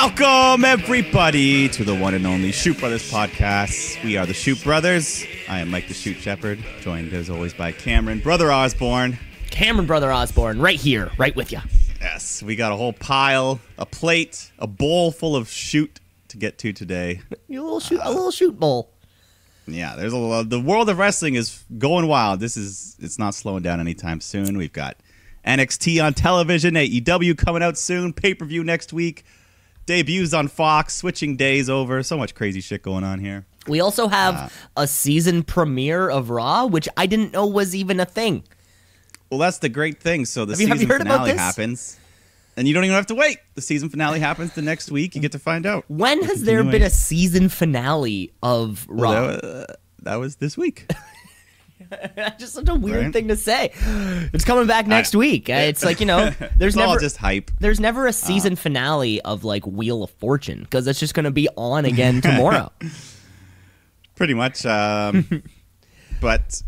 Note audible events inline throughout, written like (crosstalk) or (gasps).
Welcome, everybody, to the one and only Shoot Brothers podcast. We are the Shoot Brothers. I am Mike the Shoot Shepherd, joined as always by Cameron, Brother Osborne. Cameron Brother Osborne, right here, right with you. Yes, we got a whole pile, a plate, a bowl full of shoot to get to today. (laughs) A little shoot, a little shoot bowl. Yeah, there's a lot. The world of wrestling is going wild. This is it's not slowing down anytime soon. We've got NXT on television, AEW coming out soon, pay per view next week, debuts on Fox, switching days over. So much crazy shit going on here. We also have Uh. a season premiere of Raw, which I didn't know was even a thing. Well, that's the great thing. So the Have season you heard about finale this? happens, and you don't even have to wait. The season finale happens the next week. You get to find out. When has there been a season finale of Raw? Well, that, wa- that was this week. (laughs) (laughs) just such a weird Right? thing to say. (gasps) It's coming back next week. Uh, It's like you know, (laughs) there's it's never all just hype. there's never a season finale of like Wheel of Fortune because it's just going to be on again (laughs) tomorrow. Pretty much. Um, but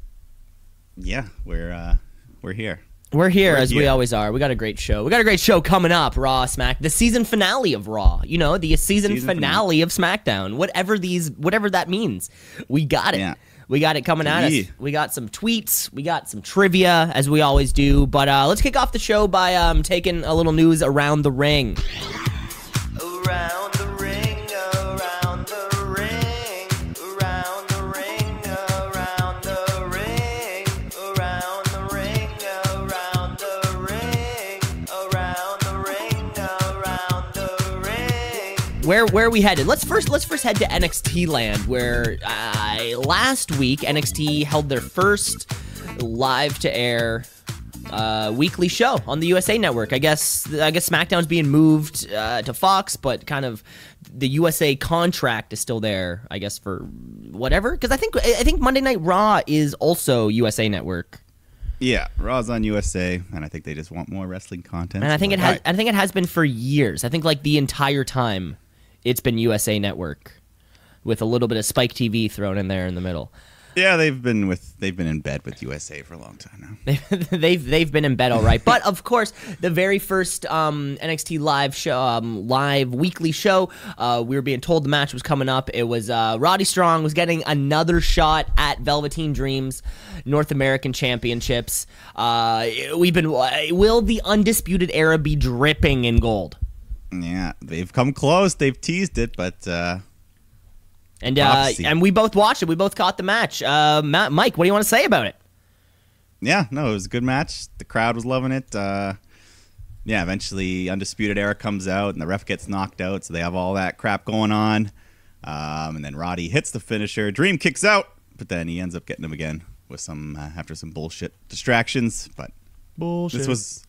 yeah, we're uh, we're here. We're here as we always are. We got a great show. We got a great show coming up. Raw, Smack, the season finale of Raw. You know, the season, Season finale, of SmackDown. Whatever these, whatever that means, we got it. Yeah. We got it coming at Yeah. us. We got some tweets. We got some trivia, as we always do. But uh, let's kick off the show by um, taking a little news around the ring. Around where where are we headed? Let's first let's first head to NXT land, where uh, last week NXT held their first live to air uh, weekly show on the USA Network. I guess I guess SmackDown's being moved uh, to Fox, but kind of the USA contract is still there. I guess for whatever, because I think I think Monday Night Raw is also USA Network. Yeah, Raw's on USA, and I think they just want more wrestling content. And I think it has. right. I think it has been for years. I think like the entire time, it's been USA Network, with a little bit of Spike TV thrown in there in the middle. Yeah, they've been with they've been in bed with USA for a long time now. (laughs) they've they've been in bed all right. But of course, the very first um, NXT live show, um, live weekly show, uh, we were being told the match was coming up. It was uh, Roddy Strong was getting another shot at Velveteen Dreams North American Championships. Uh, we've been will the undisputed era be dripping in gold? Yeah, they've come close. They've teased it, but uh, And uh, and we both watched it. We both caught the match. Uh, Ma- Mike, what do you want to say about it? yeah, no, it was a good match. The crowd was loving it. Uh, yeah, eventually Undisputed Era comes out and the ref gets knocked out, so they have all that crap going on. Um, and then Roddy hits the finisher. Dream kicks out, but then he ends up getting him again with some uh, after some bullshit distractions. But Bullshit. this was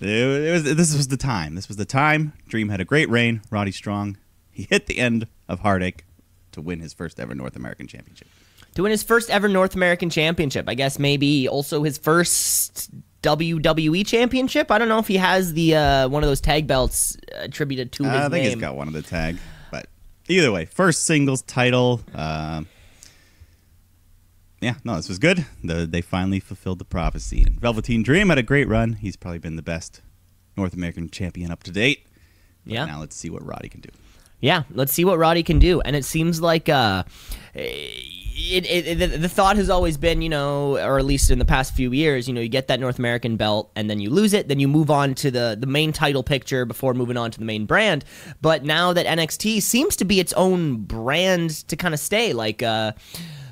it, was this was the time. This was the time. Dream had a great reign. Roddy Strong. He hit the end of Heartache to win his first ever North American Championship. to win his first ever North American Championship. I guess maybe also his first WWE Championship. I don't know if he has the uh, one of those tag belts attributed to his Uh, I think name. he's got one of the tag, but either way, first singles title. Um yeah, no, this was good. The, they finally fulfilled the prophecy. And Velveteen Dream had a great run. He's probably been the best North American champion up to date. But Yeah. Now let's see what Roddy can do. Yeah, let's see what Roddy can do. And it seems like uh, it, it, it, the, the thought has always been, you know, or at least in the past few years, you know, you get that North American belt and then you lose it, then you move on to the the main title picture before moving on to the main brand. But now that NXT seems to be its own brand to kind of stay, like uh,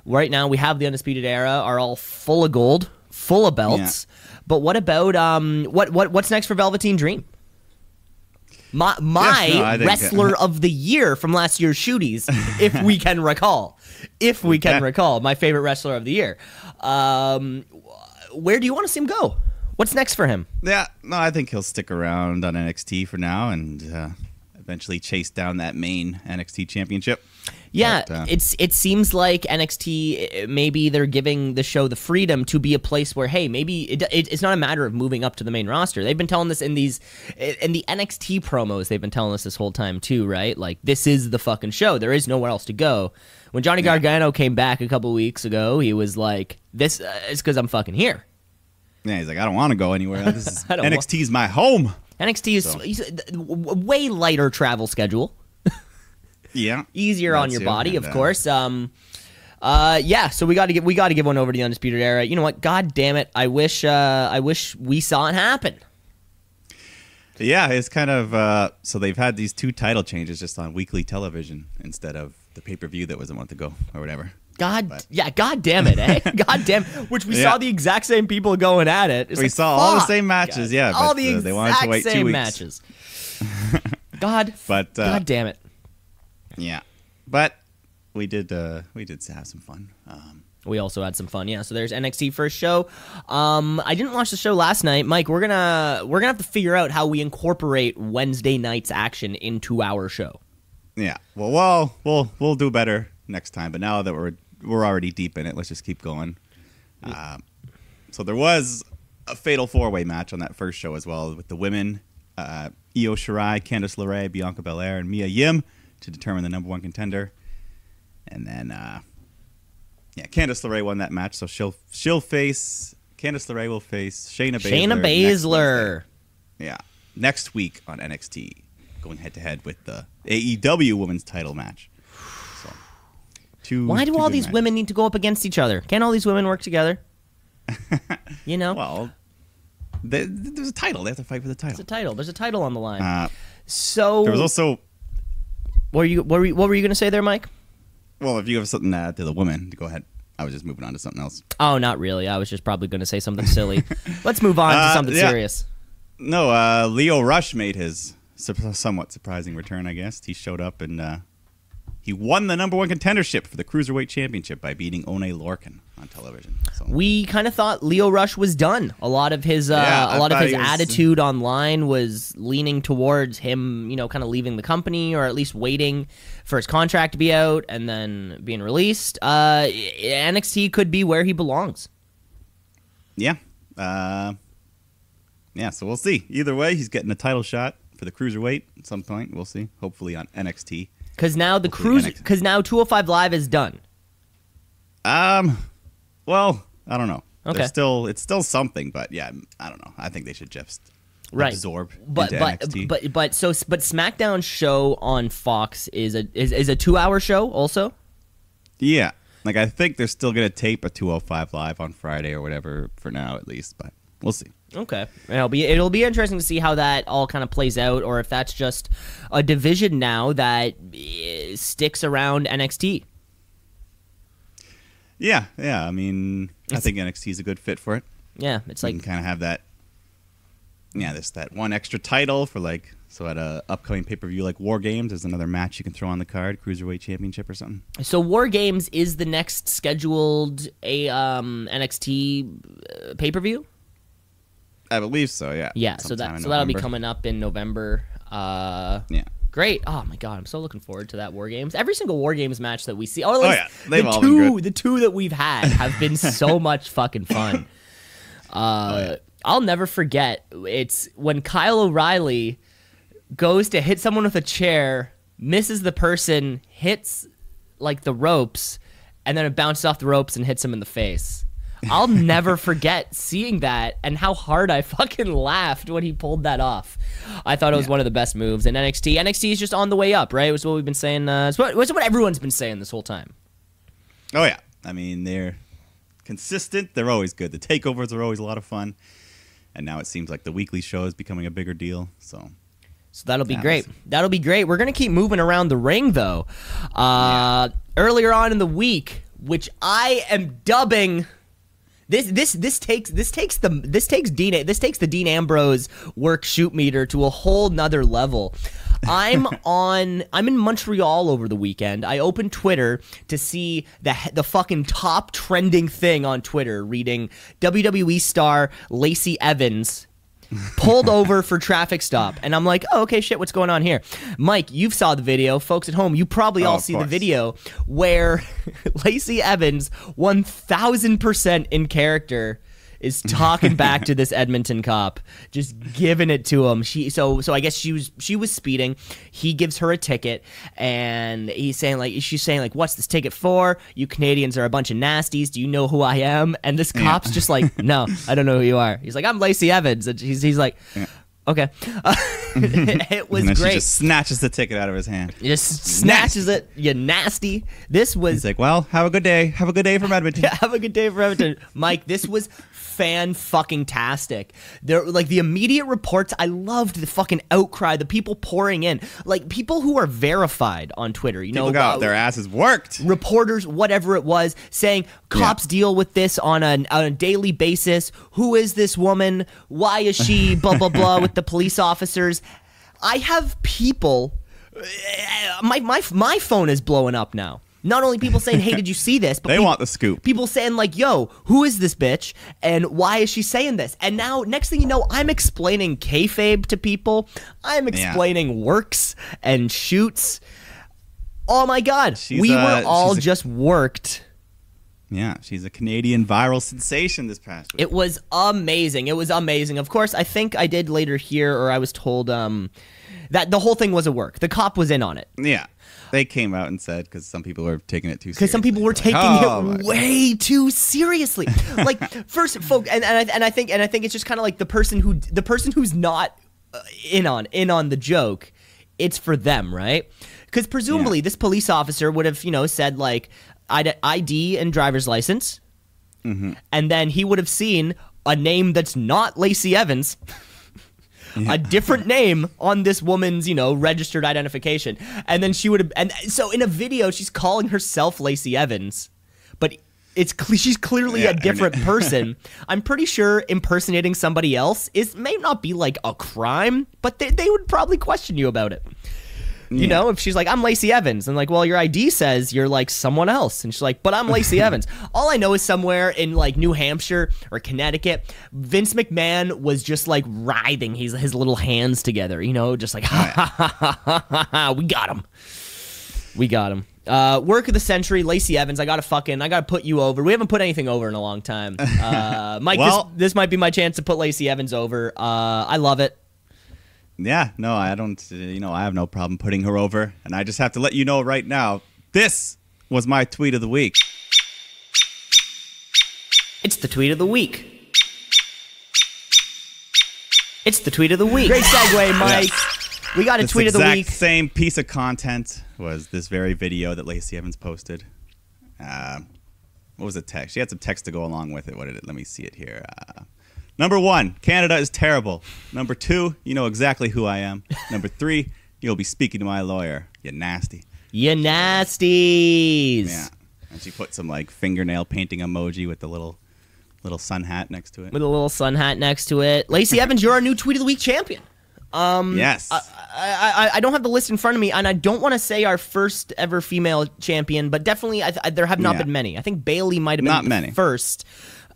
right now we have the Undisputed Era are all full of gold, full of belts. But what about um what what what's next for Velveteen Dream? My my Yes, no, wrestler of the year from last year's shooties, if we (laughs) can recall. If we can Okay. recall, my favorite wrestler of the year. Um, where do you want to see him go? What's next for him? Yeah, no, I think he'll stick around on NXT for now and uh, eventually chase down that main NXT championship. Yeah, But, uh, it's it seems like NXT uh, maybe they're giving the show the freedom to be a place where hey maybe it, it, it's not a matter of moving up to the main roster. They've been telling this in these in the NXT promos. They've been telling us this whole time too, right? Like this is the fucking show. There is nowhere else to go. When Johnny Gargano came back a couple weeks ago, he was like, "This uh, is because I'm fucking here." Yeah, he's like, I don't want to go anywhere. This (laughs) is NXT's my home. NXT is So- is a w- w- way lighter travel schedule. Yeah. easier on your body, of uh, course. Um, uh, yeah. So we got to give we got to give one over to the undisputed era. You know what? God damn it! I wish uh, I wish we saw it happen. Yeah, it's kind of uh, so they've had these two title changes just on weekly television instead of the pay per view that was a month ago or whatever. God, But- yeah, God damn it, eh? (laughs) God damn, which we Yeah. saw the exact same people going at it. It's We like, saw all the same matches, guys. yeah, all but, the uh, exact they wanted to wait same weeks. matches. (laughs) God, But uh, God damn it. Yeah, but we did uh, we did have some fun. Um, We also had some fun, yeah. So there's NXT first show. Um, I didn't watch the show last night, Mike. We're gonna we're gonna have to figure out how we incorporate Wednesday night's action into our show. yeah, well, well, we'll we'll do better next time. But now that we're we're already deep in it, let's just keep going. Um, so there was a fatal four way match on that first show as well with the women, uh, Io Shirai, Candice LeRae, Bianca Belair, and Mia Yim to determine the number one contender. And then, uh, yeah, Candice LeRae won that match, so she'll she'll face Candice LeRae will face Shayna Baszler. Shayna next Baszler. Yeah, next week on NXT, going head to head with the AEW Women's Title match. So, two. Why do all these matches. women need to go up against each other? Can't all these women work together? (laughs) You know, Well, th- there's a title. They have to fight for the title. it's a title. title. There's a title on the line. Uh, so, there was also what were you what were you, what were you gonna say there, Mike? well, if you have something to add to the women, go ahead. I was just moving on to something else. Oh, not really. I was just probably gonna say something silly. (laughs) Let's move on to Uh, something yeah. serious. No, uh, Lio Rush made his somewhat surprising return. I guess he showed up and uh, he won the number one contendership for the cruiserweight championship by beating Oney Lorcan on television. So, We kind of thought Lio Rush was done. A lot of his uh, Yeah, a lot of his was- attitude online was leaning towards him, you know, kind of leaving the company or at least waiting for his contract to be out and then being released. Uh, NXT could be where he belongs. yeah, uh, yeah. So we'll see. Either way, he's getting a title shot for the cruiserweight at some point. We'll see. Hopefully on NXT. Because now the Hopefully cruise, because now 205 Live is done. Um, well, I don't know. Okay. There's still it's still something, but yeah, I don't know. I think they should just Right. absorb But into but NXT. but but so but SmackDown show on Fox is a is, is a two hour show also. yeah, like I think they're still gonna tape a 205 live on Friday or whatever for now at least, but we'll see. Okay, it'll be it'll be interesting to see how that all kind of plays out, or if that's just a division now that eh, sticks around NXT. Yeah, yeah. I mean, I think NXT is a good fit for it. Yeah, it's you like you can kind of have that. Yeah, there's that one extra title for like so at a upcoming pay per view like War Games. There's another match you can throw on the card, cruiserweight championship or something. so. War Games is the next scheduled a um, NXT uh, pay per view. I believe so. Yeah. Yeah, so that so that'll be coming up in November. Uh, Yeah. Great! Oh my god, I'm so looking forward to that War Games. Every single War Games match that we see, or at Oh, yeah. They've the all been two, good. the two that we've had have been (laughs) so much fucking fun. (laughs) Uh, Oh, yeah. I'll never forget. It's when Kyle O'Reilly goes to hit someone with a chair, misses the person, hits like the ropes, and then it bounces off the ropes and hits him in the face. I'll never forget seeing that and how hard I fucking laughed when he pulled that off. I thought it was Yeah. one of the best moves in NXT. NXT is just on the way up, right? It was what we've been saying. Uh, it's, what, it's what everyone's been saying this whole time. Oh yeah, I mean they're consistent. They're always good. The takeovers are always a lot of fun, and now it seems like the weekly show is becoming a bigger deal. So So that'll be Yeah, great. we'll. That'll be great. We're gonna keep moving around the ring though. Uh, Earlier on in the week, which I am dubbing this this this takes this takes the this takes Dean this takes the Dean Ambrose work shoot meter to a whole nother level. I'm (laughs) on I'm in Montreal over the weekend. I opened Twitter to see the the fucking top trending thing on Twitter reading WWE star Lacey Evans pulled over for traffic stop. And i'm like oh okay shit what's going on here? Mike you've saw the video. Folks at home you probably Oh, of see the video where (laughs) lacey evans 1000% in character is talking back to this Edmonton cop, just giving it to him. She so so I guess she was she was speeding. He gives her a ticket, and he's saying like she's saying like, "What's this ticket for? You Canadians are a bunch of nasties. Do you know who I am?" And this cop's just like, "No, I don't know who you are." He's like, "I'm Lacey Evans," and he's he's like. Okay. (laughs) (laughs) it was great. she just snatches the ticket out of his hand. He just snatches it. You nasty. This was He's like, "Well, have a good day. Have a good day from Edmonton." (laughs) Have a good day from Edmonton, Mike. This was fan fucking tastic. There, like the immediate reports. I loved the fucking outcry. The people pouring in, like people who are verified on Twitter. You People know, got uh, their asses worked. reporters, whatever it was, saying cops deal with this on a, on a daily basis. Who is this woman? Why is she (laughs) blah blah blah with the police officers? I have people. uh, My my my phone is blowing up now. Not only people saying, "Hey, did you see this?" But They want the scoop. People saying like, "Yo, who is this bitch? And why is she saying this?" And now, next thing you know, I'm explaining kayfabe to people. I'm explaining works and shoots. Oh my god, She's, we uh, were all a- just worked. Yeah, she's a Canadian viral sensation this past week. It was amazing. It was amazing. Of course, I think I did later hear, or I was told um, that the whole thing was a work. The cop was in on it. yeah, they came out and said because some people are taking it too because some people were Like, taking "Oh my it God." way too seriously. (laughs) like first, folk, and and I, and I think and I think it's just kind of like the person who the person who's not uh, in on in on the joke. It's for them, right? Because presumably Yeah. this police officer would have you know said like ID ID and driver's license, Mm-hmm. and then he would have seen a name that's not Lacey Evans. A different name on this woman's, you know, registered identification. And then she would have and so in a video she's calling herself Lacey Evans, but it's cle she's clearly Yeah, a different (laughs) person. I'm pretty sure impersonating somebody else is may not be like a crime, but they, they would probably question you about it. You Yeah. know, if she's like, I'm Lacey Evans, and like, well, your ID says you're like someone else. And she's like, but I'm Lacey (laughs) Evans. All I know is somewhere in like New Hampshire or Connecticut, Vince McMahon was just like writhing his, his little hands together, you know, just like, ha ha ha ha ha ha, we got him. We got him. Uh, work of the century, Lacey Evans. I gotta fucking, I gotta put you over. We haven't put anything over in a long time. Uh, (laughs) Mike, Well- this, this might be my chance to put Lacey Evans over. Uh, I love it. Yeah, no, I don't. uh, You know, I have no problem putting her over, and I just have to let you know right now. This was my tweet of the week. It's the tweet of the week. It's the tweet of the week. Great segue, Mike. We got a This tweet of the exact week. same piece of content was this very video that Lacey Evans posted. Uh, what was the text? She had some text to go along with it. What did it? Let me see it here. Uh, number one, Canada is terrible. Number two, you know exactly who I am. Number three, you'll be speaking to my lawyer. You nasty. You nasties. Yeah. And she put some like fingernail painting emoji with the little little sun hat next to it. With a little sun hat next to it. Lacey Evans, you're our new tweet of the week champion. Um, yes. I, I, I don't have the list in front of me, and I don't want to say our first ever female champion, but definitely I, I, there have not Yeah. been many. I think Bayley might have been Not many. first,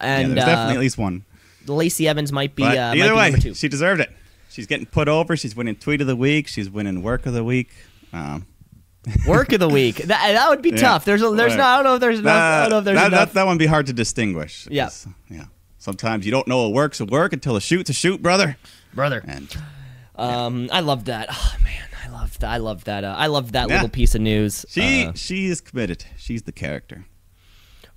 And yeah, and there's definitely at uh, least one. Lacey Evans might be, But uh, either might way, be number two. she deserved it. She's getting put over. She's winning tweet of the week. She's winning work of the week. Um, (laughs) Work of the week. That, that would be Yeah. tough. There's a, there's Right. not. I don't know if there's enough. I don't know if there's that, enough. That, that one would be hard to distinguish. Yeah. 'cause, Yeah. Sometimes you don't know a work's a work until a shoot's a shoot, brother. brother. And Um, I love that. Oh man, I love that. I love that. Uh, I love that Yeah. little piece of news. she Uh, she is committed. She's the character.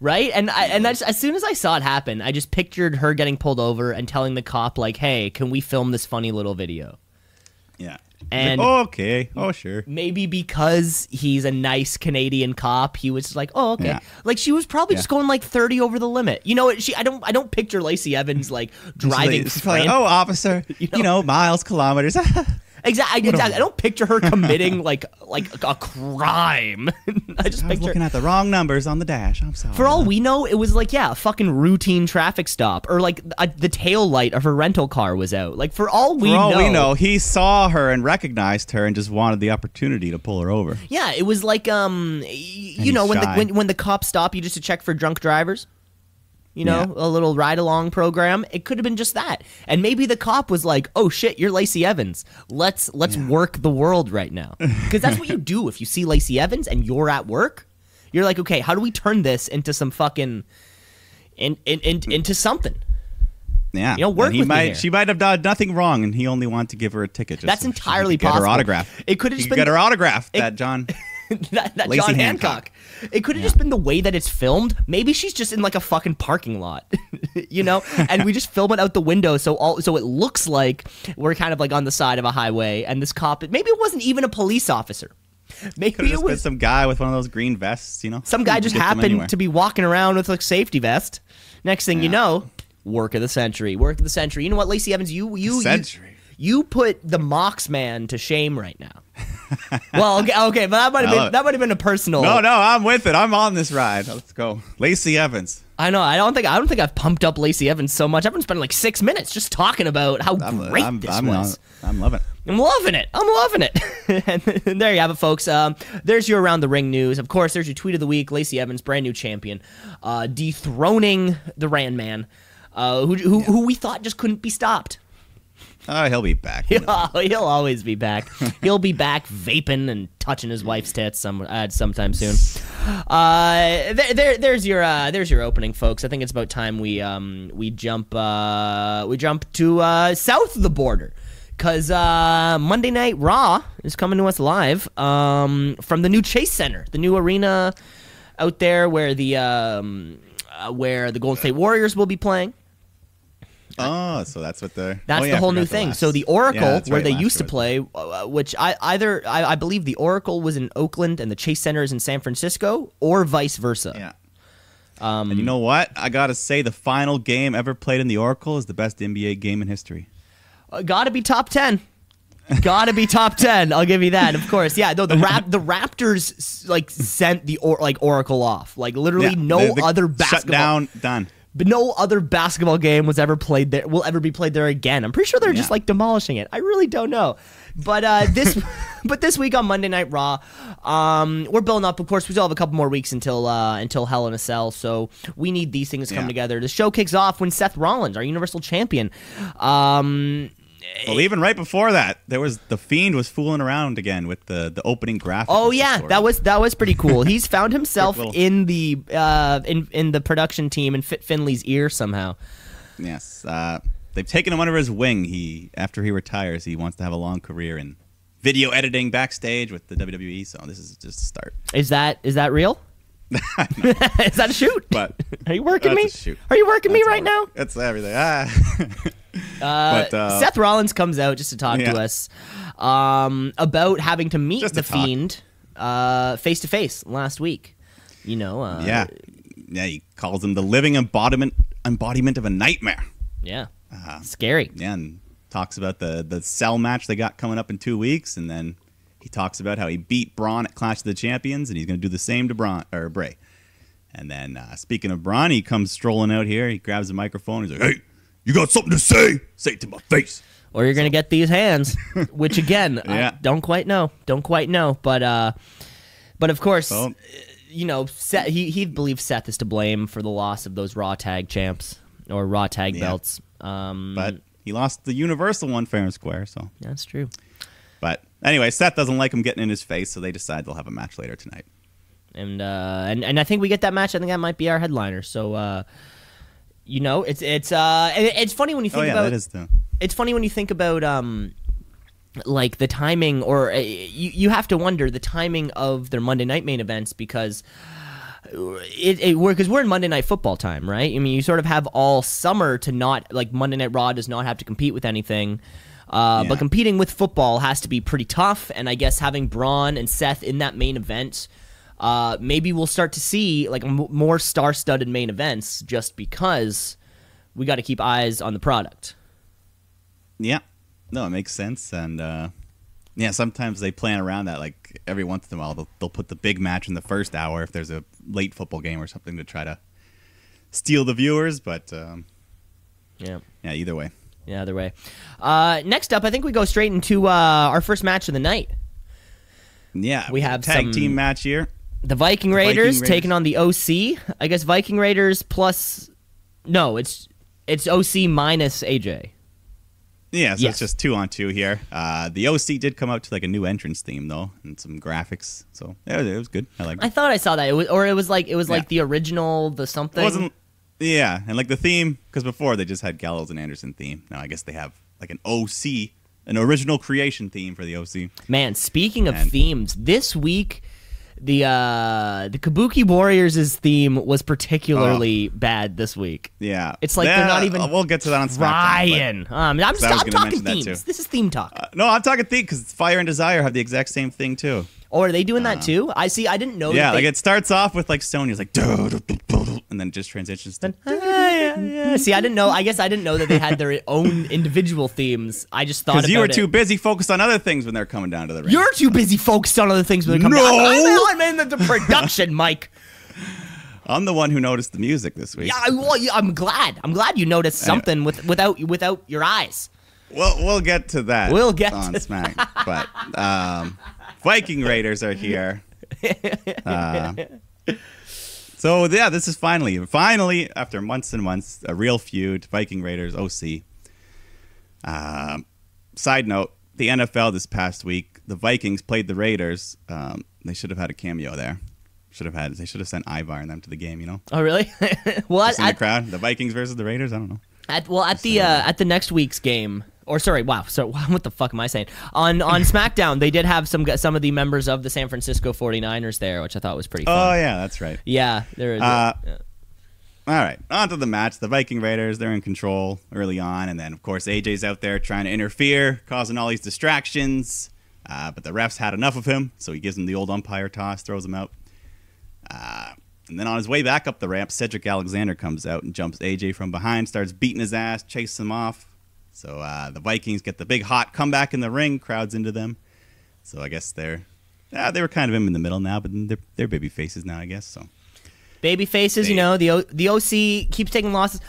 Right? And I, and that's, as soon as I saw it happen, I just pictured her getting pulled over and telling the cop like, "Hey, can we film this funny little video?" Yeah. And- Like, oh, okay. Oh, sure. Maybe because he's a nice Canadian cop, he was like, "Oh, okay." Yeah. Like she was probably Yeah. just going like thirty over the limit. You know, she. I don't. I don't picture Lacey Evans like driving. She's (laughs) like, fran- oh, officer. (laughs) You You know? know, miles, kilometers. (laughs) exactly. Exactly. I don't picture her committing (laughs) like like a crime. (laughs) I just I was picture. looking at the wrong numbers on the dash. I'm sorry. For all we know, it was like yeah, a fucking routine traffic stop, or like a, the tail light of her rental car was out. Like for all we For all know, we know, he saw her and recognized her and just wanted the opportunity to pull her over. yeah, it was like um, you know when the when, when the cops stop you just to check for drunk drivers. You know, Yeah. a little ride along program. It could have been just that, and maybe the cop was like, "Oh shit, you're Lacey Evans. Let's let's work the world right now," (laughs) because that's what you do if you see Lacey Evans and you're at work. You're like, okay, how do we turn this into some fucking, in, in, in, into something? Yeah, You know, work And he with me might. She might have done nothing wrong, and he only wanted to give her a ticket. Just That's so entirely possible. Her autograph. It could have just been get her autograph. it- that John. (laughs) (laughs) that, that John Hancock. Hancock. It could have just been the way that it's filmed. Maybe she's just in like a fucking parking lot, (laughs) you know, and we just film it out the window so all so it looks like we're kind of like on the side of a highway, and this cop. Maybe it wasn't even a police officer. Maybe Could have it was some guy with one of those green vests, you know. some guy just happened to be walking around with like safety vest. Next thing you know, work of the century, work of the century. You know what, Lacey Evans, you you you, Century. you put the Mox man to shame right now. (laughs) well, okay, okay, but that might have been that might have been a personal. No, no, I'm with it. I'm on this ride. Let's go, Lacey Evans. I know. I don't think I don't think I've pumped up Lacey Evans so much. I've been spending like six minutes just talking about how I'm, great I'm, this I'm, was. I'm loving it. I'm loving it. I'm loving it. and (laughs) there you have it, folks. Um, there's your around the ring news. Of course, there's your tweet of the week. Lacey Evans, brand new champion, uh, dethroning the Ran Man, uh, who, who, who we thought just couldn't be stopped. Oh, he'll be back. (laughs) He'll, he'll always be back. (laughs) He'll be back vaping and touching his wife's tits some uh, sometime soon. (laughs) Uh, there, there, there's your uh, there's your opening, folks. I think it's about time we um we jump uh we jump to uh south of the border. Cause uh, Monday Night Raw is coming to us live um, from the new Chase Center, the new arena out there where the um, uh, where the Golden State Warriors will be playing. Oh, so that's what the. That's oh, yeah, the whole new thing. last- So the Oracle, Yeah, where right, they used to play, uh, which I either I, I believe the Oracle was in Oakland and the Chase Center is in San Francisco, or vice versa. Yeah. Um, and you know what? I gotta say, the final game ever played in the Oracle is the best NBA game in history. Uh, gotta be top ten. gotta be top ten. I'll give you that. Of course, yeah. No, the (laughs) rap the Raptors like sent the or, like Oracle off. Like literally, Yeah, no they- they other shut basketball. down. Done. But no other basketball game was ever played there. Will ever be played there again. I'm pretty sure they're just like demolishing it. I really don't know. But uh, this, (laughs) (laughs) but this week on Monday Night Raw, um, we're building up. Of course, we still have a couple more weeks until uh, until Hell in a Cell. So we need these things to come Yeah. together. The show kicks off when Seth Rollins, our Universal Champion, um, Well, even right before that, there was the Fiend was fooling around again with the the opening graphic. Oh yeah, story. that was that was pretty cool. He's found (laughs) himself little- in the uh, in in the production team and fit Finley's ear somehow. yes. Uh, they've taken him under his wing. He after he retires, he wants to have a long career in video editing backstage with the WWE. So this is just a start. Is that is that real? (laughs) (laughs) is that a shoot? But Are you working me? shoot. Are you working me right all now? That's everything. Ah. Uh, But, uh, Seth Rollins comes out just to talk Yeah. to us um, about having to meet Just the to. Fiend face to face last week. You know, uh, yeah, yeah. He calls him the living embodiment embodiment of a nightmare. yeah, Uh, scary. yeah, and talks about the the cell match they got coming up in two weeks, and then he talks about how he beat Braun at Clash of the Champions, and he's going to do the same to Braun or Bray. And then uh, speaking of Braun, he comes strolling out here. He grabs a microphone. He's like, "Hey, you got something to say? Say it to my face." Or you're gonna get these hands, (laughs) which again, I don't quite know, don't quite know, but uh, but of course, So- you know, Seth, he he believes Seth is to blame for the loss of those Raw Tag champs or Raw Tag Yeah. belts. Um, But he lost the Universal one fair and square. So, that's true. but anyway, Seth doesn't like him getting in his face, so they decide they'll have a match later tonight. and uh, and and I think we get that match. I think that might be our headliner. So, uh, you know, it's it's uh, it's funny when you think Oh think yeah, about that is the it's funny when you think about um, like the timing, or uh, you you have to wonder the timing of their Monday night main events because. It, it we're because we're in Monday Night Football time, right? I mean, you sort of have all summer to not like Monday Night Raw does not have to compete with anything, uh, but competing with football has to be pretty tough. And I guess having Braun and Seth in that main event, uh, maybe we'll start to see like m- more star-studded main events just because we got to keep eyes on the product. Yeah. No, it makes sense. And uh, yeah, sometimes they plan around that. Like every once in a while, they'll, they'll put the big match in the first hour if there's a late football game or something to try to steal the viewers. But um, Yeah. yeah, either way. Yeah, either way. Uh, next up, I think we go straight into uh, our first match of the night. Yeah, We have tag some- team match here. The Viking The Viking Raiders Raiders. taking on the OC. I guess Viking Raiders plus. No, it's it's OC minus AJ. Yeah, so Yes. it's just two on two here. Uh, the OC did come out to like a new entrance theme though, and some graphics. So yeah, it was good. I like. I thought I saw that, it was, or it was like it was like the original, the something. It wasn't. Yeah, and like the theme, because before they just had Gallows and Anderson theme. Now I guess they have like an OC, an original creation theme for the OC. Man, speaking of themes, this week the uh the Kabuki Warriors' theme was particularly bad this week. Yeah, It's like they're not even We'll get to that on Ryan. Um, I'm, just, I was I'm gonna talking mention that themes. too. This is theme talk. Uh, no, I'm talking theme because Fire and Desire have the exact same thing too. Oh, are they doing that too? I see. I didn't know. Uh, yeah, that like it starts off with like Sonya's like, and then it just transitions to. Ah. See, I didn't know. I guess I didn't know that they had their (laughs) own individual themes. I just thought Because you were too busy focused on other things when they're coming down to the ring. You're too busy focused on other things when it comes No. down. I'm, I'm in the, the production, (laughs) Mike. I'm the one who noticed the music this week. Yeah, I, well, I'm glad. I'm glad you noticed something with without without your eyes. Well, we'll get to that. We'll get on to Smack. (laughs) But um, Viking Raiders are here. (laughs) Uh, so yeah, this is finally, finally, after months and months, a real feud. Viking Raiders, OC. Um, side note: the NFL this past week, the Vikings played the Raiders. Um, they should have had a cameo there. Should have had. They should have sent Ivar and them to the game. You know, Oh, really? (laughs) well, Just in the crowd. The Vikings versus the Raiders. I don't know. at well at the uh, at the next week's game. Or sorry, wow. So (laughs) what the fuck am I saying? On on SmackDown, they did have some some of the members of the San Francisco 49ers there, which I thought was pretty fun. Oh yeah, that's right. yeah, there. Uh, yeah. All right, on to the match. The Viking Raiders, they're in control early on, and then, of course, AJ's out there trying to interfere, causing all these distractions. Uh, but the refs had enough of him, so he gives him the old umpire toss, throws him out. Uh, and then on his way back up the ramp, Cedric Alexander comes out and jumps AJ from behind, starts beating his ass, chases him off. So uh, the Vikings get the big hot comeback in the ring, crowds into them. So I guess they're, yeah, they were kind of in the middle now, but they're, they're baby faces now, I guess. So baby faces. You know, the O- the OC keeps taking losses.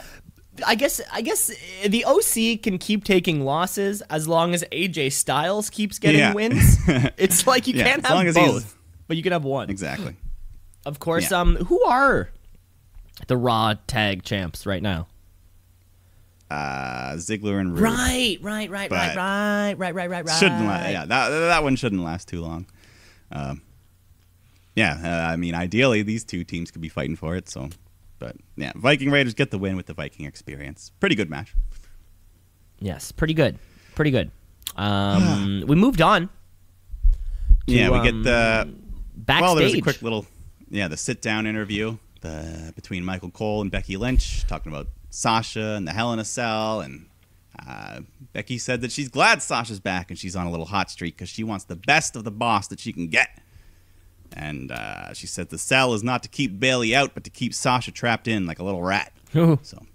I guess I guess uh, the OC can keep taking losses as long as AJ Styles keeps getting Yeah. wins. (laughs) It's like you Yeah, can't have both, but you can have one. exactly. Of course. Yeah. Um, who are the Raw Tag Champs right now? Uh, Ziggler and Roode. Right, right, right, right, But- right, right, right, right, right. shouldn't la- yeah that that one shouldn't last too long um, yeah uh, i mean ideally these two teams could be fighting for it so but yeah viking raiders get the win with the viking experience pretty good match Yes, pretty good, pretty good. Um, we moved on. to, yeah we um, get the backstage. well there's a quick little yeah the sit down interview the between michael cole and becky lynch talking about sasha and the hell in a cell and uh, becky said that she's glad sasha's back and she's on a little hot streak because she wants the best of the boss that she can get. And uh, she said the cell is not to keep bayley out but to keep sasha trapped in like a little rat. (laughs) So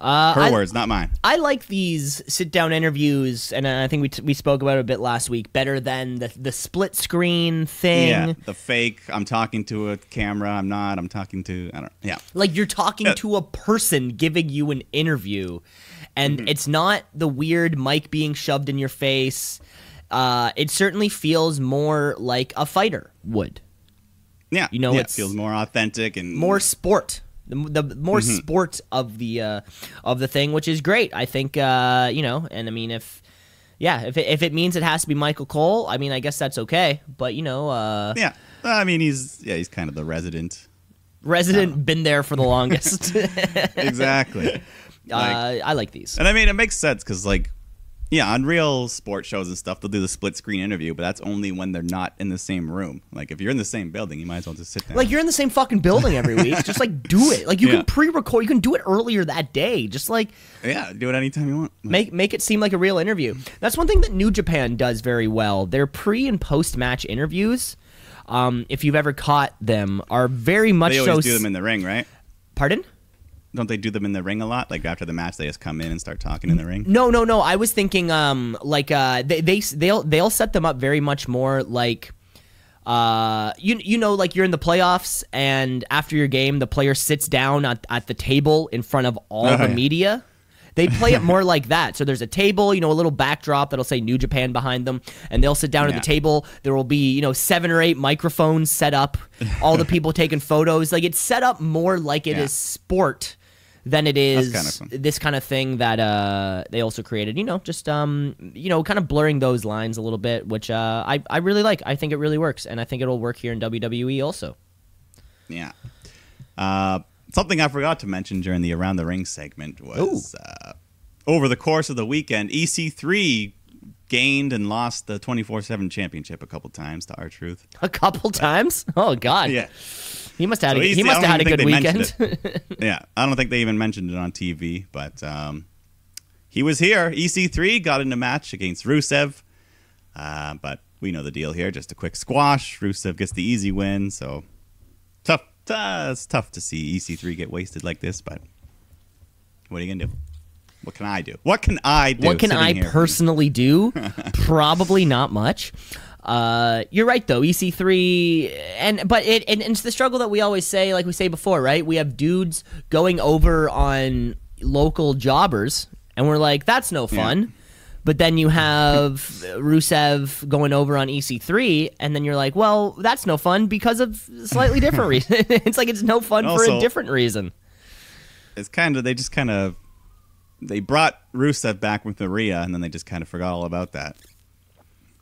Uh, her I, words not mine I like these sit down interviews, and I think we, t- we spoke about it a bit last week. Better than the the split screen thing. yeah the fake i'm talking to a camera i'm not i'm talking to i don't yeah Like you're talking Yeah. to a person giving you an interview, and Mm-hmm. it's not the weird mic being shoved in your face. Uh, it certainly feels more like a fighter would. yeah You know, yeah, it feels more authentic and more sport the, the more Mm-hmm. sport of the uh, of the thing which is great. I think uh, you know and i mean if yeah if it, if it means it has to be michael cole i mean i guess that's okay. But you know uh, yeah. I mean he's yeah he's kind of the resident. Resident been there for the (laughs) longest. Exactly. (laughs) Like- uh, i like these. And I mean, it makes sense because, like, yeah, on real sports shows and stuff, they'll do the split screen interview, but that's only when they're not in the same room. Like, if you're in the same building, you might as well just sit down. like you're in the same fucking building every week (laughs) just like do it like you Yeah. can pre-record you can do it earlier that day just like yeah, do it anytime you want. make make it seem like a real interview. That's one thing that New Japan does very well. Their pre and post match interviews, um, if you've ever caught them, are very much They so. always do them in the ring, right? Pardon? Don't they do them in the ring a lot? Like after the match, they just come in and start talking in the ring. No, no, no. I was thinking, um, like, uh, they they they'll they'll set them up very much more like. Uh, you you know, like you're in the playoffs, and after your game, the player sits down at, at the table in front of all Oh, the yeah. media. They play it more (laughs) like that. So there's a table, you know, a little backdrop that'll say New Japan behind them, and they'll sit down at the table. There will be, you know, seven or eight microphones set up, all the (laughs) people taking photos. Like it's set up more like it is Yeah. sport than it is kinda this kind of thing that uh, they also created. You know, just um, you know, kind of blurring those lines a little bit, which uh, I I really like. I think it really works, and I think it'll work here in WWE also. Yeah. Uh, something I forgot to mention during the Around the Ring segment was uh, over the course of the weekend, EC3 gained and lost the 24/7 championship a couple times to R-Truth. A couple times. Oh God. Yeah, He must have had. A, he must have had a good weekend. (laughs) yeah. I don't think they even mentioned it on TV, but um, he was here. EC3 got in a match against Rusev, uh, but we know the deal here. Just a quick squash. Rusev gets the easy win. So tough. Uh, it's tough to see EC3 get wasted like this, but what are you gonna do? What can I do? What can I do? What can I here? personally do? (laughs) Probably not much. Uh, you're right though. EC3 and but it and, and it's the struggle that we always say, like we say before, right? We have dudes going over on local jobbers, and we're like, that's no fun. But then you have Rusev going over on EC3, and then you're like, well, that's no fun because of slightly different (laughs) reason. (laughs) it's like it's no fun for a different reason. it's kind of they just kind of they brought Rusev back with Maria, and then they just kind of forgot all about that.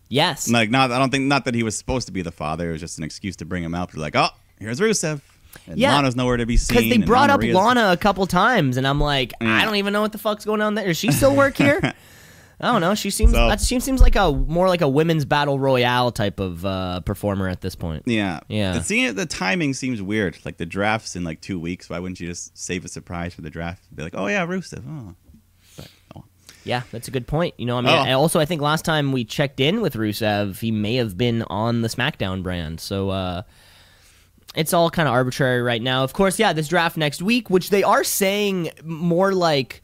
Yes. Like, not I don't think not that he was supposed to be the father. It was just an excuse to bring him out. They're like, oh, here's Rusev. And Yeah. Lana's nowhere to be seen. because they brought up Maria's- Lana a couple times, and I'm like, I don't even know what the fuck's going on there. Does she still work here? (laughs) I don't know. She seems So- that she seems like a more like a women's battle royale type of uh, performer at this point. Yeah, Yeah. The, seeing the timing seems weird. Like the draft's in like two weeks. Why wouldn't you just save a surprise for the draft? Be like, oh yeah, Rusev. Oh. Yeah, that's a good point. You know, I mean, Oh. I also I think last time we checked in with Rusev, he may have been on the SmackDown brand. So uh, it's all kind of arbitrary right now. Of course, yeah, this draft next week, which they are saying more like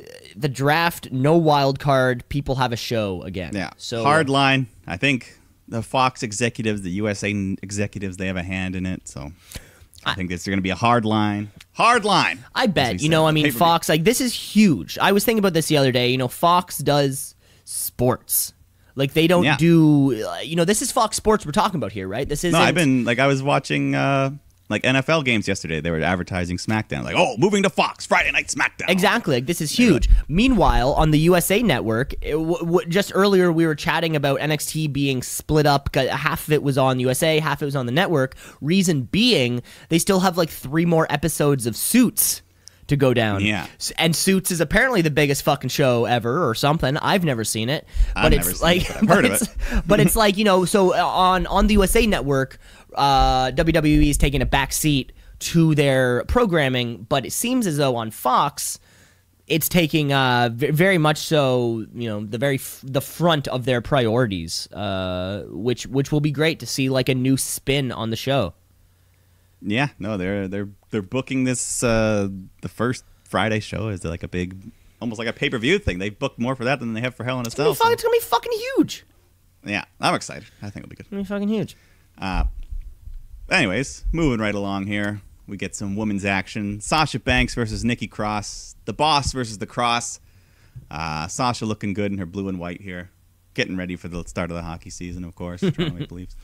uh, the draft, no wild card, people have a show again. yeah. So hard line. I think the Fox executives, the USA executives, they have a hand in it. So I, think this is going to be a hard line. Hard line. I bet. You know. I mean, Pay-per-view. Fox, like, this is huge. I was thinking about this the other day. You know, Fox does sports. Like, they don't Yeah. do, uh, you know, this is Fox Sports we're talking about here, right? This is No, I've been like I was watching uh like NFL games yesterday. They were advertising SmackDown, like, oh, moving to Fox Friday Night SmackDown. Exactly. Like this is huge. Meanwhile, on the USA Network, w- w- just earlier we were chatting about NXT being split up. Half of it was on USA, half of it was on the network. Reason being, they still have like three more episodes of Suits to go down. Yeah. And Suits is apparently the biggest fucking show ever or something. I've never seen it, but I've it's never seen like it, but I've but heard of it's, but it's like, you know, so uh, on on the USA Network, uh WWE is taking a back seat to their programming, but it seems as though on Fox it's taking uh, v- very much so, you know, the very f- the front of their priorities, uh, which which will be great to see like a new spin on the show. Yeah, no, they're they're they're booking this uh the first Friday show is like a big, almost like a pay per view thing. They booked more for that than they have for Hell in a Cell. be fucking, it's gonna be fucking huge. yeah, I'm excited. I think it'll be good. It's gonna be fucking huge. Uh, anyways, moving right along here, we get some women's action. Sasha Banks versus Nikki Cross. The Boss versus the Cross. Uh, Sasha looking good in her blue and white here, getting ready for the start of the hockey season, of course. (laughs) Toronto Maple Leafs.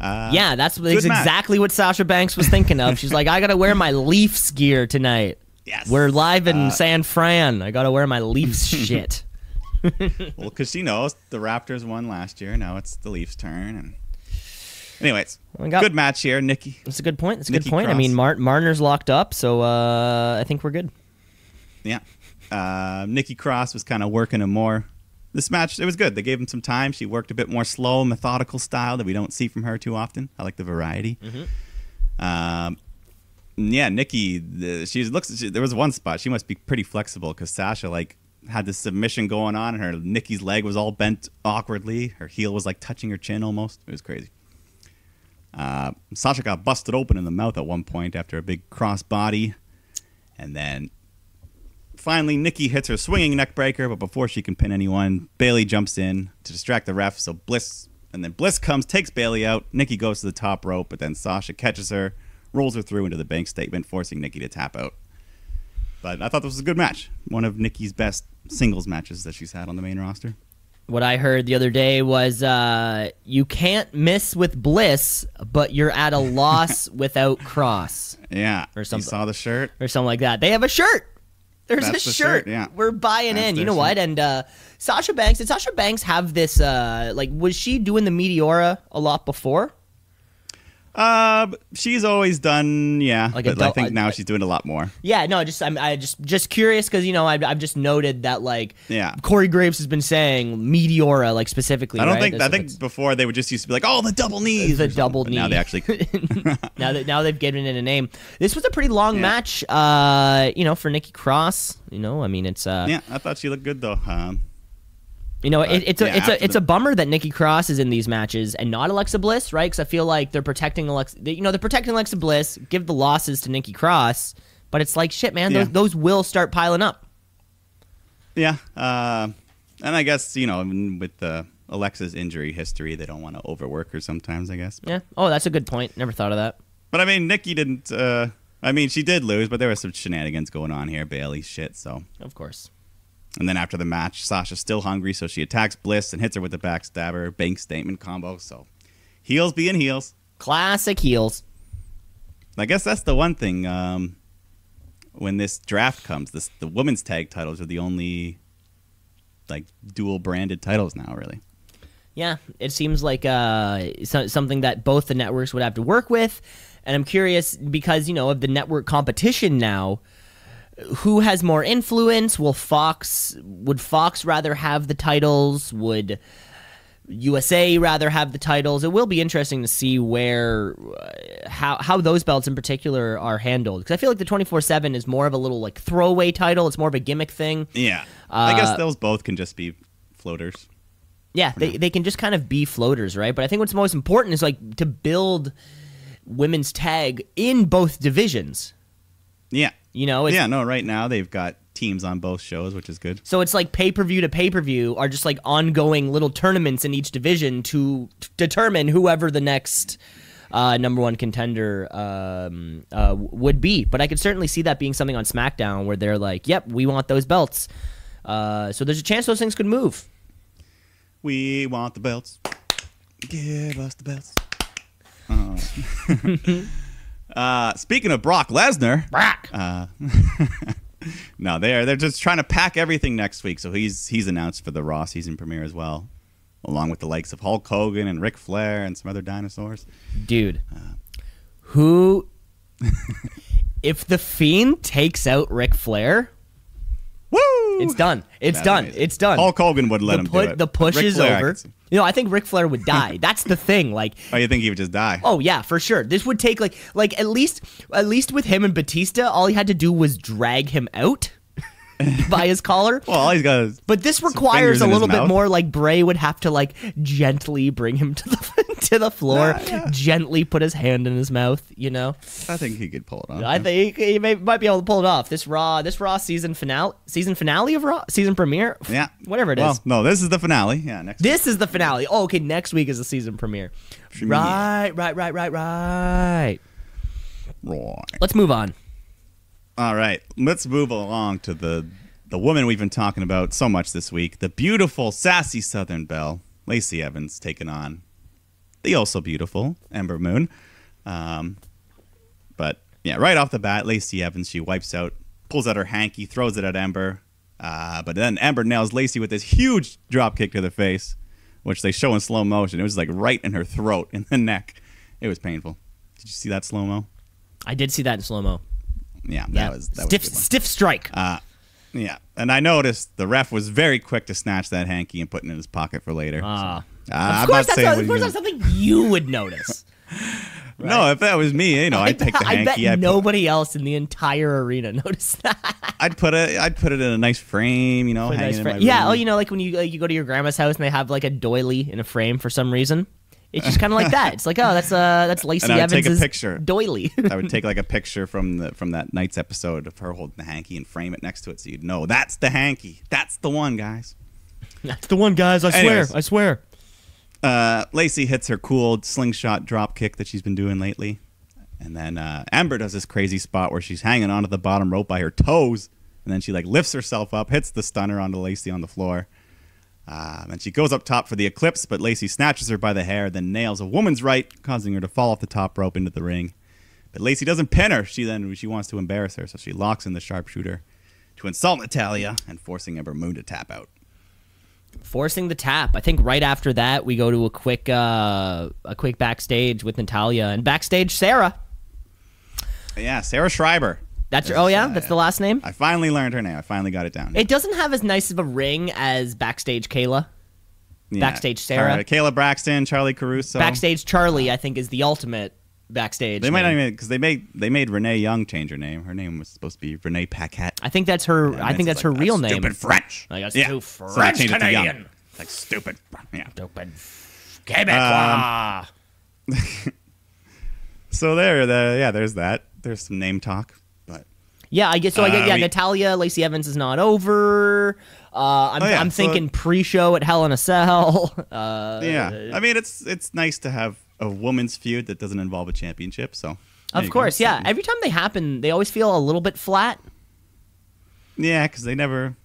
Uh, yeah, that's, that's match. exactly what Sasha Banks was thinking of. She's like, I gotta wear my Leafs gear tonight. Yes. We're live in Uh, San Fran. I gotta wear my Leafs (laughs) shit. Well, because she knows the Raptors won last year. Now it's the Leafs' turn. And anyways, We got- good match here, Nikki. That's a good point. That's a good Nikki point. I Cross. mean, Mar- Marner's locked up, so uh, I think we're good. Yeah, uh, Nikki Cross was kind of working him more. This match, it was good. They gave him some time. She worked a bit more slow, methodical style that we don't see from her too often. I like the variety. Um, yeah, Nikki, the, she looks. She, there was one spot she must be pretty flexible because Sasha like had this submission going on, and her Nikki's leg was all bent awkwardly. Her heel was like touching her chin almost. It was crazy. Uh, Sasha got busted open in the mouth at one point after a big crossbody, and then finally Nikki hits her swinging neckbreaker. But before she can pin anyone, Bayley jumps in to distract the ref. So Bliss and then Bliss comes, takes Bayley out. Nikki goes to the top rope, but then Sasha catches her, rolls her through into the bank statement, forcing Nikki to tap out. But I thought this was a good match. One of Nikki's best singles matches that she's had on the main roster. What I heard the other day was uh, you can't miss with Bliss, but you're at a (laughs) loss without Cross, Yeah. Or You saw the shirt? or something like that. They have a shirt. There's That's a shirt. shirt, yeah. We're buying That's in. You know what? And uh, Sasha Banks, did Sasha Banks have this? Uh, like, was she doing the Meteora a lot before? Uh, she's always done, yeah. Like but I think now she's doing a lot more. Yeah, no, just I'm I just just curious because you know I, I've just noted that like Yeah. Corey Graves has been saying Meteora like specifically. I don't right? think. I think before they would just used to be like, oh, the double knees, the double but knee. Now they actually. (laughs) (laughs) now that now they've given it a name. This was a pretty long Yeah. match, uh, you know, for Nikki Cross. You know, I mean, it's uh, yeah, I thought she looked good though. Um, you know, it, But, it's a yeah, it's a it's the- a bummer that Nikki Cross is in these matches and not Alexa Bliss, right? Because I feel like they're protecting Alexa. They, you know, they're protecting Alexa Bliss. Give the losses to Nikki Cross, but it's like shit, man. Yeah. Those those will start piling up. yeah, uh, and I guess you know with the Alexa's injury history, they don't want to overwork her sometimes. I guess. Yeah. Oh, that's a good point. Never thought of that. But I mean, Nikki didn't. Uh, I mean, she did lose, but there was some shenanigans going on here. Bayley shit. So, Of course. And then after the match, Sasha's still hungry, so she attacks Bliss and hits her with the backstabber bank statement combo. So, heels being heels. Classic heels. I guess that's the one thing. Um, when this draft comes, this the women's tag titles are the only like dual branded titles now. Really. Yeah, it seems like uh, so, something that both the networks would have to work with, and I'm curious because you know of the network competition now. Who has more influence? Will Fox would Fox rather have the titles? Would USA rather have the titles? It will be interesting to see where uh, how how those belts in particular are handled because I feel like the 24/7 is more of a little like throwaway title. It's more of a gimmick thing. Yeah. I guess Uh, those both can just be floaters. Yeah, they, they can just kind of be floaters, right? But I think what's most important is like to build women's tag in both divisions. Yeah. You know, it's, yeah. No. Right now they've got teams on both shows, which is good. so it's like pay per view to pay per view are just like ongoing little tournaments in each division to determine whoever the next uh, number one contender um, uh, would be. But I could certainly see that being something on SmackDown where they're like, "Yep, we want those belts." Uh, so there's a chance those things could move. We want the belts. Give us the belts. (laughs) Oh. (laughs) uh, speaking of Brock Lesnar, Brock. uh, (laughs) no, they're they're just trying to pack everything next week. So he's he's announced for the Raw season premiere as well, along with the likes of Hulk Hogan and Ric Flair and some other dinosaurs. dude. uh, Who? (laughs) if the Fiend takes out Ric Flair! It's done. It's That's done. amazing. It's done. Hulk Hogan would let the him put- do it. The push Ric is Flair, over. You know, I think Ric Flair would die. (laughs) That's the thing. Like, Oh, you think he would just die? oh yeah, for sure. This would take like, like at least, at least with him and Batista, all he had to do was drag him out (laughs) by his collar. Well, all he's got is But this requires a little bit mouth. more. Like Bray would have to like gently bring him to the (laughs) to the floor, Nah, yeah. gently put his hand in his mouth. You know. I think he could pull it off. I think he may, might be able to pull it off. This Raw, this Raw season finale, season finale of Raw, season premiere, Yeah. whatever it is. well, no, this is the finale. Yeah, next. this is the finale. Oh, okay. Next week is the season premiere. Premiere. Right, right, right, right, right. Right. Let's move on. All right, let's move along to the the woman we've been talking about so much this week, the beautiful, sassy Southern Belle, Lacey Evans, taking on the also beautiful Ember Moon. Um, but yeah, right off the bat, Lacey Evans she wipes out, pulls out her hanky, throws it at Ember. Uh, but then Ember nails Lacey with this huge drop kick to the face, which they show in slow motion. It was like right in her throat, in the (laughs) neck. It was painful. Did you see that slow mo? I did see that in slow mo. Yeah, that Yeah, was that stiff, was a good one. stiff strike. Uh, yeah, and I noticed the ref was very quick to snatch that hanky and put it in his pocket for later. Ah. So, uh, of course, that's, not, of course that's something you would notice. gonna- (laughs) No, if that was me, you know, (laughs) I'd take the I bet hanky. I'd, nobody else in the entire arena (laughs) noticed that. I'd put it. I'd put it in a nice frame. You know, hanging nice in frame. my Yeah. Oh, you know, like when you like, you go to your grandma's house and they have like a doily in a frame for some reason. It's just kind of like that. It's like, oh, that's uh, that's Lacey And I would take a Evans' picture. doily. (laughs) I would take like a picture from the from that night's episode of her holding the hanky and frame it next to it, so you'd know that's the hanky. That's the one, guys. that's the one, guys. I Anyways. I swear. uh, Lacey hits her cool slingshot drop kick that she's been doing lately. And then uh, Ember does this crazy spot where she's hanging onto the bottom rope by her toes. And then she like lifts herself up, hits the stunner onto Lacey on the floor. Uh, and she goes up top for the eclipse, but Lacey snatches her by the hair, then nails a woman's right, causing her to fall off the top rope into the ring. But Lacey doesn't pin her. She then she wants to embarrass her, so she locks in the sharpshooter to insult Natalya and forcing Ember Moon to tap out. Forcing the tap. I think right after that we go to a quick uh a quick backstage with Natalya and backstage Sarah. Yeah, Sarah Schreiber. That's your, oh yeah, that's the last name. I finally learned her name. I finally got it down. It doesn't have as nice of a ring as backstage Kayla. Yeah. backstage Sarah. Car- Kayla Braxton, Charlie Caruso. Backstage Charlie, I think, is the ultimate backstage. They might not even because they made they made Renee Young change her name. Her name was supposed to be Renee Paquette. I think that's her. And I think that's like, her real "That's name. Stupid French. Like, that's yeah. too So French changed it to Young. Canadian. Like stupid. Yeah. Stupid Quebecois. Um, (laughs) so there, the yeah, there's that. There's some name talk, yeah, I guess so. I guess Uh, yeah. we- Natalya Lacey Evans is not over. Uh, I'm, Oh, yeah, I'm so- thinking pre-show at Hell in a Cell. (laughs) Uh, yeah. I mean, it's it's nice to have a woman's feud that doesn't involve a championship. So of you go. course, yeah. So- Every time they happen, they always feel a little bit flat. yeah, because they never,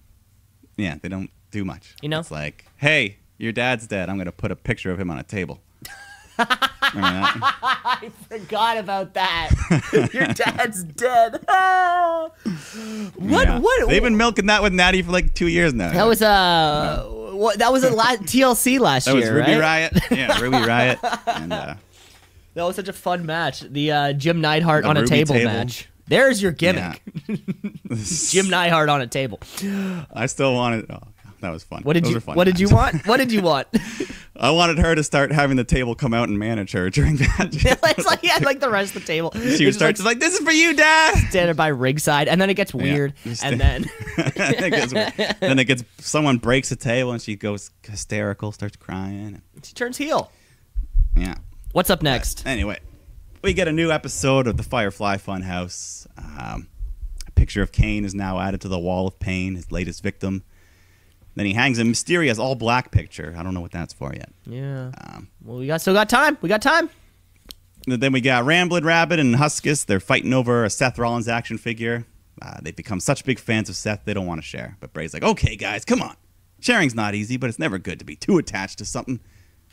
yeah, they don't do much. You know? it's like, hey, your dad's dead. I'm gonna put a picture of him on a table. (laughs) That? (laughs) I forgot about that. (laughs) Your dad's dead. (laughs) what? Yeah. What? They've been milking that with Natty for like two years now. That was uh, what? That was a la- TLC last That was Ruby right? Riot. Yeah, Ruby Riott. And uh, That was such a fun match. The uh, Jim Neidhart The on a table, table. match. There's your gimmick. yeah. Jim Neidhart on a table. I still wanted. Oh, that was fun. What did Those you What did you want? What did you want? (laughs) I wanted her to start having the table come out and manage her during that. (laughs) it's like yeah, like the rest of the table. she would start like like, "This is for you, Dad." standing by ringside, and then it gets weird, Just and then then, (laughs) it gets, then it gets someone breaks a table and she goes hysterical, starts crying. she turns heel. Yeah. What's up next? Anyway, we get a new episode of the Firefly Funhouse. Um, a picture of Kane is now added to the wall of pain, his latest victim. Then he hangs a mysterious all black picture. I don't know what that's for yet. Yeah. Um, Well, we got still got time. We got time. then we got Ramblin' Rabbit and Huskus. They're fighting over a Seth Rollins action figure. Uh, they've become such big fans of Seth, they don't want to share. But Bray's like, okay, guys, come on. Sharing's not easy, but it's never good to be too attached to something.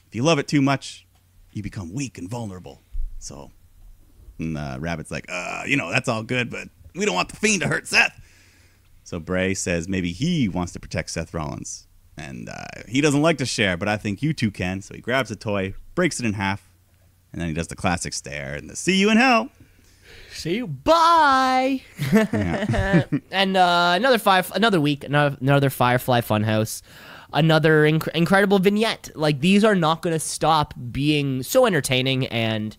If you love it too much, you become weak and vulnerable. So, and, uh, Rabbit's like, uh, you know, that's all good, but we don't want the fiend to hurt Seth. So Bray says maybe he wants to protect Seth Rollins. And uh, he doesn't like to share, but I think you two can. So he grabs a toy, breaks it in half, and then he does the classic stare and the see you in hell. See you. Bye. Yeah. (laughs) and uh, another five, another week, another, another Firefly Funhouse, another inc- incredible vignette. Like these are not going to stop being so entertaining, and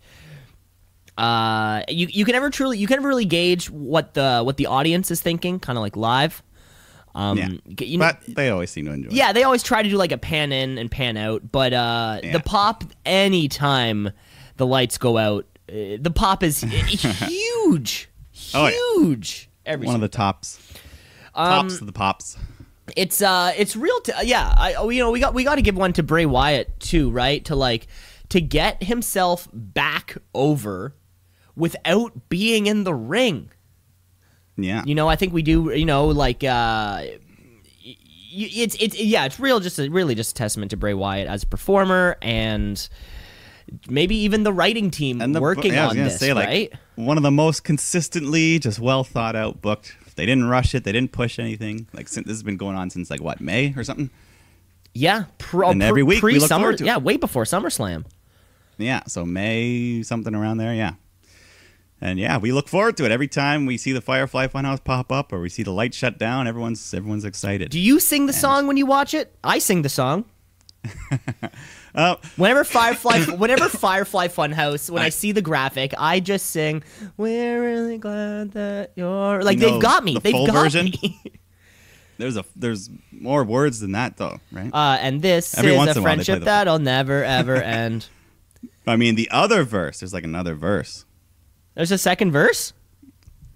uh, you you can never truly you can never really gauge what the what the audience is thinking, kind of like live. Um, yeah. you know, but they always seem to enjoy it. yeah, they always try to do like a pan in and pan out, but uh, Yeah. the pop anytime the lights go out, uh, the pop is (laughs) huge, Oh, yeah. huge. Every One of the tops. Tops of the pops. it's uh it's real t- yeah i oh, you know we got we got to give one to bray wyatt too right to like to get himself back over without being in the ring Yeah. you know i think we do you know like uh it's it's yeah it's real just a, really just a testament to bray wyatt as a performer and maybe even the writing team and the, working yeah, I was on this say, like, right One of the most consistently, just well thought out booked. They didn't rush it. They didn't push anything. Like since, this has been going on since like what May or something. yeah pro, And every week we look pre-summer forward to it. yeah way before summerslam Yeah, so May something around there. Yeah, and yeah, we look forward to it every time we see the Firefly Funhouse pop up or we see the lights shut down. Everyone's everyone's excited. do you sing the song when you watch it i sing the song Oh, (laughs) Whenever Firefly, (laughs) whenever Firefly Funhouse, when I, I- see the graphic, I just sing. We're really glad that you're like You know they've got me. the They've full got version? me. (laughs) there's a there's more words than that though, right? Uh, and this Every is a in a while they play friendship that'll never ever end. I mean, the other verse. There's like another verse. There's a second verse.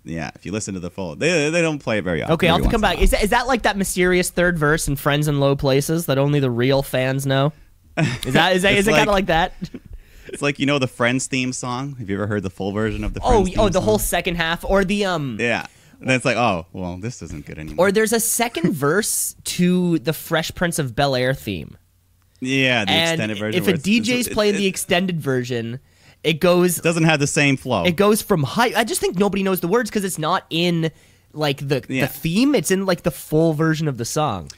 Yeah, if you listen to the full, they they don't play it very often. Okay, I'll have to come back. Is that, is that like that mysterious third verse in Friends in Low Places that only the real fans know? Is that is, that, (laughs) is is it kind of like- like that? in a while. It's like you know the Friends theme song. Have you ever heard the full version of the? Oh, Friends oh, theme the whole second half, or the um, Yeah, and it's like, oh, well, this isn't good anymore. or there's a second (laughs) verse to the Fresh Prince of Bel Air theme. yeah, the and extended version. if a DJ's playing it, the extended version, it goes doesn't have the same flow. it goes from high. I just think nobody knows the words because it's not in like the Yeah. the theme. It's in like the full version of the song.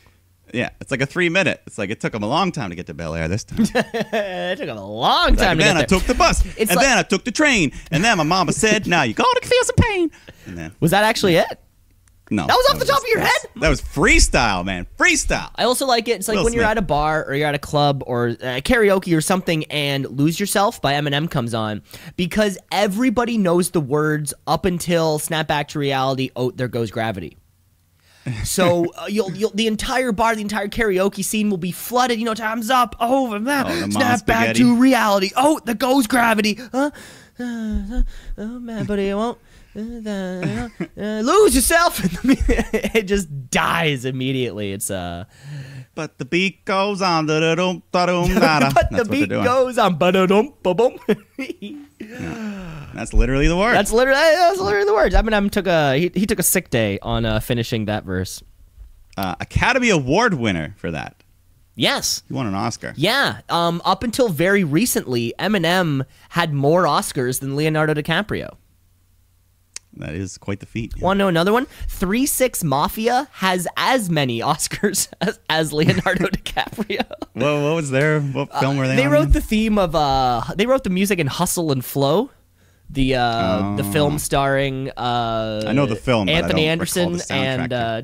Yeah, it's like a three minute. It's like it took him a long time to get to Bel Air this time. (laughs) it took a long Like, time and to then I took the bus, (laughs) It's and like- then I took the train, and then my mama said, "Now you gotta feel some pain." And then Was that actually it? No, That was off the top of your head? That was freestyle, man, freestyle. I also like it. It's like Will when you're at a bar or you're at a club or uh, karaoke or something and "Lose Yourself" by Eminem comes on because everybody knows the words up until "Snap Back to Reality." Oh, there goes gravity. So (laughs) uh, you'll, you'll the entire bar, the entire karaoke scene will be flooded. You know, time's up. Oh, man. Oh, snap back to reality. Oh, there goes gravity. Huh? Uh, (sighs) uh, oh man, but it won't. Uh, (laughs) lose yourself. (laughs) it just dies immediately. It's uh. But the beat goes on. da-da-dum, da-dum, da-da. (laughs) but That's the beat goes on. Ba-bum. That's literally the word. That's literally that's literally the words. Eminem took a he, he took a sick day on uh, finishing that verse. uh, Academy Award winner for that. Yes. He won an Oscar. Yeah. Um. Up until very recently, Eminem had more Oscars than Leonardo DiCaprio. That is quite the feat. yeah. Want to know another one? Three Six Mafia has as many Oscars (laughs) as, as Leonardo (laughs) DiCaprio. What, what was their what film were they? Uh, They on wrote the theme of uh they wrote the music in Hustle and Flow. The uh the film starring uh Oh. I know the film, Anthony Anderson and uh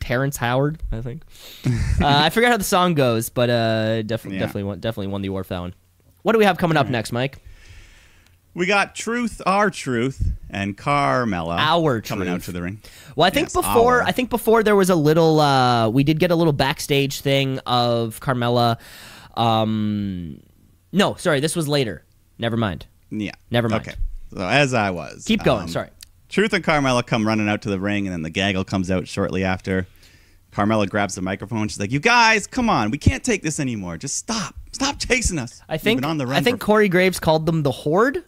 Terrence Howard, I think. (laughs) uh, I forgot how the song goes, but uh definitely Yeah. definitely won, definitely won the award for that one. What do we have coming up next, Mike? We got Truth, R-Truth, and Carmella. Our coming Truth. out to the ring. Well, I think Yes, before our. I think before there was a little uh we did get a little backstage thing of Carmella um no, sorry, this was later. Never mind. Yeah. Never mind. Okay. So as I was. Keep going, um, sorry. Truth and Carmella come running out to the ring, and then the gaggle comes out shortly after. Carmella grabs the microphone. She's like, "You guys, come on! We can't take this anymore. Just stop! Stop chasing us. I think on the run I think Corey Graves called them the Horde.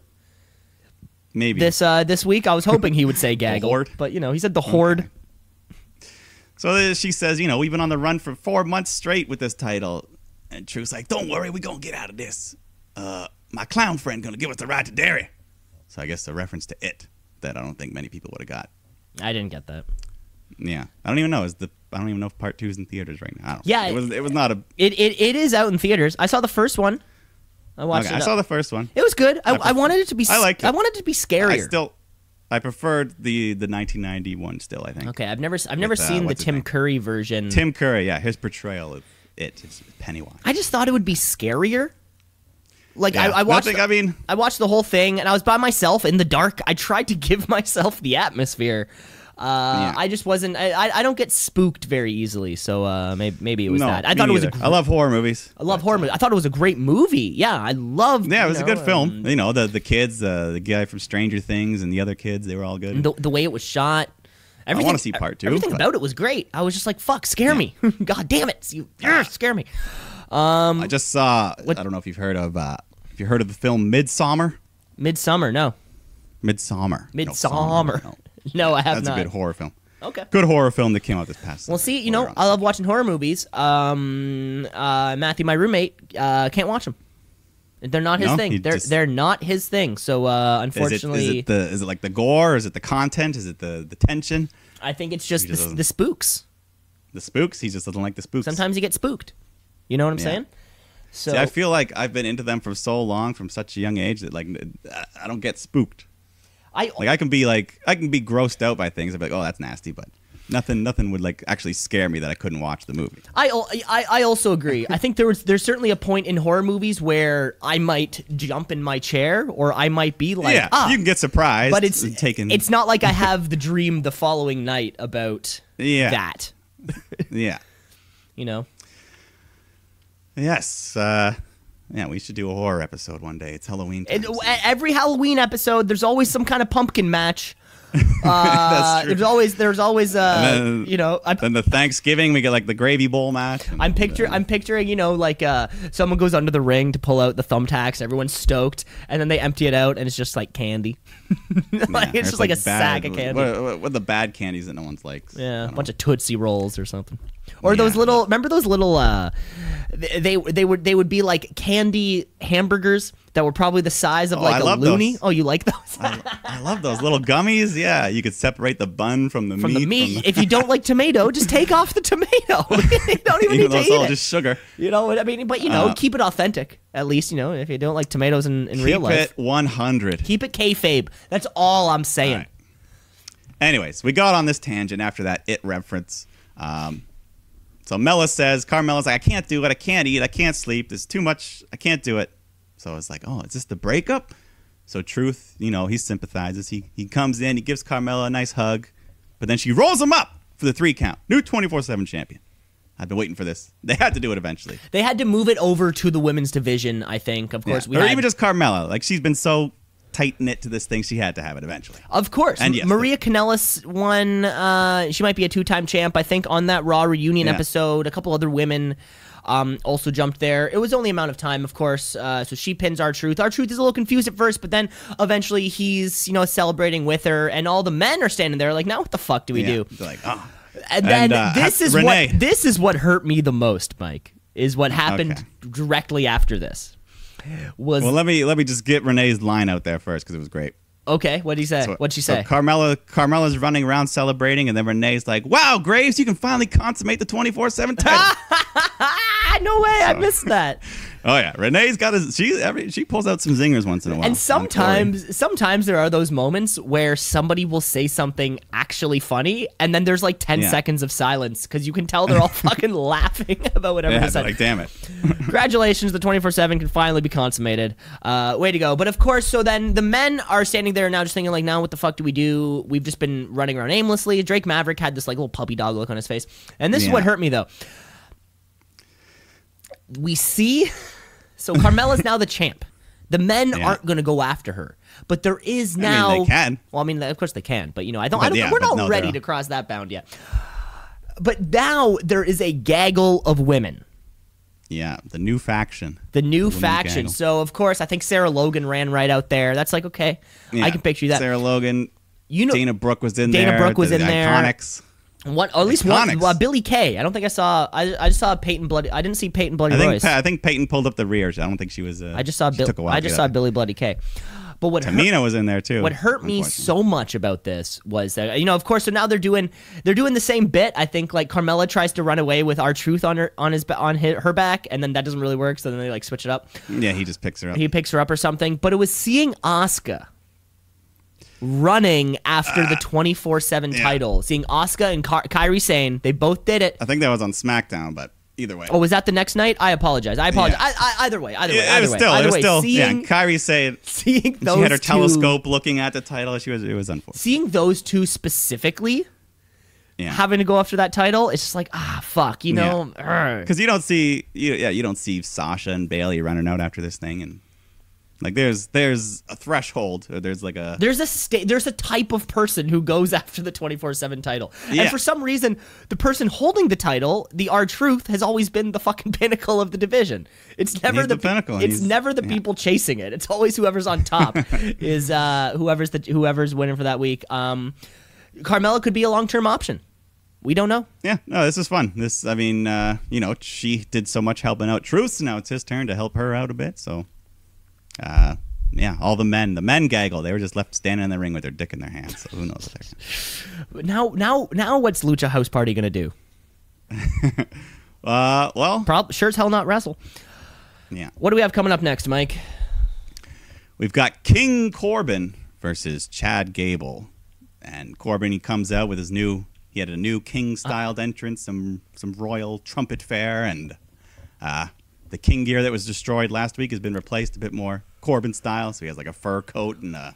Maybe this uh this week. I was hoping he would say (laughs) gaggle, but you know he said the horde. So she says, you know, we've been on the run for four months straight with this title. And Truth's like, don't worry, we gonna get out of this. Uh, my clown friend gonna give us the ride to Derry. So I guess the reference to it that I don't think many people would have got. I didn't get that. Yeah, I don't even know. Is the I don't even know if part two is in theaters right now. I don't Yeah, it was. It was not a. It it, it is out in theaters. I saw the first one. I watched Okay, it. I saw the first one. it was good. I, I, pref- wanted it to be. I liked it. I wanted it to be scarier. I still, I preferred the the 1991 still. I think. okay, I've never I've never With, uh, seen the Tim? Curry version. Tim Curry, yeah, his portrayal of it is Pennywise. I just thought it would be scarier. Like Yeah, I, I watched. nothing- I mean- I watched the whole thing, and I was by myself in the dark. I tried to (laughs) give myself the atmosphere. Uh, Yeah. I just wasn't. I, I I don't get spooked very easily, so uh, maybe maybe it was no, that. I thought it was. A gr- I love horror movies. I love horror movies. I thought it was a great movie. Yeah, I love. Yeah, it was you a good film. um, you know, the the kids, uh, the guy from Stranger Things, and the other kids, they were all good. the, the way it was shot. Everything, wanna see part two, Everything but- about it was great. I was just like, "Fuck, scare me! (laughs) God damn it! You Urgh, (laughs) scare me!" I just saw. What- I don't know if you've heard of. Uh, if you heard of the film Midsummer. Midsummer, no, Midsummer. No, Midsummer. no. (laughs) no, I have That's not. That's a good horror film. Okay. Good horror film that came out this past. Well, see, you know, I love watching horror movies. Um, uh, Matthew, my roommate, uh, can't watch them. They're not his No? thing. They're just- they're not his thing. So uh, Is it, unfortunately, is it the is it like the gore? Is it the content? Is it the the tension? I think it's just just the, the spooks. The spooks? He just doesn't like the spooks. Sometimes you get spooked. You know what I'm Yeah. saying? So See, I feel like I've been into them for so long, from such a young age, that like I don't get spooked. I Like I can be like I can be grossed out by things. I'm like, oh, that's nasty, but nothing nothing would like actually scare me that I couldn't watch the movie. I, I I also agree. I think there was there's certainly a point in horror movies where I might jump in my chair or I might be like, yeah, ah, you can get surprised, but it's taken. it's not like I (laughs) have the dream the following night about Yeah. that. (laughs) yeah, You know. yes, uh, yeah. We should do a horror episode one day. It's Halloween. And time, so- e- every Halloween episode, there's always some kind of pumpkin match. (laughs) Uh, That's true. There's always there's always uh then- you know I'm, Then the Thanksgiving, we get like the gravy bowl match. I'm picture I'm picturing you know like uh someone goes under the ring to pull out the thumbtacks, everyone's stoked, and then they empty it out and it's just like candy. (laughs) like Yeah, it's just like, a bad- sack of candy. What, what, what are the bad candies that no one's likes? Yeah, a bunch know. of Tootsie Rolls or something. Or those little remember those little uh they they would they would be like candy hamburgers that were probably the size of Oh, like I a love loony. those. Oh, you like those? I, I love those little gummies. Yeah, you could separate the bun from the from meat. the meat. from the- if you don't like tomato, just (laughs) take off the tomato. (laughs) you don't even, even need to it's eat all it. just sugar. You know what I mean? But you know, Uh, keep it authentic. At least you know if you don't like tomatoes in, in real life. Keep it 100. keep it kayfabe. That's all I'm saying. All right. Anyways, we got on this tangent after that it reference. Um, so Mela says, Carmella's like, I can't do it. I can't eat. I can't sleep. There's too much. I can't do it. So I was like, oh, is this the breakup? So Truth, you know, he sympathizes. He he comes in. He gives Carmella a nice hug, but then she rolls him up for the three count. New 24/7 champion. I've been waiting for this. (laughs) They had to do it eventually. They had to move it over to the women's division. I think, of course, Yeah. we or had, even just Carmella. Like she's been so tight knit to this thing, she had to have it eventually. Of course. And yes, Maria Kanellis won. Uh, she might be a two time champ, I think, on that Raw reunion Yeah. episode. A couple other women um, also jumped there. It was only a amount of time, of course. Uh, so she pins R-Truth. Our truth is a little confused at first, but then eventually he's, you know, celebrating with her, and all the men are standing there like, now what the fuck do we Yeah. do? They're like, oh. And then And, uh, this is Renee. what this is what hurt me the most, Mike. Is what happened Okay. directly after this. Was Well, let me let me just get Renee's line out there first because it was great. okay. what did he say? So- What'd she so say? Carmella Carmella's running around celebrating, and then Renee's like, "Wow, Graves, you can finally consummate the twenty four seven title." (laughs) no way! I missed that. (laughs) oh yeah, Renee's got a she every she pulls out some zingers once in a while. And sometimes, sometimes there are those moments where somebody will say something actually funny, and then there's like ten Yeah. seconds of silence because you can tell they're all (laughs) fucking laughing about whatever yeah, they said. like, damn it. (laughs) Congratulations, the 24 7 can finally be consummated. Uh, way to go. But of course, so then the men are standing there now just thinking, like, now what the fuck do we do? We've just been running around aimlessly. Drake Maverick had this, like, little puppy dog look on his face. And this is what hurt me, though. We see. So Carmella's now the champ. The men Yeah. aren't going to go after her. But there is mean, now. they can. Well, I mean, of course they can. But, you know, I don't. I don't yeah, we're not no, ready to cross that bound yet. But now there is a gaggle of women Yeah, the new faction. the new Women's faction. gaggle. So of course, I think Sarah Logan ran right out there. That's like okay, I can picture that. Sarah Logan. you know, Dana Brooke was in Dana there. Dana Brooke was the in there. Iconics. One or at least one. Iconics. Uh, Billie Kay. I don't think I saw. I, I just saw Peyton Bloody. I didn't see Peyton Bloody I think Royce. Pa- I think Peyton pulled up the rear. I don't think she was. Uh, I just saw. she Bill, took a while I just saw up. Billy Bloody Kay. But what hurt, Tamina was in there too. what hurt me so much about this was that you know, of course, so now they're doing they're doing the same bit. I think like Carmella tries to run away with R-Truth on her on his on hi- her back, and then that doesn't really work. So then they like switch it up. Yeah, he just picks her up. he picks her up or something. But it was seeing Asuka running after the 24 7 Ah. yeah. title, seeing Asuka and Ka- Kairi Sane. They both did it. I think that was on SmackDown, but either way. Oh, was that the next night? I apologize. I apologize. Yeah. I, I, either way, either way, Yeah, it either was way, still, either it was way. still, seeing, yeah. Kairi Sane seeing those she had her two, telescope looking at the title. She was, it was unfortunate. seeing those two specifically Yeah, having to go after that title, it's just like ah, fuck, you know. Because you don't see, you, yeah, you don't see Sasha and Bayley running out after this thing, and like there's there's a threshold, or there's like a There's a sta- there's a type of person who goes (laughs) after the 24/7 title. And for some reason, the person holding the title, the R-Truth, has always been the fucking (laughs) pinnacle of the division. It's never the, the pinnacle. It's never the yeah. people chasing it. It's always whoever's on top (laughs) is uh whoever's the whoever's winning for that week. Um Carmella could be a long-term option. We don't know. yeah. No, this is fun. This, I mean, uh, you know, she did so much helping out Truth. Now it's his turn to help her out a bit. So, uh, yeah, all the men, the men gaggle. They were just left standing in the ring with their dick in their hands. So who knows. Now now now what's Lucha House Party going to do? (laughs) Uh, well, Prob- sure as hell not wrestle. yeah. What do we have coming up next, Mike? We've got King Corbin versus Chad Gable, and Corbin he comes out with his new. He had a new king-styled entrance, some some royal trumpet fair, and uh, the king gear that was destroyed last week has been replaced a bit more Corbin style. So he has like a fur coat and a,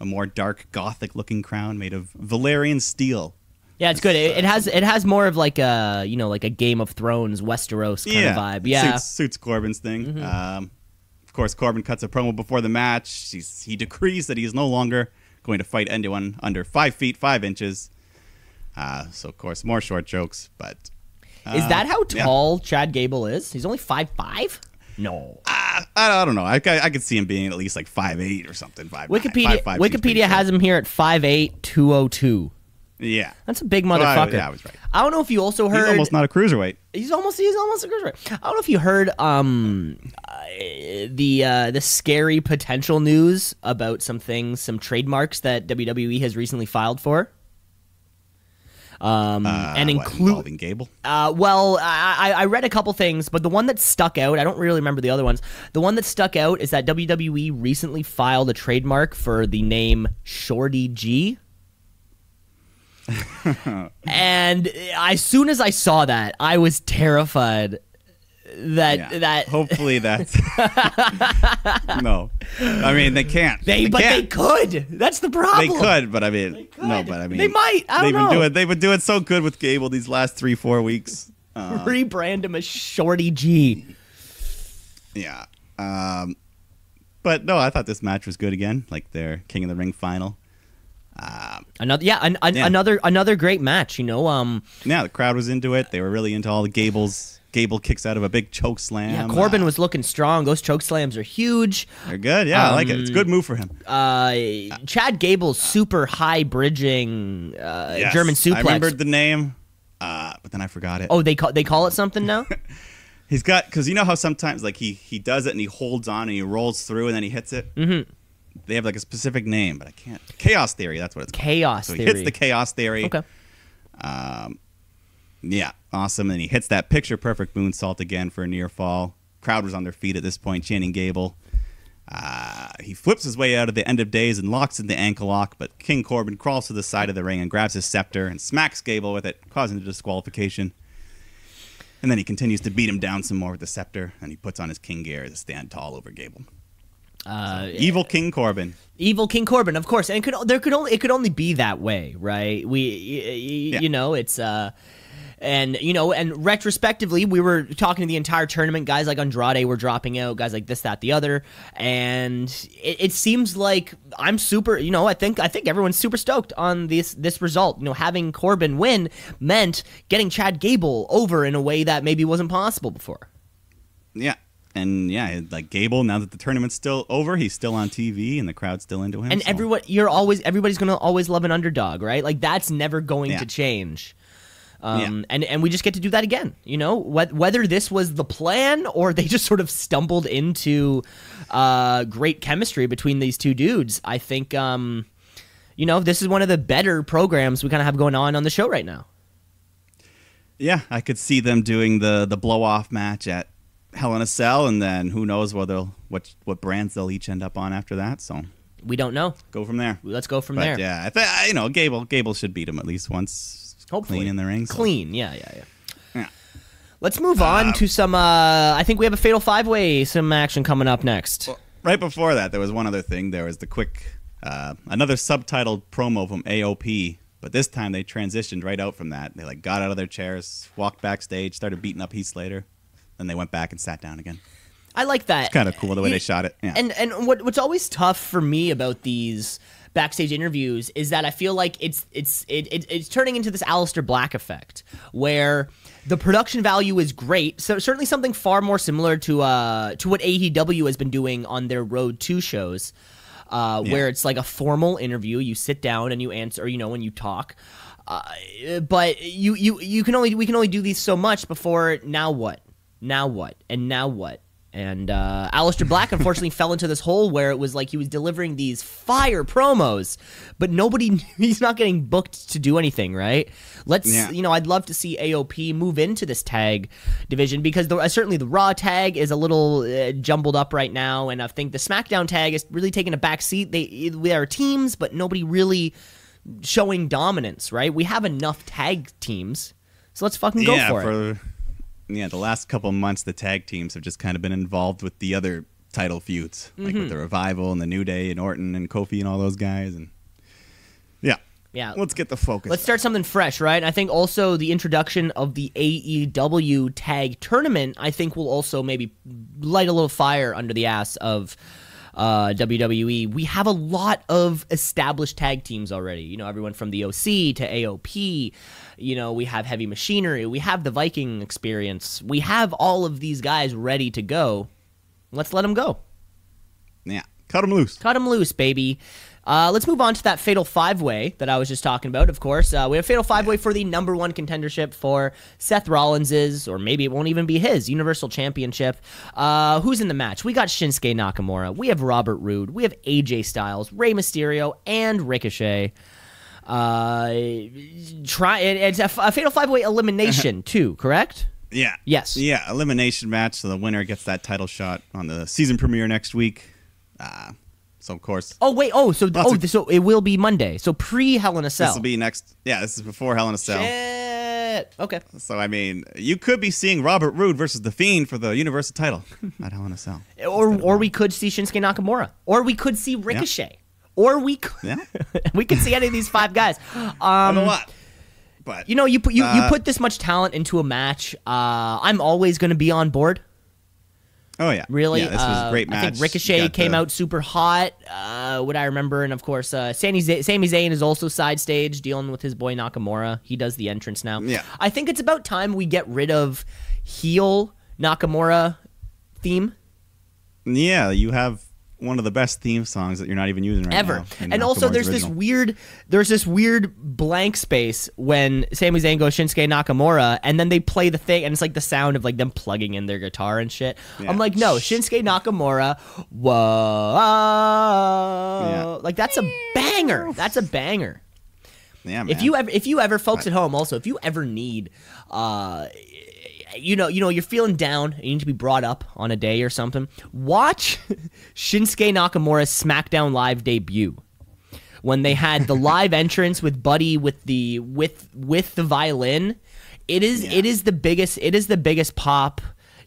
a more dark gothic-looking crown made of Valyrian steel. Yeah, it's good. It, it has it has more of like a you know like a Game of Thrones Westeros kind yeah, of vibe. Yeah, suits, suits Corbin's thing. Um, of course, Corbin cuts a promo before the match. He's, he decrees that he is no longer going to fight anyone under five feet five inches. Uh, so, of course, more short jokes. But is uh, that how yeah. tall Chad Gable is? He's only five five. No. I, I don't know. I, I, I could see him being at least like five eight or something. Five. Wikipedia five, five seems Wikipedia has him here at 5'8", 202. Yeah. That's a big Well, I- motherfucker. yeah, I was right. I don't know if you also He's heard. almost not a cruiserweight. He's almost he's almost a cruiserweight. I don't know if you heard um uh, the uh, the scary potential news about some things, some trademarks that WWE has recently filed for. Um, Uh, and involving Gable. uh, well, I, I I read a couple things, but the one that stuck out, I don't really remember the other ones. The one that stuck out is that WWE recently filed a trademark for the name Shorty G. (laughs) and as soon as I saw that, I was terrified that Yeah. that Hopefully that's (laughs) no. I mean they can't. they, but they can't. could. That's the problem. They could, but I mean no. But I mean They might. I don't they've know. been doing. They've been doing so good with Gable these last three four weeks. Uh, rebrand him as Shorty G. yeah. Um, but no, I thought this match was good again. Like their King of the Ring final. Another yeah, an, an, Yeah. another another great match. You know, um, Yeah, the crowd was into it. They were really into all the Gables. Gable kicks out of a big choke slam. yeah, Corbin Uh, was looking strong. Those choke slams are huge. They're good. Yeah, I like it. Um, It's a good move for him. uh, Chad Gable's super high bridging uh, Yes. German I suplex. remembered the name, uh, but then I forgot it. oh, they call they call it something now. (laughs) He's got because you know how sometimes like he he does it and he holds on and he rolls through and then he hits it. Mm-hmm. They have like a specific name, but I can't. Chaos theory. That's what it's called. Chaos So theory. hits the chaos theory. okay. Um, Yeah, awesome. And he hits that picture perfect moonsault again for a near fall. Crowd was on their feet at this point, chanting Gable. Uh, he flips his way out of the end of days and locks in the ankle lock, but King Corbin crawls to the side of the ring and grabs his scepter and smacks Gable with it, causing the disqualification. And then he continues to beat him down some more with the scepter, and he puts on his king gear to stand tall over Gable. Uh, Evil King Corbin. Evil King Corbin, of course, and could there could only it could only be that way, right? We, Yeah. you know, it's uh, and you know, and retrospectively, we were talking to the entire tournament. Guys like Andrade were dropping out. Guys like this, that, the other, and it, it seems like I'm super. You know, I think I think everyone's super stoked on this this result. You know, having Corbin win meant getting Chad Gable over in a way that maybe wasn't possible before. Yeah. And yeah, like Gable, now that the tournament's still over, he's still on TV and the crowd's still into him. and so- everyone you're always everybody's gonna always love an underdog right like that's never going Yeah. to change um, Yeah. and and we just get to do that again you know whether this was the plan or they (laughs) just sort of stumbled into uh, great chemistry between these two dudes i think um, you know this is one of the better programs we kind of have going on on the show right now Yeah, I could see them doing the the blow off match at Hell in a Cell, and then who knows what they'll what what brands they'll each end up on after that. So we don't know go from there. let's go from But there yeah, I th- you know Gable Gable should beat him at least once. Hopefully. clean in the ring. so- clean yeah yeah yeah Yeah. Let's move on to some. Uh, I think we have a fatal five way, some action coming up next. Right before that, there was one other thing. There was the quick uh, another subtitled promo from AOP. But this time they transitioned right out from that. They like got out of their chairs, walked backstage, started beating up Heath Slater, then they went back and sat down again. I like that. Kind of cool the way You- they shot it. Yeah. And and what what's always tough for me about these backstage interviews is that I feel like it's it's it, it, it's turning into this Aleister Black effect where the production value is great. So certainly something far more similar to uh to what AEW has been doing on their Road to shows. Uh, Yeah. Where it's like a formal interview, you sit down and you answer, you know, and you talk. Uh, but you, you you can only we can only do these so much before now what now what and now what and uh, Aleister Black unfortunately (laughs) fell into this hole where it was like he was delivering these fire promos, but nobody (laughs) he's not getting booked to do anything, right? Let's Yeah. you know I'd love to see AOP move into this tag division because the, uh, certainly the Raw tag is a little uh, jumbled up right now, and I think the SmackDown tag is really taking a back seat. They they are teams, but nobody really showing dominance, right? We have enough tag teams, so let's fucking go yeah, for, it. Yeah, the last couple months, the tag teams have just kind of been involved with the other title feuds, like Mm-hmm. with the Revival and the New Day and Orton and Kofi and all those guys. And yeah, Yeah. let's get the focus. Let's start something fresh, right? I think also the introduction of the AEW tag tournament, I think will also maybe light a little fire under the ass of uh, WWE. We have a lot of established tag teams already. You know, everyone from the OC to AOP. You know, we have Heavy Machinery. We have the Viking experience. We have all of these guys ready to go. Let's let them go. yeah, cut them loose. Cut them loose, baby. Uh, let's move on to that fatal five way that I was just talking about. Of course, uh, we have fatal five way for the number one contendership for Seth Rollins's, or maybe it won't even be his Universal Championship. Uh, who's in the match? We got Shinsuke Nakamura, we have Robert Roode, we have AJ Styles, Rey Mysterio, and Ricochet. Uh, try it, it's a, f- a fatal five way (laughs) elimination too, correct? Yeah. Yes. Yeah, elimination match. So the winner gets that title shot on the season premiere next week. So of course, Oh wait, oh so oh of- so it will be Monday. So pre Hell in a Cell. this will be next. Yeah, this is before Hell in a Cell. Shit. Okay. So I mean, you could be seeing Robert Roode versus the Fiend for the Universal title (laughs) at Hell in a Cell. Or or we could see Shinsuke Nakamura. Or we could see Ricochet. Or we could Yeah, (laughs) we could see any of these five guys. (laughs) Um know what. But you know, you put you, you Uh, put this much talent into a match. Uh, I'm always going to be on board. Oh yeah, Really, Yeah, this was Uh, a great match. I think Ricochet came the- out super hot. Uh, what I remember, and of course, uh, Sami, Z- Sami Zayn is also side stage dealing with his boy Nakamura. He does the entrance now. Yeah. I think it's about time we get rid of heel Nakamura theme Yeah, you have one of the best theme songs that you're not even using right ever. And also, there's this weird, there's this weird blank space when Sami Zayn goes Shinsuke Nakamura, and then they play the thing, and it's like the sound of like them plugging in their guitar and shit. Yeah. I'm like, no, Shinsuke Nakamura, whoa, Yeah. like that's a banger. That's a banger. Yeah, man. If you ever, if you ever, folks at home, also, if you ever need, uh, you know, you know, you're feeling down, you need to be brought up on a day or something. Watch (laughs) Shinsuke Nakamura's SmackDown Live debut when they had the (laughs) live entrance with Buddy with the with with the violin. It is Yeah. it is the biggest it is the biggest pop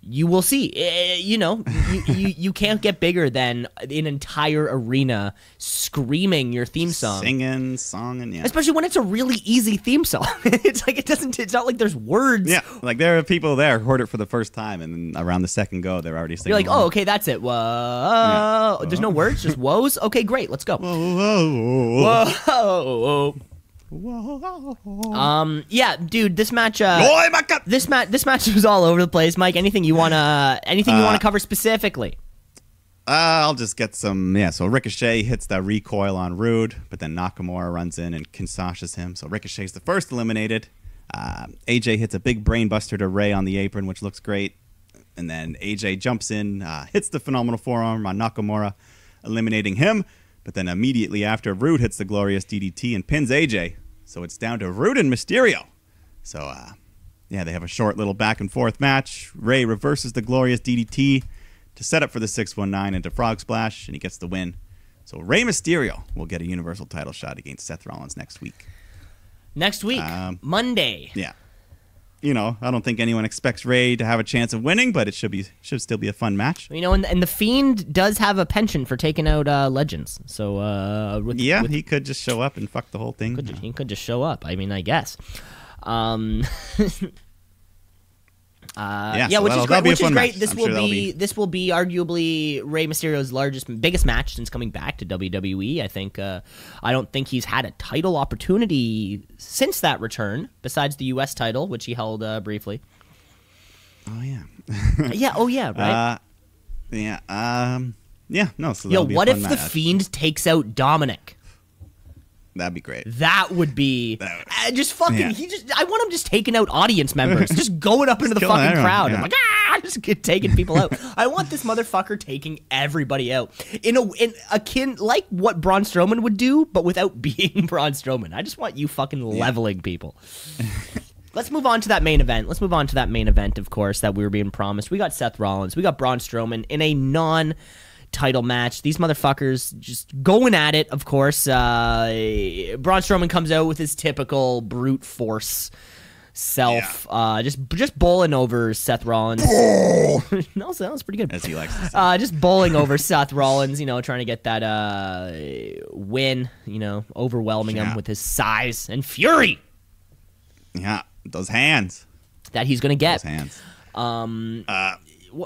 you will see. Eh, you know, you, you you can't get bigger than an entire arena screaming your theme song singing, songing, yeah. especially when it's a really easy theme song. (laughs) it's like it doesn't. It's not like there's words. Yeah, like there are people there who heard it for the first time, and then around the second go, they're already singing. You're like, oh, okay, that's it. Whoa. There's no words, just (laughs) woes. Okay, great. Let's go. Whoa, Whoa. whoa, whoa. Um. Yeah, dude. This match. Uh, Oi, my God. this match. This match was all over the place. Mike, anything you wanna? Anything you Uh, wanna cover specifically? Uh, I'll just get some. Yeah, so Ricochet hits that recoil on Roode, but then Nakamura runs in and Kinshasas him. So Ricochet's the first eliminated. Uh, AJ hits a big brainbuster to Rey on the apron, which looks great. And then AJ jumps in, uh, hits the phenomenal forearm on Nakamura, eliminating him. But then immediately after, Roode hits the glorious DDT and pins AJ. So it's down to Roode and Mysterio. So, uh, yeah, they have a short little back and forth match. Rey reverses the glorious DDT to set up for the 619 into Frog Splash, and he gets the win. So Rey Mysterio will get a Universal title shot against Seth Rollins next week. Next week, um, Monday. Yeah. You know, I don't think anyone expects Rey to have a chance of winning, but it should be should still be a fun match. You know, and, and the Fiend does have a penchant for taking out uh, legends. So, uh, with, Yeah, with he could just show up and fuck the whole thing. could he could just show up. I mean, I guess. Um, (laughs) uh, Yeah, yeah, so which is great. Which is great. match. This I'm will sure be, be- this will be arguably Rey Mysterio's largest, biggest match since coming back to WWE. I think. Uh, I don't think he's had a title opportunity since that return, besides the U.S. title, which he held uh, briefly. Oh yeah. yeah. Oh yeah. Right. Uh, yeah. Um. Yeah. No. So Yo, what if the. Fiend takes out Dominik? That'd be great. That would be That would- uh, just fucking. Yeah. He just. I want him just taking out audience members, (laughs) just going up into the fucking everyone, crowd. yeah. I'm like, ah, just get, taking people out. (laughs) I want this motherfucker taking everybody out in a in akin like what Braun Strowman would do, but without (laughs) being Braun Strowman. I just want you fucking leveling people. Let's move on to that main event. Let's move on to that main event, of course, that we were being promised. We got Seth Rollins, we got Braun Strowman in a non title match. These motherfuckers just going at it, of course. Uh, Braun Strowman comes out with his typical brute force self, uh, just just bowling over Seth Rollins. (laughs) no, that was pretty good. As he likes. Uh, just bowling over Seth Rollins, you know, trying to get that uh, win, you know, overwhelming him with his size and fury yeah. Those hands. that he's going to Those get. hands. Um, Uh,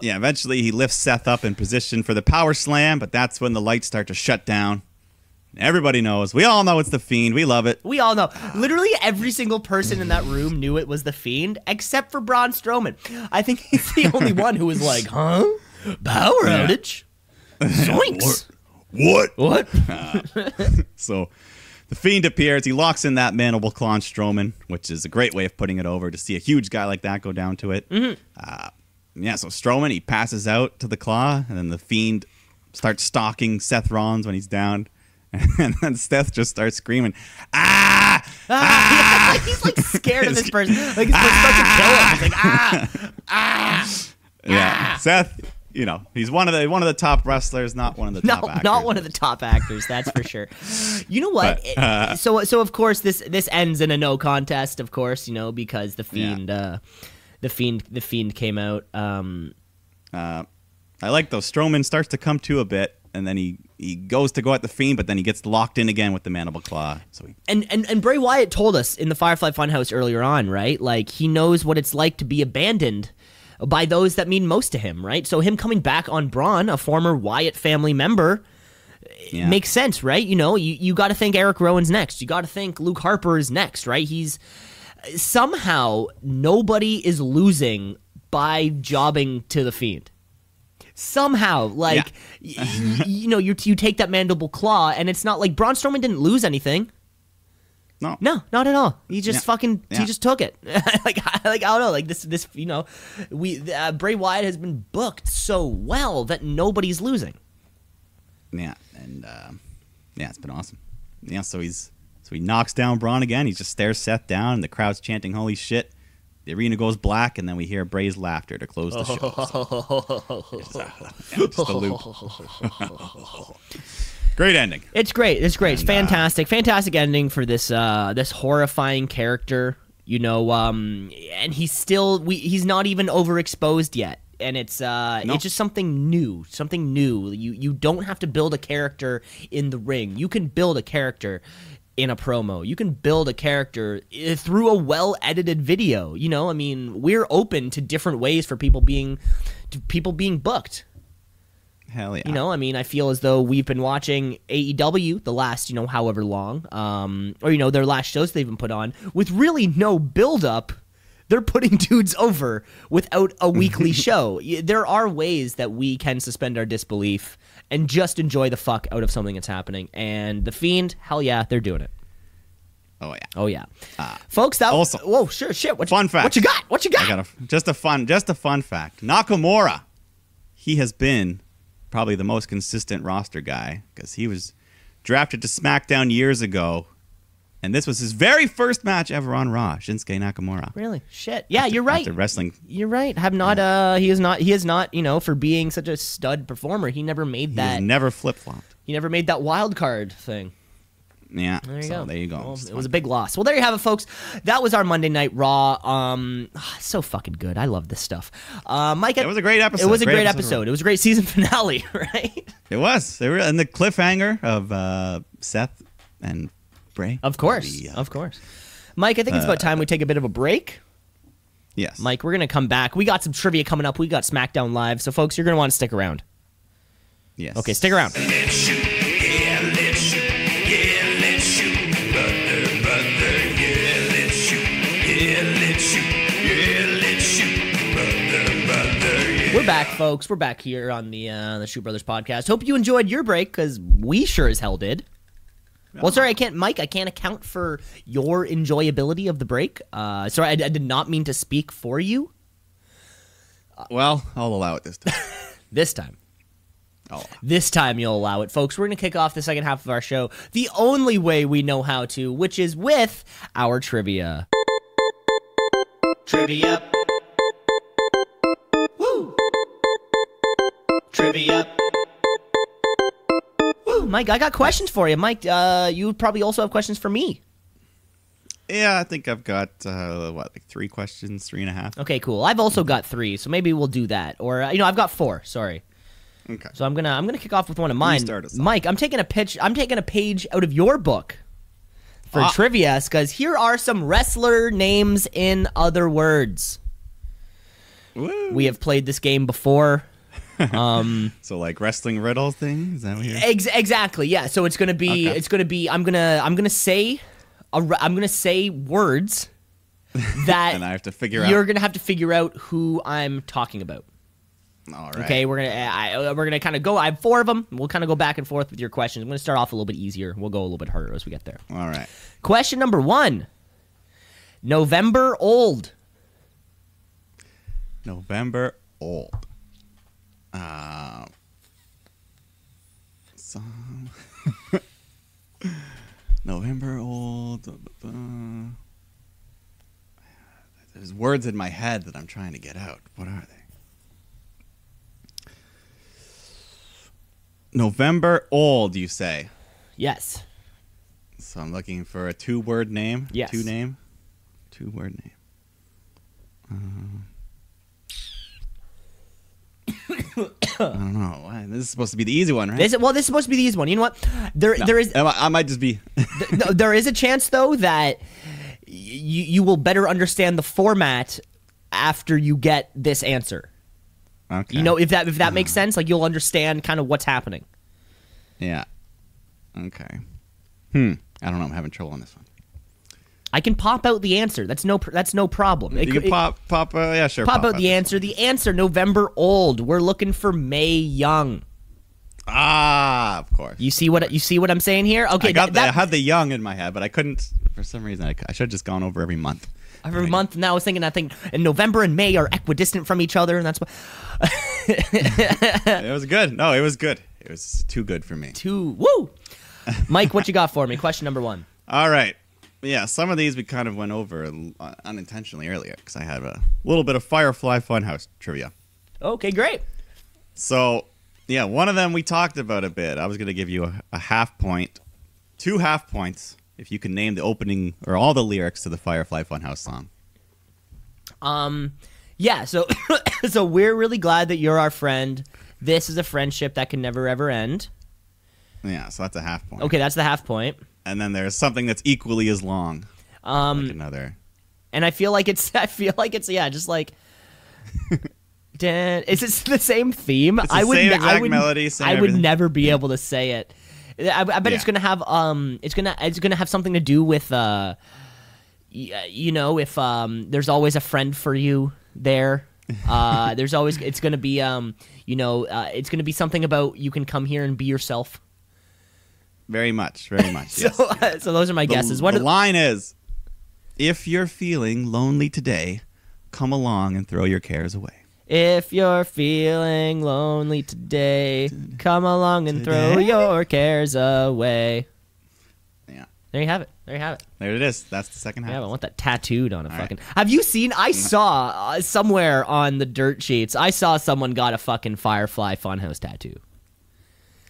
yeah, eventually he lifts Seth up in position for the power slam, but that's when the lights start to shut down. Everybody knows. We all know it's the Fiend. We love it. we all know. Literally every single person in that room knew it was the Fiend, except for Braun Strowman. I think he's the only (laughs) one who was like, huh? Power Yeah. outage? Zoinks. (laughs) What? What? (laughs) So the Fiend appears. He locks in that mandible claw on Strowman, which is a great way of putting it over to see a huge guy like that go down to it. Mm-hmm. Uh, yeah, so Strowman, he passes out to the claw, and then the Fiend starts stalking Seth Rollins when he's down. (laughs) And then Seth just starts screaming, ah! Ah, (laughs) he's like scared of this (laughs) person. Like this person's about to kill him. He's like, ah, ah." Yeah, Seth, you know, he's one of the one of the top wrestlers, not one of the no, top actors. not one of the top actors. That's for sure. You know what? But, uh, so, so of course this this ends in a no contest. Of course, you know because the Yeah. fiend, uh, the fiend, the fiend came out. Um, I like though. Strowman starts to come to a bit, and then he he goes to go at the Fiend, but then he gets locked in again with the mandible claw. So he and, and and Bray Wyatt told us in the Firefly Funhouse earlier on, right? Like he knows what it's like to be abandoned by those that mean most to him, right? So him coming back on Braun, a former Wyatt family member, yeah. makes sense, right? You know, you, you got to think Eric Rowan's next. You got to think Luke Harper is next, right? He's somehow nobody is losing by jobbing to the Fiend. Somehow, like y- y- you know, you you take that mandible claw, and it's not like Braun Strowman didn't lose anything. no No, not at all. He just Yeah. fucking he just took it. (laughs) like I, like I don't know. Like this this you know, we uh, Bray Wyatt has been booked so well that nobody's losing. yeah, and uh, yeah, it's been awesome. Yeah, so he's so he knocks down Braun again. He just stares Seth down, and the crowd's chanting "Holy shit!" The arena goes black, and then we hear Bray's laughter to close the show. So, just, uh, yeah, just a loop. (laughs) Great ending. It's great. It's great. It's And, uh, fantastic. fantastic ending for this uh this horrifying character. You know, um and he's still we he's not even overexposed yet. And it's uh No. it's just something new. Something new. You you don't have to build a character in the ring. You can build a character in a promo. You can build a character eh, through a well edited video. You know, I mean, we're open to different ways for people being to people being booked. Hell yeah. You know, I mean, I feel as though we've been watching AEW the last, you know, however long, um, or you know, their last shows they've been put on with really no build up. They're putting (laughs) dudes over without a weekly (laughs) show. There are ways that we can suspend our disbelief and just enjoy the fuck out of something that's happening. And the Fiend, hell yeah, they're doing it. Oh yeah. Oh yeah, Uh, folks. That also- whoa, sure, shit. What Fun fact. What you got? What you got? I got a just a fun just a fun fact. Nakamura, he has been probably the most consistent roster guy because he was drafted to SmackDown years ago, and this was his very first match ever on Raw. Shinsuke Nakamura. really? Shit. Yeah, you're right. After wrestling, You're right. Have not. Uh, he is not. He is not. You know, for being such a stud performer, he never made that. never flip flopped. he never made that wild card thing. Yeah. There you so go. there you go. Well, it was a big loss. Well, there you have it, folks. That was our Monday Night Raw. Um, so fucking good. I love this stuff. Uh, Mike, It was a great episode. It was a Great great, episode. episode. It was a great season (laughs) finale, right? It was. They were and the cliffhanger of uh, Seth and Bray. Of course, uh, of course. Mike, I think it's about time we take a bit of a break. yes. Mike, we're gonna come back. We got some trivia coming up. We got SmackDown Live, so folks, you're gonna want to stick around. Yes. Okay, stick around. Let's shoot, yeah, let's shoot, yeah, let's shoot, brother, brother, yeah, let's shoot, yeah, let's shoot, yeah, let's shoot, brother, brother, yeah. We're back, folks. We're back here on the uh, the Shoot Brothers podcast. Hope you enjoyed your break because we sure as hell did. Well, sorry, I can't, Mike. I can't account for your enjoyability of the break. Uh, sorry, I, I did not mean to speak for you Well, I'll allow it this time. (laughs) this time. Oh, This time you'll allow it, folks. We're going to kick off the second half of our show the only way we know how to, which is with our trivia. Trivia. Woo! Trivia. Mike, I got questions for you. Mike, uh, you probably also have questions for me. yeah. I think I've got uh, what, like three questions, three and a half. Okay, cool. I've also got three, so maybe we'll do that. Or uh, you know, I've got four. Sorry. Okay. So I'm gonna I'm gonna kick off with one of mine. start us off. Mike, I'm taking a pitch. I'm taking a page out of your book for Ah. trivia, because here are some wrestler names in other words. Woo. We have played this game before. (laughs) Um, So like wrestling riddle thing? Is that what you're? ex- exactly. Yeah. So it's gonna be. Okay. It's gonna be. I'm gonna. I'm gonna say. I'm gonna say words (laughs) that And I have to figure out. you're gonna have to figure out who I'm talking about. All right. Okay, we're gonna I, we're gonna kind of go. I have four of them. We'll kind of go back and forth with your questions. I'm gonna start off a little bit easier. We'll go a little bit harder as we get there. All right. Question number one. November old. November old. Uh, so, (laughs) November old. uh, There's words in my head that I'm trying to get out. What are they? November old, you say? Yes. So I'm looking for a two-word name. Yes. Two name. Two-word name. Uh, I don't know. Why? This is supposed to be the easy one, right? This well, this is supposed to be the easy one. You know what? There No. there is I might- I might just be. th- no, there is a chance though that you you will better understand the format after you get this answer. okay. You know, if that if that makes Uh-huh. sense, like you'll understand kind of what's happening. Yeah. Okay. Hmm. I don't know. I'm having trouble on this one. I can pop out the answer. That's no that's no problem. It you can pop, pop. Uh, yeah, sure. pop, out the answer. The answer November old. We're looking for Mae Young. Ah, of course. You see what you see what I'm saying here? Okay, I got that, the, I had the young in my head, but I couldn't. For some reason, I, I should have just gone over every month. every month. Now I was thinking that thing. And November and May are equidistant from each other, and that's why. (laughs) it was good. No, it was good. It was too good for me. Too Woo, Mike, what you got for me? Question number one. All right. Yeah, some of these we kind of went over uh, unintentionally earlier because I had a little bit of Firefly Funhouse trivia. Okay, great. So, yeah, one of them we talked about a bit. I was going to give you a, a half point, two half points if you can name the opening or all the lyrics to the Firefly Funhouse song. Um, yeah. So, (coughs) so we're really glad that you're our friend. This is a friendship that can never ever end. Yeah, so that's a half point. Okay, that's the half point. And then there's something that's equally as long. Um, like another. and I feel like it's (laughs) I feel like it's yeah, just like (laughs) Dan, is it the same theme? The I would same ne- I would melody, same I would everything. never be able to say it. I, I bet it's gonna have um it's gonna it's gonna have something to do with uh you know if um there's always a friend for you there. (laughs) Uh, there's always it's gonna be um you know uh, it's gonna be something about you can come here and be yourself. Very much, very much. (laughs) So yes. so those are my the, guesses. What the line is if you're feeling lonely today, come along and throw your cares away. If you're feeling lonely today, come along and throw your cares away. Yeah. There you have it. There you have it. There it is. That's the second half. Yeah, I want that tattooed on a All fucking. Have you seen? I saw uh, somewhere on the dirt sheets. I saw someone got a fucking Firefly Funhouse tattoo,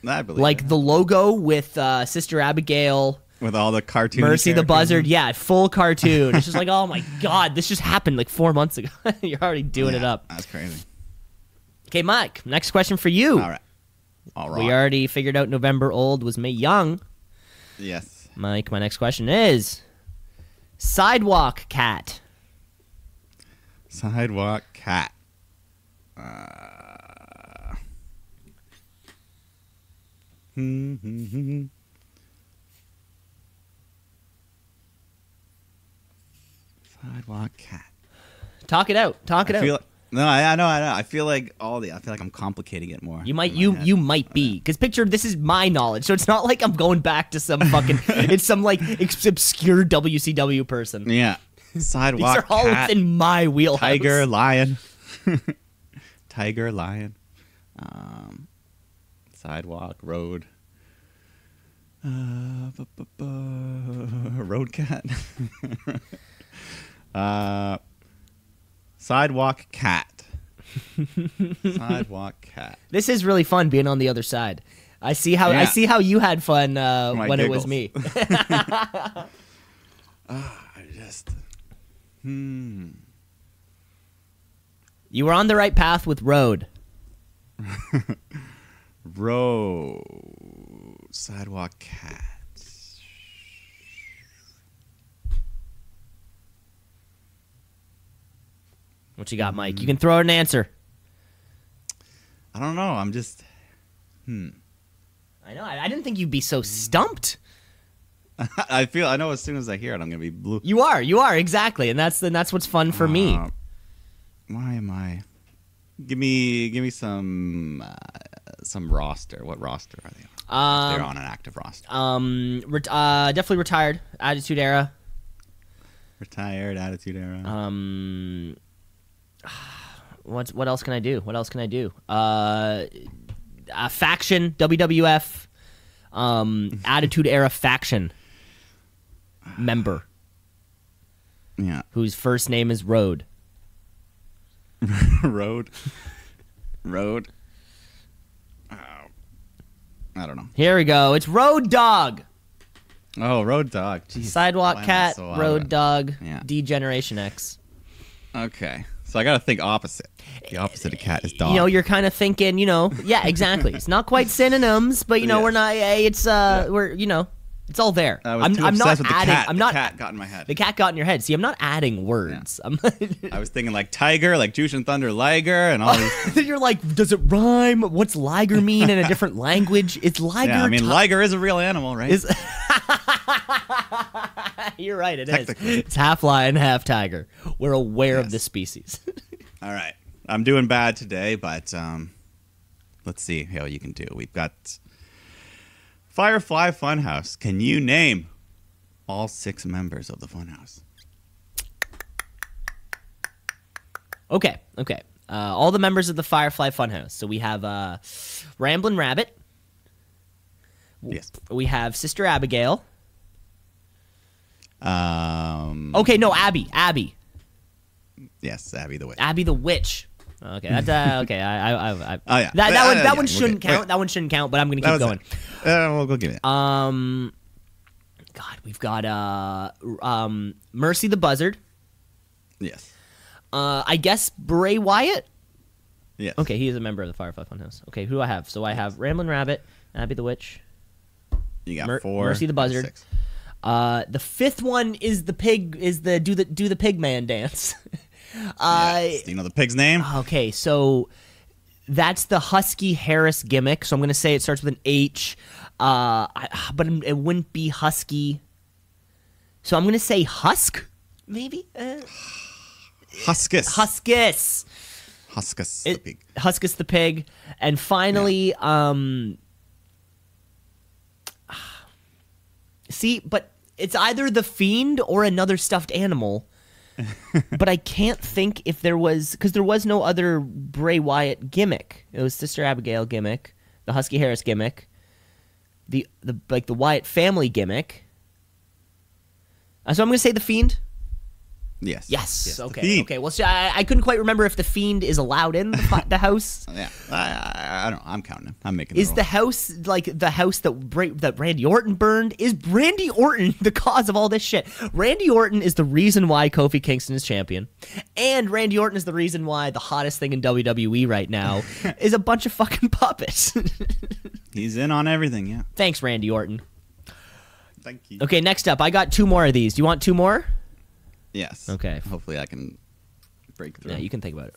I believe like it. the logo with uh, Sister Abigail, with all the cartoon Mercy the. Buzzard. Yeah, full cartoon. It's just like, (laughs) oh my god, this just happened like four months ago. (laughs) You're already doing it up. That's crazy. Okay, Mike. Next question for you. All right. All right. We already figured out November old was Mae Young. Yes. Mike, my next question is Sidewalk Cat. Sidewalk cat. Uh... hmm, hmm, hmm. Sidewalk cat. Talk it out. Talk it I out. feel no, I, I know, I know. I feel like all the. I feel like I'm complicating it more. you might you you might be because picture this is my knowledge, so it's not like I'm going back to some fucking. (laughs) it's some like obscure WCW person. Yeah. sidewalk. These are all cat. within my wheelhouse. Tiger, lion. (laughs) Tiger, lion. Um, sidewalk, road. Uh, bu- bu- bu- road cat. (laughs) uh, sidewalk cat. sidewalk cat. (laughs) This is really fun being on the other side. I see how I see how you had fun uh, when it was giggles. me. (laughs) I just. Hmm. you were on the right path with road. Road. Sidewalk cats. What you got, Mike? You can throw out an answer. I don't know. I'm just. Hmm. I know. I, I didn't think you'd be so stumped. (laughs) I feel. I know as soon as I hear it, I'm gonna be blue. You are. You are exactly, and that's and that's what's fun for me. Uh, why am I? Give me give me some uh, some roster. What roster are they on? Um, They're on an active roster. Um, uh, definitely retired. Attitude Era. Retired Attitude Era. Um, (sighs) what what else can I do? What else can I do? Uh, a faction WWF. Um, (laughs) Attitude Era faction member yeah. whose first name is Road. (laughs) Road. Road. I don't know. Here we go. It's Road Dog. Oh, Road Dog. Jeez. Sidewalk Why Cat, so Road? Dog, Yeah. D Generation X. Okay. So I got to think opposite. The opposite of cat is dog. You know, you're kind of thinking, you know, yeah, exactly. it's not quite synonyms, but you know, (laughs) Yes. we're not. It's uh, Yeah. we're you know, it's all there. I was I'm, too I'm obsessed not with the adding. cat. I'm The not. cat got in my head. The cat got in your head. See, I'm not adding words. I'm. (laughs) I was thinking like tiger, like Jushin Thunder Liger, and all these. then (laughs) you're like, does it rhyme? What's liger mean in a different (laughs) language? It's liger. yeah, I mean, liger is a real animal, right? is. you're right. It is. It's half lion, half tiger. We're aware of Yes. the species. all right. I'm doing bad today, but um, let's see how you can do. We've got Firefly Funhouse. Can you name all six members of the Funhouse? Okay, okay. Uh, all the members of the Firefly Funhouse. So we have uh, Ramblin' Rabbit. Yes. We have Sister Abigail. Um. Okay, no, Abby. Abby. Yes, Abby the Witch. Abby the Witch. Okay, that's uh, okay. I, I, I, I Oh, yeah. That, that one, that yeah, one shouldn't count. Wait. That one shouldn't count. But I'm gonna keep going. it. Uh, we'll go give it. Um, God, we've got uh, um, Mercy the Buzzard. yes. Uh, I guess Bray Wyatt. Yes. Okay, he is a member of the Firefly Funhouse. Okay, who do I have? So I have Ramblin' Rabbit, Abby the Witch. You got Mer- four. Mercy the Buzzard. Six. Uh, the fifth one is the pig. Is the do the do the pig man dance. (laughs) uh, Yes. Do you know the pig's name? okay, so that's the Husky Harris gimmick. So I'm gonna say it starts with an H, uh, I, but it wouldn't be Husky. So I'm gonna say Husk, maybe uh, Huskus. Huskus. Huskus the pig. Huskus the pig, and finally, um, see, but it's either the fiend or another stuffed animal. (laughs) but I can't think if there was because there was no other Bray Wyatt gimmick. It was Sister Abigail gimmick, the Husky Harris gimmick, the the like the Wyatt family gimmick. Uh, so I'm gonna say the fiend. Yes. Yes. the okay. Okay. Well, see, I, I couldn't quite remember if the fiend is allowed in the, the house. (laughs) Oh, yeah. I, I, I don't know. I'm counting him. I'm making Is the the house like the house that Bra- that Randy Orton burned? Is Randy Orton (laughs) the cause of all this shit? Randy Orton is the reason why Kofi Kingston is champion, and Randy Orton is the reason why the hottest thing in WWE right now (laughs) is a bunch of fucking puppets. He's in on everything. Yeah. Thanks, Randy Orton. Thank you. Okay, next up, I got two more of these. Do you want two more? Yes. Okay. Hopefully I can break through. Yeah, you can think about it.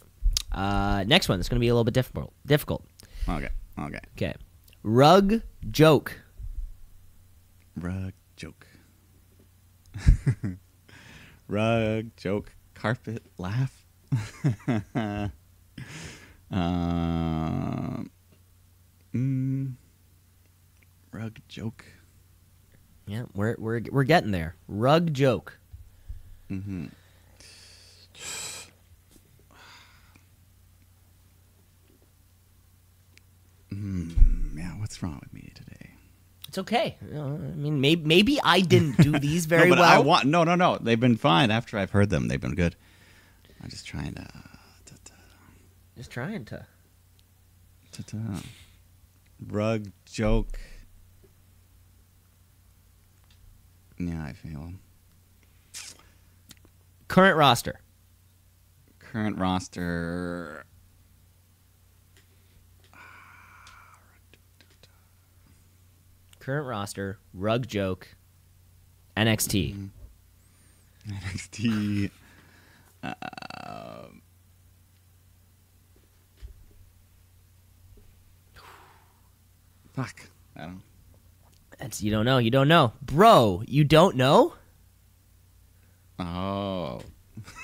Uh, next one. It's going to be a little bit difficult. Difficult. Okay. Okay. Okay. Rug joke. Rug joke. (laughs) Rug joke. Carpet laugh. (laughs) um. Mm, rug joke. Yeah, we're we're we're getting there. Rug joke. Mm-hmm. (sighs) Mm, yeah, what's wrong with me today? It's okay. I mean, maybe maybe I didn't do (laughs) these very no, but well. I want no, no, no. They've been fine after I've heard them. They've been good. I'm just trying to. ta- ta- Just trying to. ta- ta. Rug joke. Yeah, I feel Current roster. current roster. Current roster. Rug joke. NXT. NXT. Um, (sighs) fuck. I don't. That's you don't know. You don't know, bro. You don't know. Oh,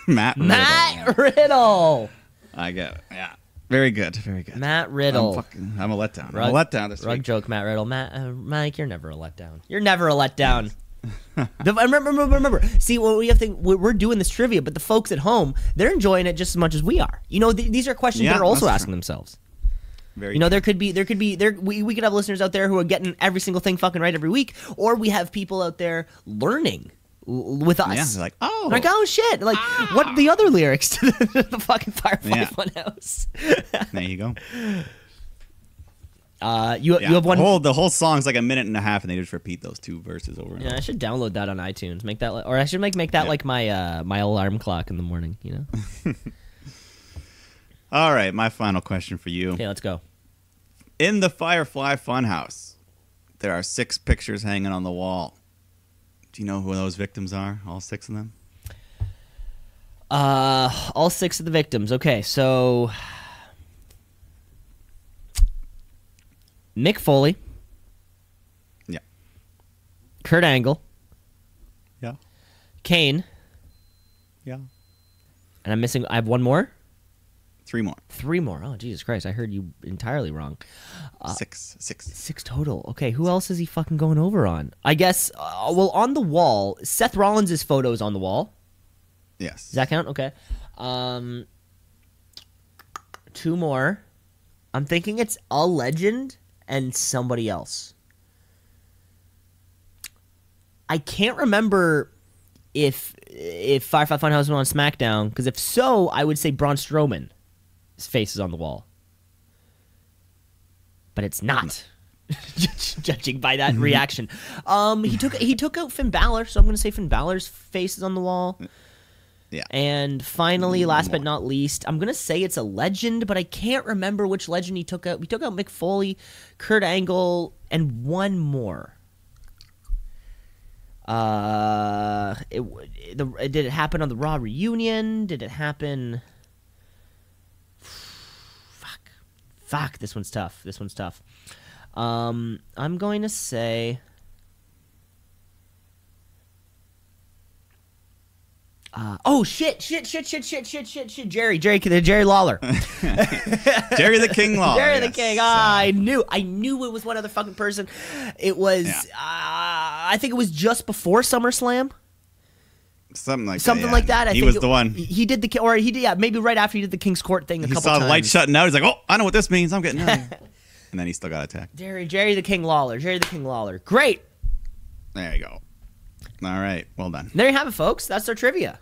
Matt. (laughs) Matt Riddle. Riddle. I get it. Yeah. Very good. Very good. Matt I'm, Riddle. fucking, I'm a letdown. Rug- I'm a letdown this Rug week. joke, Matt Riddle. Matt, uh, Mike, you're never a letdown. You're never a letdown. (laughs) the, remember, remember, remember. See, what we have to, we're, doing this trivia, but the folks at home, they're enjoying it just as much as we are. You know, th- these are questions Yeah, they're also asking true. themselves. Very You know, good. there could be, there could be, there. We, we could have listeners out there who are getting every single thing fucking right every week, or we have people out there learning with us. Yeah, like, oh. like oh shit! Like what the other lyrics to (laughs) the, the fucking Firefly Yeah. Funhouse? There you go. (laughs) Uh, you Yeah. you have one. The whole, the whole song's like a minute and a half, and they just repeat those two verses over and Yeah, over. I should download that on iTunes. Make that, or I should make make that Yeah. like my uh my alarm clock in the morning. You know. (laughs) All right, my final question for you. Okay, let's go. In the Firefly Funhouse, there are six pictures hanging on the wall. Do you know who those victims are? All six of them? Uh, all six of the victims. Okay, so Mick Foley, Yeah. Kurt Angle, Yeah. Kane, Yeah. and I'm missing. I have one more. Three more. Three more. Oh Jesus Christ! I heard you entirely wrong. six. Six. Six total. Okay, who else is he fucking going over on? I guess. Uh, well, on the wall, Seth Rollins' photo is on the wall. Yes. Does that count? Okay. Um, two more. I'm thinking it's a legend and somebody else. I can't remember if if Firefly Funhouse was on SmackDown because if so, I would say Braun Strowman. His face is on the wall, but it's not. (laughs) Judging by that reaction, um, he took he took out Finn Balor, so I'm going to say Finn Balor's face is on the wall. Yeah. And finally, last but not least, I'm gonna say it's a legend, but I can't remember which legend he took out. He took out Mick Foley, Kurt Angle, and one more. Uh, it, the, did it happen on the Raw reunion? Did it happen? Fuck, fuck. This one's tough. This one's tough. Um, I'm going to say. Uh, oh shit! Shit! Shit! Shit! Shit! Shit! Shit! Shit! Jerry! Jerry! Jerry Lawler! (laughs) Jerry the King Lawler. Jerry the yes. King. Ah, I knew. I knew it was one other fucking person. It was. Yeah. Uh, I think it was just before SummerSlam, Something like something that. yeah. like that. I he was it- the one. He did the or he did yeah maybe right after he did the King's Court thing a He couple saw times. the light shutting out. He's like, "Oh, I know what this means. I'm getting (laughs) out and then he still got attacked. Jerry Jerry the King Lawler. Jerry the King Lawler. Great. There you go. All right, well done. There you have it, folks. That's our trivia.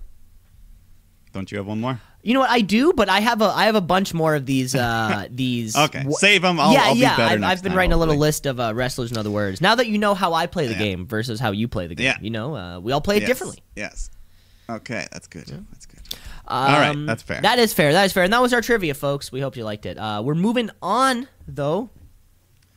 Don't you have one more? You know what I do, but I have a I have a bunch more of these uh (laughs) these. Okay, save them. I'll, yeah, I'll be yeah. better I've, I've been time, writing a little list of uh, wrestlers in other words. Now that you know how I play the Yeah. game versus how you play the game, Yeah. you know, uh, we all play it Yes, differently. Yes. Okay, that's good. That's good. Um, right, that's fair. That is fair. That is fair. And that was our trivia, folks. We hope you liked it. Uh, we're moving on though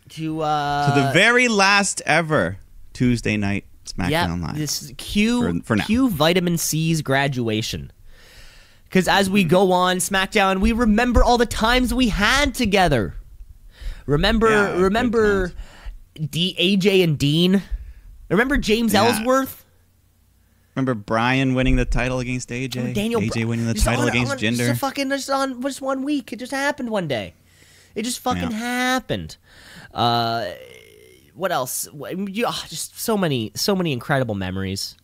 to uh, to the very last ever Tuesday night SmackDown yeah, Live. this is Q For- for now. Q Vitamin C's graduation. Because as we go on SmackDown, we remember all the times we had together. Remember, Yeah, remember, D AJ and Dean. Remember James Yeah. Ellsworth. Remember Bryan winning the title against AJ? Remember Daniel AJ Br- winning the title on- against on- Jinder. Just fucking just on just one week. It just happened one day. It just fucking Yeah. happened. Uh, what else? Ah, just so many, so many incredible memories.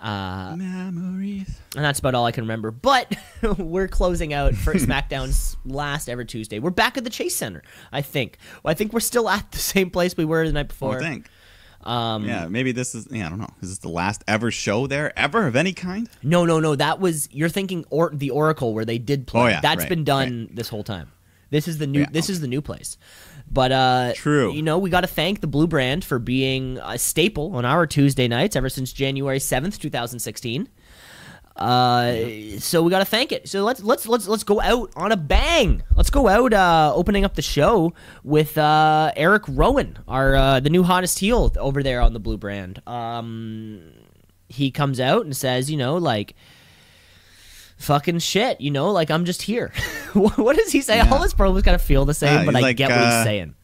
Uh, Memories. and that's about all I can remember. But (laughs) we're closing out for (laughs) SmackDown's last ever Tuesday. We're back at the Chase Center, I think. Well, I think we're still at the same place we were the night before. I think. Um, Yeah, maybe this is. Yeah, I don't know. Is this the last ever show there ever of any kind? No, no, no. That was you're thinking or the Oracle where they did play. Oh, yeah, That's right, been done this whole time. This is the new. Yeah, this okay. is the new place. But uh, True. You know, we got to thank the Blue Brand for being a staple on our Tuesday nights ever since January seventh, two thousand sixteen. Uh, so we got to thank it. So let's let's let's let's go out on a bang. Let's go out uh, opening up the show with uh, Eric Rowan, our uh, the new hottest heel over there on the Blue Brand. Um, he comes out and says, you know, like fucking shit, you know, like I'm just here. (laughs) what does he say? Yeah. All his promos kind of feel the same, Yeah, but I like, get what he's uh, saying.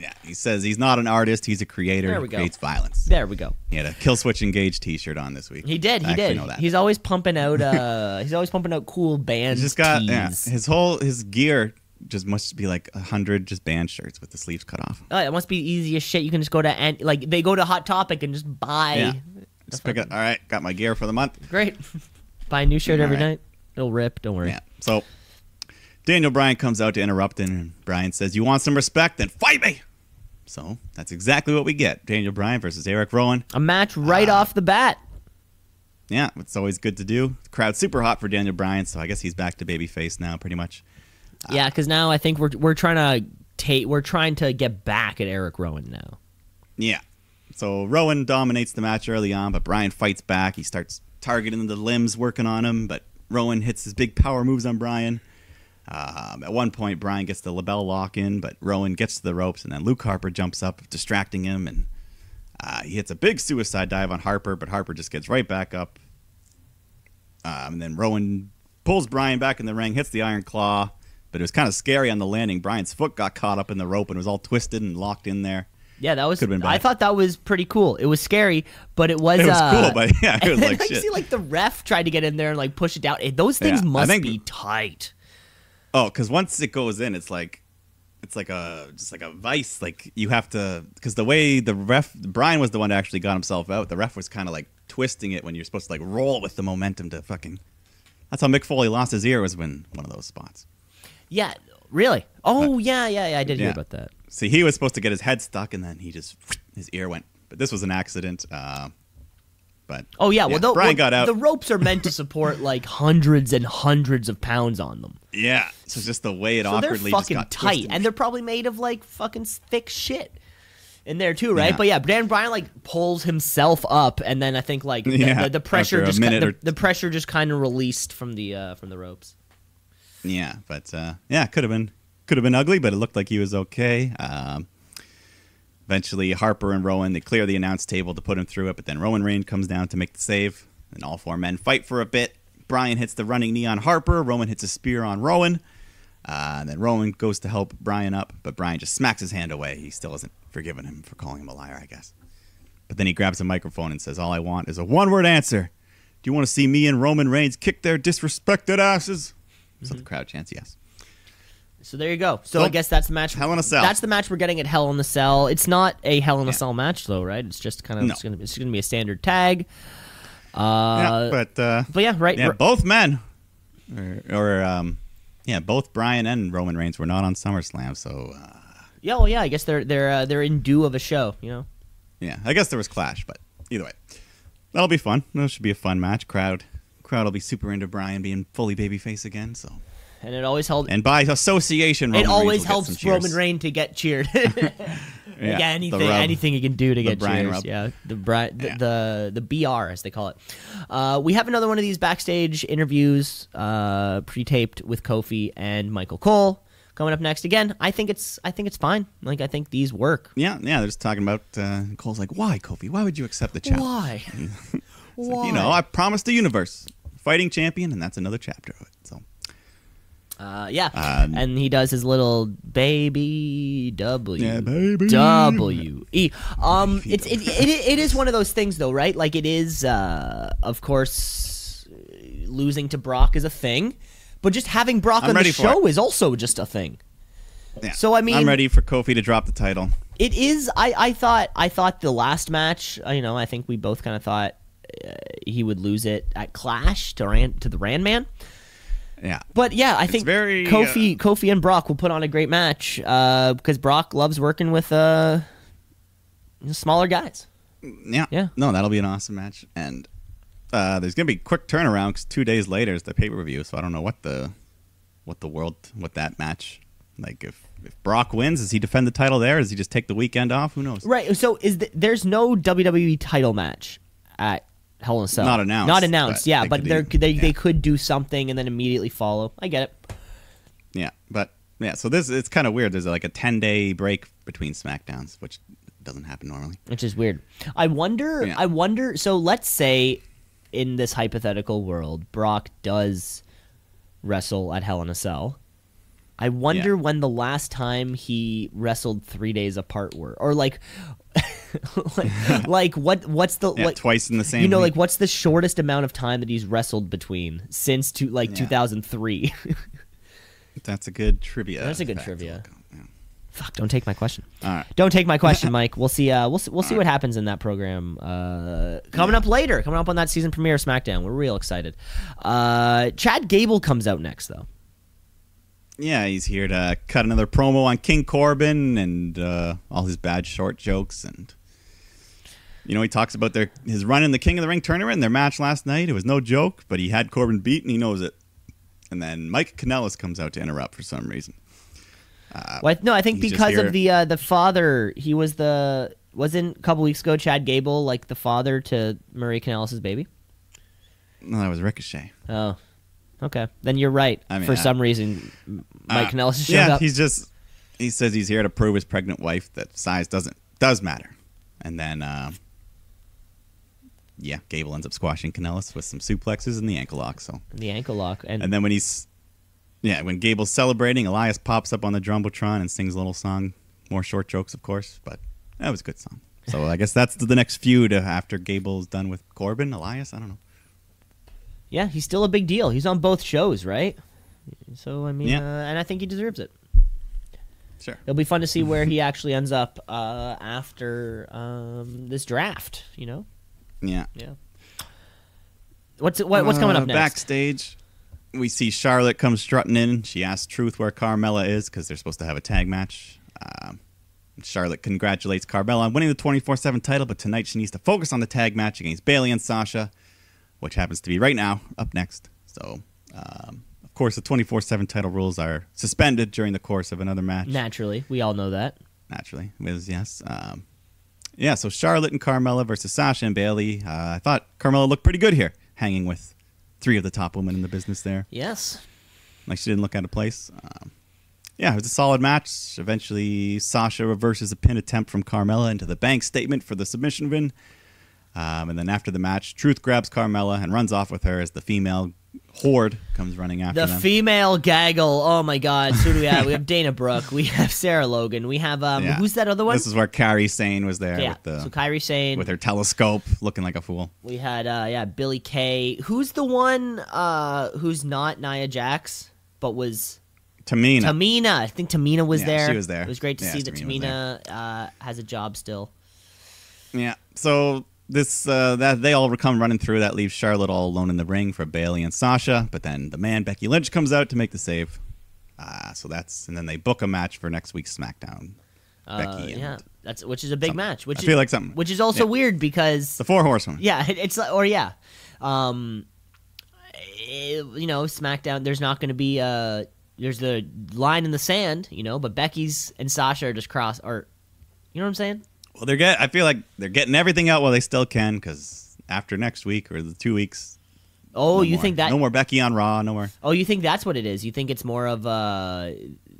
Yeah, he says he's not an artist; he's a creator. There we who go. creates violence. There we go. He had a Killswitch Engage T-shirt on this week. He did. He actually did. Know that. He's always pumping out. Uh, (laughs) he's always pumping out cool band He's just got yeah, his whole his gear just must be like a hundred just band shirts with the sleeves cut off. Oh, it must be easy as shit. You can just go to and like they go to Hot Topic and just buy. Yeah. Just pick it. All right, got my gear for the month. Great. (laughs) buy a new shirt every All right. night. It'll rip. Don't worry. Yeah. So Daniel Bryan comes out to interrupt him, and Bryan says, "You want some respect? Then fight me." So that's exactly what we get: Daniel Bryan versus Eric Rowan. A match right Ah. off the bat. Yeah, it's always good to do. The crowd's super hot for Daniel Bryan, so I guess he's back to babyface now, pretty much. Yeah, because now I think we're we're trying to take we're trying to get back at Eric Rowan now. Yeah. So Rowan dominates the match early on, but Bryan fights back. He starts targeting the limbs, working on him, but Rowan hits his big power moves on Bryan. Um, at one point, Bryan gets the LeBell lock in, but Rowan gets to the ropes, and then Luke Harper jumps up, distracting him, and uh, he hits a big suicide dive on Harper, but Harper just gets right back up. Um, and then Rowan pulls Bryan back in the ring, hits the Iron Claw, but it was kind of scary on the landing. Bryan's foot got caught up in the rope and was all twisted and locked in there. Yeah, that was. I thought that was pretty cool. It was scary, but it was. It was uh, cool, but yeah, it was (laughs) like you see, like the ref tried to get in there and like push it down. Those things Yeah, must think- be tight. Oh, because once it goes in, it's like it's like a just like a vice. Like you have to because the way the ref Bryan was the one that actually got himself out. The ref was kind of like twisting it when you're supposed to like roll with the momentum to fucking. That's how Mick Foley lost his ear was when one of those spots. Yeah, really. Oh yeah, yeah, yeah. I did hear Yeah. about that. See, he was supposed to get his head stuck, and then he just his ear went. But this was an accident. Uh, but Oh yeah, well, tho- Bryan well, got out. The ropes are meant to support (laughs) like hundreds and hundreds of pounds on them. yeah, so it's just the way it So they're awkwardly just fucking got tight, twisted. and they're probably made of like fucking thick shit in there too, right? Yeah. But yeah, Dan Bryan like pulls himself up, and then I think like the, Yeah, the, the pressure just ki- the, the pressure just kind of released from the uh, from the ropes. Yeah, but uh, yeah, could have been could have been ugly, but it looked like he was okay. Um, eventually, Harper and Rowan they clear the announce table to put him through it, but then Roman Reigns comes down to make the save, and all four men fight for a bit. Bryan hits the running knee on Harper. Roman hits a spear on Rowan. Uh, and then Roman goes to help Bryan up, but Bryan just smacks his hand away. He still hasn't forgiven him for calling him a liar, I guess. But then he grabs a microphone and says, All I want is a one word answer. Do you want to see me and Roman Reigns kick their disrespected asses? So the crowd chants yes. So there you go. So So, I guess that's the match. Hell in a Cell. That's the match we're getting at Hell in a Cell. It's not a Hell in a Yeah. Cell match though, right? It's just kind of No. it's gonna it's gonna be a standard tag. yeah, Uh, but uh, but yeah, right. yeah, both men, or, or um, yeah, both Bryan and Roman Reigns were not on SummerSlam, so uh, yeah, well, yeah. I guess they're they're uh, they're in due of a show. You know. yeah, I guess there was clash, but either way, that'll be fun. That should be a fun match. Crowd, crowd will be super into Bryan being fully babyface again. So, And it always helps. and by association, Roman it always Reigns will get some helps. Roman Reigns to get cheered. (laughs) Yeah, yeah, anything, anything he can do to The get Bryan cheers. rub. Yeah, the, Bri- the, Yeah. the the BR as they call it. Uh, we have another one of these backstage interviews, uh, pre-taped with Kofi and Michael Cole coming up next. Again, I think it's I think it's fine. Like I think these work. Yeah, yeah, they're just talking about uh, Cole's like, why, Kofi? Why would you accept the challenge? Why? (laughs) It's like, Why? you know, I promised the universe, fighting champion, and that's another chapter of it. So, Uh, yeah, Um, and he does his little baby W Yeah, baby. W E. Um, it's it, it it is one of those things though, right? Like it is, uh, of course, losing to Brock is a thing, but just having Brock I'm on the show is also just a thing. yeah. So, I mean- I'm ready for Kofi to drop the title. It is. I I thought I thought the last match. uh, You know, I think we both kind of thought uh, he would lose it at Clash to Ran to the Rand Man. Yeah, But yeah, I think very, uh, Kofi, Kofi and Brock will put on a great match uh, because Brock loves working with uh, smaller guys. yeah, Yeah. No, that'll be an awesome match, and uh, there's gonna be quick turnaround because two days later is the pay per view. So I don't know what the what the world what that match like. If if Brock wins, does he defend the title there? Does he just take the weekend off? Who knows? Right. So is th- there's no WWE title match at Hell in a Cell. Not announced, Not announced. but Yeah, they but could they're, do- they they could do something and then immediately follow. I get it. Yeah, but yeah, so this it's kind of weird. There's like a ten day break between Smackdowns, which doesn't happen normally. which is weird. I wonder. Yeah. I wonder. So let's say, in this hypothetical world, Brock does wrestle at Hell in a Cell. I wonder Yeah. when the last time he wrestled three days apart were, or like, (laughs) like, like what? What's the Yeah, what, twice in the same. You know, week. like what's the shortest amount of time that he's wrestled between since to like Yeah. 2003? (laughs) that's a good trivia. That's a good trivia. yeah. Fuck! Don't take my question. All right. Don't take my question, (laughs) Mike. We'll see. Uh, we'll see, we'll see what happens in that program. Uh, coming up later, coming up on that season premiere of SmackDown. We're real excited. Uh, Chad Gable comes out next, though. Yeah, he's here to cut another promo on King Corbin and uh, all his bad short jokes, and you know he talks about their his run in the King of the Ring tournament and their match last night. It was no joke, but he had Corbin beat and he knows it. And then Mike Kanellis comes out to interrupt for some reason. Well, no, I think because of the uh, the father, he was the wasn't a couple weeks ago. Chad Gable like the father to Marie Kanellis' baby. No, that was Ricochet. Oh, okay. Then you're right. I mean, For I- some reason, Mike Uh, Kanellis showed yeah, up. he's just he says he's here to prove his pregnant wife that size doesn't does matter. And then uh, yeah, Gable ends up squashing Kanellis with some suplexes and the ankle lock. So the ankle lock, and, and then when he's yeah, when Gable's celebrating, Elias pops up on the jumbotron and sings a little song. More short jokes, of course, but that was a good song. So I guess that's the next feud after Gable's done with Corbin. Elias, I don't know. yeah, he's still a big deal. He's on both shows, right? So I mean, Yeah. uh, and I think he deserves it. Sure. It'll be fun to see where he actually ends up uh, after um, this draft. You know, Yeah. yeah. What's what, what's coming Uh, up next? Backstage, we see Charlotte come strutting in. She asks Truth where Carmella is because they're supposed to have a tag match. Um, Charlotte congratulates Carmella on winning the 24 7 title, but tonight she needs to focus on the tag match against Bayley and Sasha, which happens to be right now, up next. So, um, course, the 24 7 title rules are suspended during the course of another match Naturally, we all know that. naturally. With yes, um, yeah. So Charlotte and Carmella versus Sasha and Bayley. Uh, I thought Carmella looked pretty good here, hanging with three of the top women in the business there. Yes. Like she didn't look out of place. Um, yeah, it was a solid match. Eventually, Sasha reverses a pin attempt from Carmella into the bank statement for the submission win. Um, and then after the match, Truth grabs Carmella and runs off with her as the female horde comes running after The them. female gaggle. Oh my God! So who do we have? We have Dana Brooke. We have Sarah Logan. We have um. Yeah. Who's that other one? This is where Kairi Sane was there yeah. with the so Kairi Sane. with her telescope, looking like a fool. We had uh yeah Billie Kay. Who's the one uh who's not Nia Jax but was Tamina. Tamina? I think Tamina was Yeah, there. she was there. It was great to Yeah, see that Tamina uh, has a job still. Yeah. So this uh, that they all come running through. That leaves Charlotte all alone in the ring for Bayley and Sasha. But then the man Becky Lynch comes out to make the save. Uh, so that's and then they book a match for next week's SmackDown. Uh, Becky and yeah, that's which is a big something. match. Which I is, feel like something. Which is also Yeah. weird because The Four Horsewomen. yeah, (laughs) it's like or yeah, um, eh, you know SmackDown. There's not going to be uh there's the line in the sand, you know, but Becky's and Sasha are just cross or you know what I'm saying? Well, they're get. I feel like they're getting everything out while they still can because after next week or the two weeks. Oh, no you more. think that? No more Becky on Raw. No more. Oh, you think that's what it is? You think it's more of uh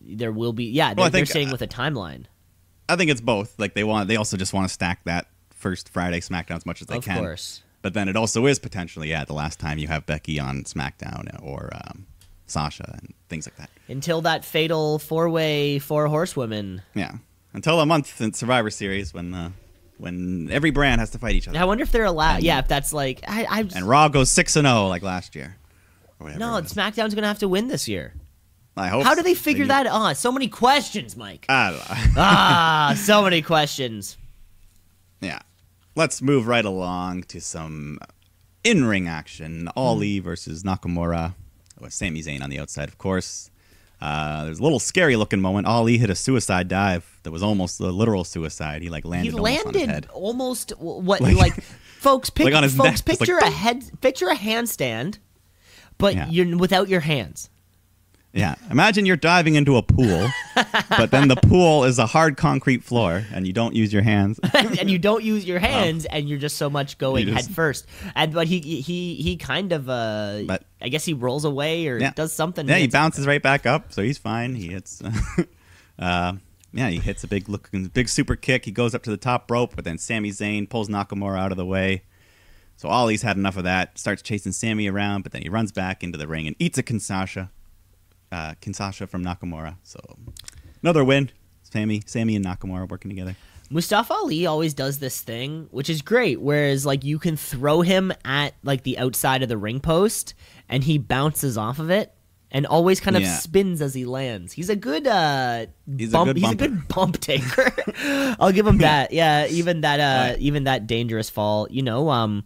there will be yeah, they're, Well, they're uh, with a timeline. I think it's both. Like they want. They also just want to stack that first Friday SmackDown as much as they Of can. Of course. But then it also is potentially, yeah, the last time you have Becky on SmackDown or um, Sasha and things like that. Until that fatal four-way four horsewomen. Yeah, until a month in Survivor Series when uh, when every brand has to fight each other. I wonder if they're allowed. Yeah, if that's like I, I and Raw goes six and zero like last year. No, it. SmackDown's gonna have to win this year. I hope. How do they figure that on? So many questions, Mike. I don't know. ah, (laughs) so many questions. yeah, let's move right along to some in-ring action. Ali versus Nakamura with Sami Zayn on the outside, of course. Uh, there's a little scary looking moment. Ali hit a suicide dive that was almost a literal suicide. He like landed, he almost landed head. almost what Like- like, folks (laughs) pic- Like folks neck, just like picture a head picture a handstand, but Yeah. you're without your hands. Yeah. Imagine you're diving into a pool, (laughs) but then the pool is a hard concrete floor and you don't use your hands. (laughs) and you don't use your (laughs) hands, and you're just so much going just- head first. And but he he he kind of uh, But- I guess he rolls away or Yeah. does something. yeah, he bounces right back up, so he's fine. He hits uh, yeah, he hits a big looking big super kick. He goes up to the top rope, but then Sami Zayn pulls Nakamura out of the way. So Ali's had enough of that, starts chasing Sami around, but then he runs back into the ring and eats a Kinshasa. Uh, Kinshasa from Nakamura. So another win. Sami, Sami and Nakamura working together. Mustafa Ali always does this thing, which is great. Whereas, like, you can throw him at like the outside of the ring post, and he bounces off of it, and always kind of Yeah. spins as he lands. He's a good, uh, He's a good he's a good bump taker. (laughs) I'll give him (laughs) that. Yeah, even that, uh, Right. even that dangerous fall. You know, um,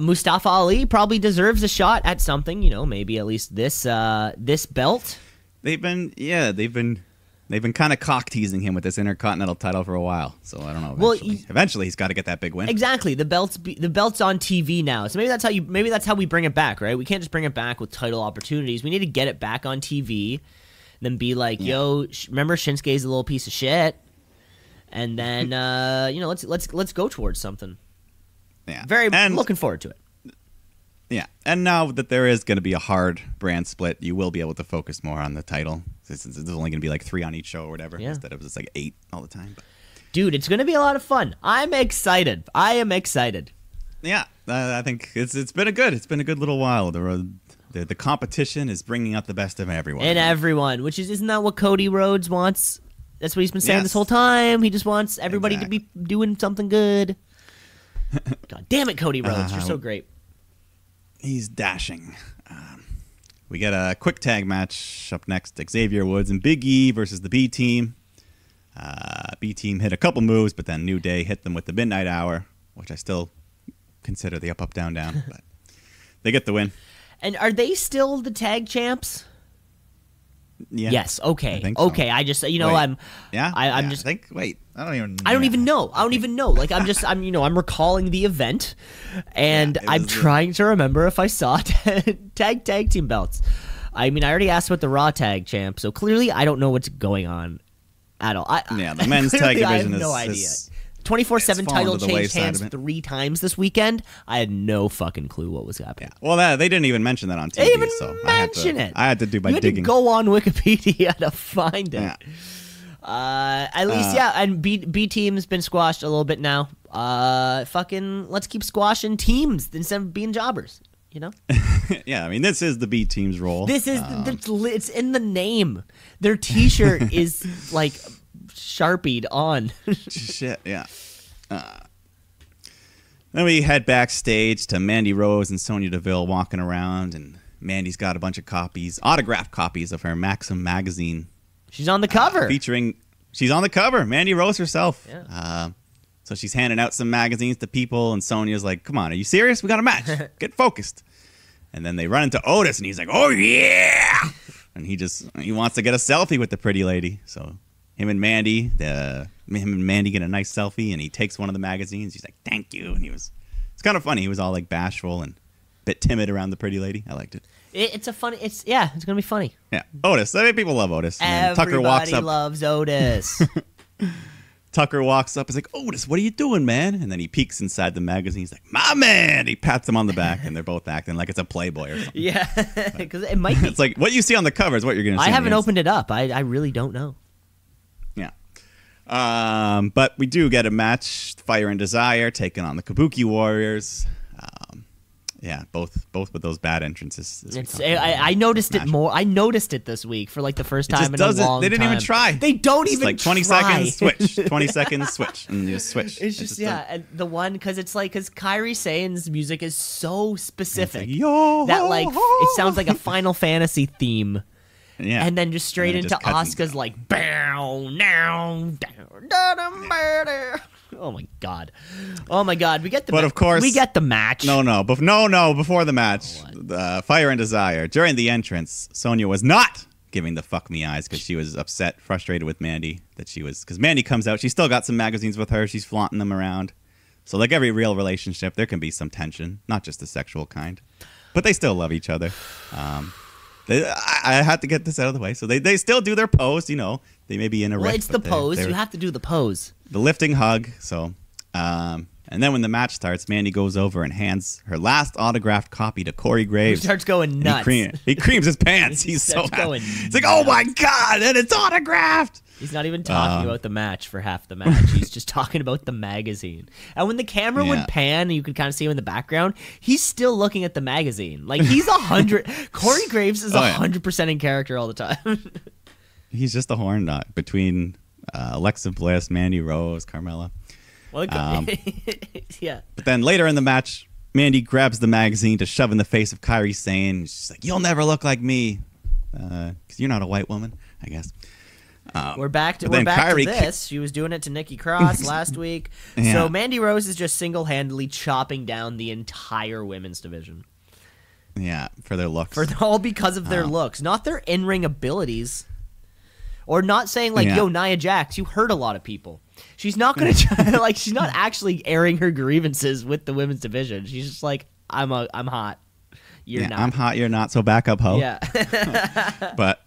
Mustafa Ali probably deserves a shot at something. You know, maybe at least this, uh, this belt. They've been, yeah, they've been, they've been kind of cock teasing him with this Intercontinental title for a while. So I don't know. Well, Eventually, eventually he's got to get that big win. Exactly. The belt's be, the belt's on TV now. So maybe that's how you maybe that's how we bring it back, right? We can't just bring it back with title opportunities. We need to get it back on TV, then be like, "Yo, sh- remember Shinsuke's a little piece of shit." And then (laughs) uh, you know, let's let's let's go towards something. Yeah, Very and, looking forward to it. Yeah, and now that there is going to be a hard brand split, you will be able to focus more on the title. Since There's only going to be like three on each show or whatever, Yeah. instead of just like eight all the time. But Dude, it's going to be a lot of fun. I'm excited. I am excited. yeah, I think it's it's been a good it's been a good little while. The the, the competition is bringing out the best of everyone. And everyone, which is isn't that what Cody Rhodes wants? That's what he's been saying this whole time. He just wants everybody to be doing something good. (laughs) God damn it, Cody Rhodes, you're so Uh, great. he's dashing. Um, we got a quick tag match up next: Xavier Woods and Big E versus the B Team. Uh, B Team hit a couple moves, but then New Day hit them with the Midnight Hour, which I still consider the up, up, down, down. (laughs) But they get the win. And are they still the tag champs? Yeah. Yes. Okay. I think so. Okay. I just you know Wait. I'm Yeah. I, I'm Yeah, just I think. Wait. I don't even. Know. I don't even know. I don't even know. Like I'm just I'm you know I'm recalling the event, and Yeah, I'm trying to remember if I saw (laughs) tag tag team belts. I mean I already asked about the Raw tag champ, so clearly I don't know what's going on at all. I, Yeah, the (laughs) men's tag clearly I have division no is- idea. Twenty four seven title changed hands three times this weekend. I had no fucking clue what was happening. Well, that they didn't even mention that on TV. They didn't even so I had, mention to, it. I had to do my you had digging. to go on Wikipedia (laughs) to find it. Yeah. Uh, at least, Uh, yeah, and B B team's been squashed a little bit now. Uh, fucking, let's keep squashing teams instead of being jobbers. You know, (laughs) yeah. I mean, this is the B Team's role. this is Um, it's, in the name. Their T-shirt (laughs) is like sharpied on. (laughs) shit. Yeah. Uh, then we head backstage to Mandy Rose and Sonya Deville walking around, and Mandy's got a bunch of copies, autographed copies of her Maxim magazine She's on the cover. featuring. She's on the cover, Mandy Rose herself. Yeah. Uh, so she's handing out some magazines to people, and Sonya's like, "Come on, are you serious? We got a match. (laughs) Get focused." And then they run into Otis, and he's like, "Oh yeah!" And he just he wants to get a selfie with the pretty lady. So him and Mandy, the him and Mandy get a nice selfie, and he takes one of the magazines. He's like, "Thank you," and he was it's kind of funny. He was all like bashful and a bit timid around the pretty lady. I liked it. It- it's a funny. It's yeah. It's gonna be funny. Yeah, Otis. I mean, people love Otis. And Everybody Tucker walks up. loves Otis. (laughs) Tucker walks up. He's like, Otis, what are you doing, man? And then he peeks inside the magazine. He's like, my man. He pats him on the back, and they're both acting like it's a Playboy or something. yeah, because (laughs) it might be. It's like what you see on the cover is what you're going to see. I haven't opened it up. I I really don't know. Yeah. Um, but we do get a match: Fire and Desire taking on the Kabuki Warriors. Yeah, both both with those bad entrances. It's, I, I in I the noticed it more. I noticed it this week for like the first time just in a long They didn't even try. They don't It's even like 20 try. seconds switch, (laughs) 20 seconds switch, and you just switch. It's just yeah, and the one because it's like because Kairi Sane's music is so specific Yo, that like it sounds like a Final Fantasy theme, yeah, and then just straight then into just Asuka's like bow now down da, ba, da. Oh my god, oh my god, we get the But of course- we get the match. No, no, bef- no, no. Before the match, uh, Fire and Desire. During the entrance, Sonya was not giving the fuck me eyes because she was upset, frustrated with Mandy that she was because Mandy comes out. She's still got some magazines with her. She's flaunting them around. So, like every real relationship, there can be some tension, not just the sexual kind, but they still love each other. Um, they, I, I had to get this out of the way. So they, they still do their pose. You know, they may be in a well, it's the but they're- pose. they're- You have to do the pose. the lifting hug. So, um, and then when the match starts, Mandy goes over and hands her last autographed copy to Corey He Graves. starts going And nuts. He, cream, he creams his (laughs) pants. He He's so starts happy. going He's like, "Oh my god!" And it's autographed. He's not even talking Um, about the match for half the match. He's just (laughs) talking about the magazine. And when the camera Yeah. would pan and you could kind of see him in the background, he's still looking at the magazine. Like he's a hundred. (laughs) Corey Graves is a Oh, yeah. hundred percent in character all the time. (laughs) He's just a horn dog between uh, Alexa Bliss, Mandy Rose, Carmella. well, it- Um, yeah. But then later in the match, Mandy grabs the magazine to shove in the face of Kairi Sane. She's like, "You'll never look like me, because you're not a white woman, I guess." Um, We're back to we're back Kairi to this. She was doing it to Nikki Cross (laughs) last week. Yeah. So Mandy Rose is just single handedly chopping down the entire women's division. yeah, for their looks. For all because of their Oh. looks, not their in ring abilities. Or not saying like, Yeah. yo, Nia Jax, you hurt a lot of people. She's not gonna (laughs) try like she's not actually airing her grievances with the women's division. She's just like, I'm a I'm hot. You're yeah, not. I'm hot. You're not. So back up, ho. Yeah. (laughs) But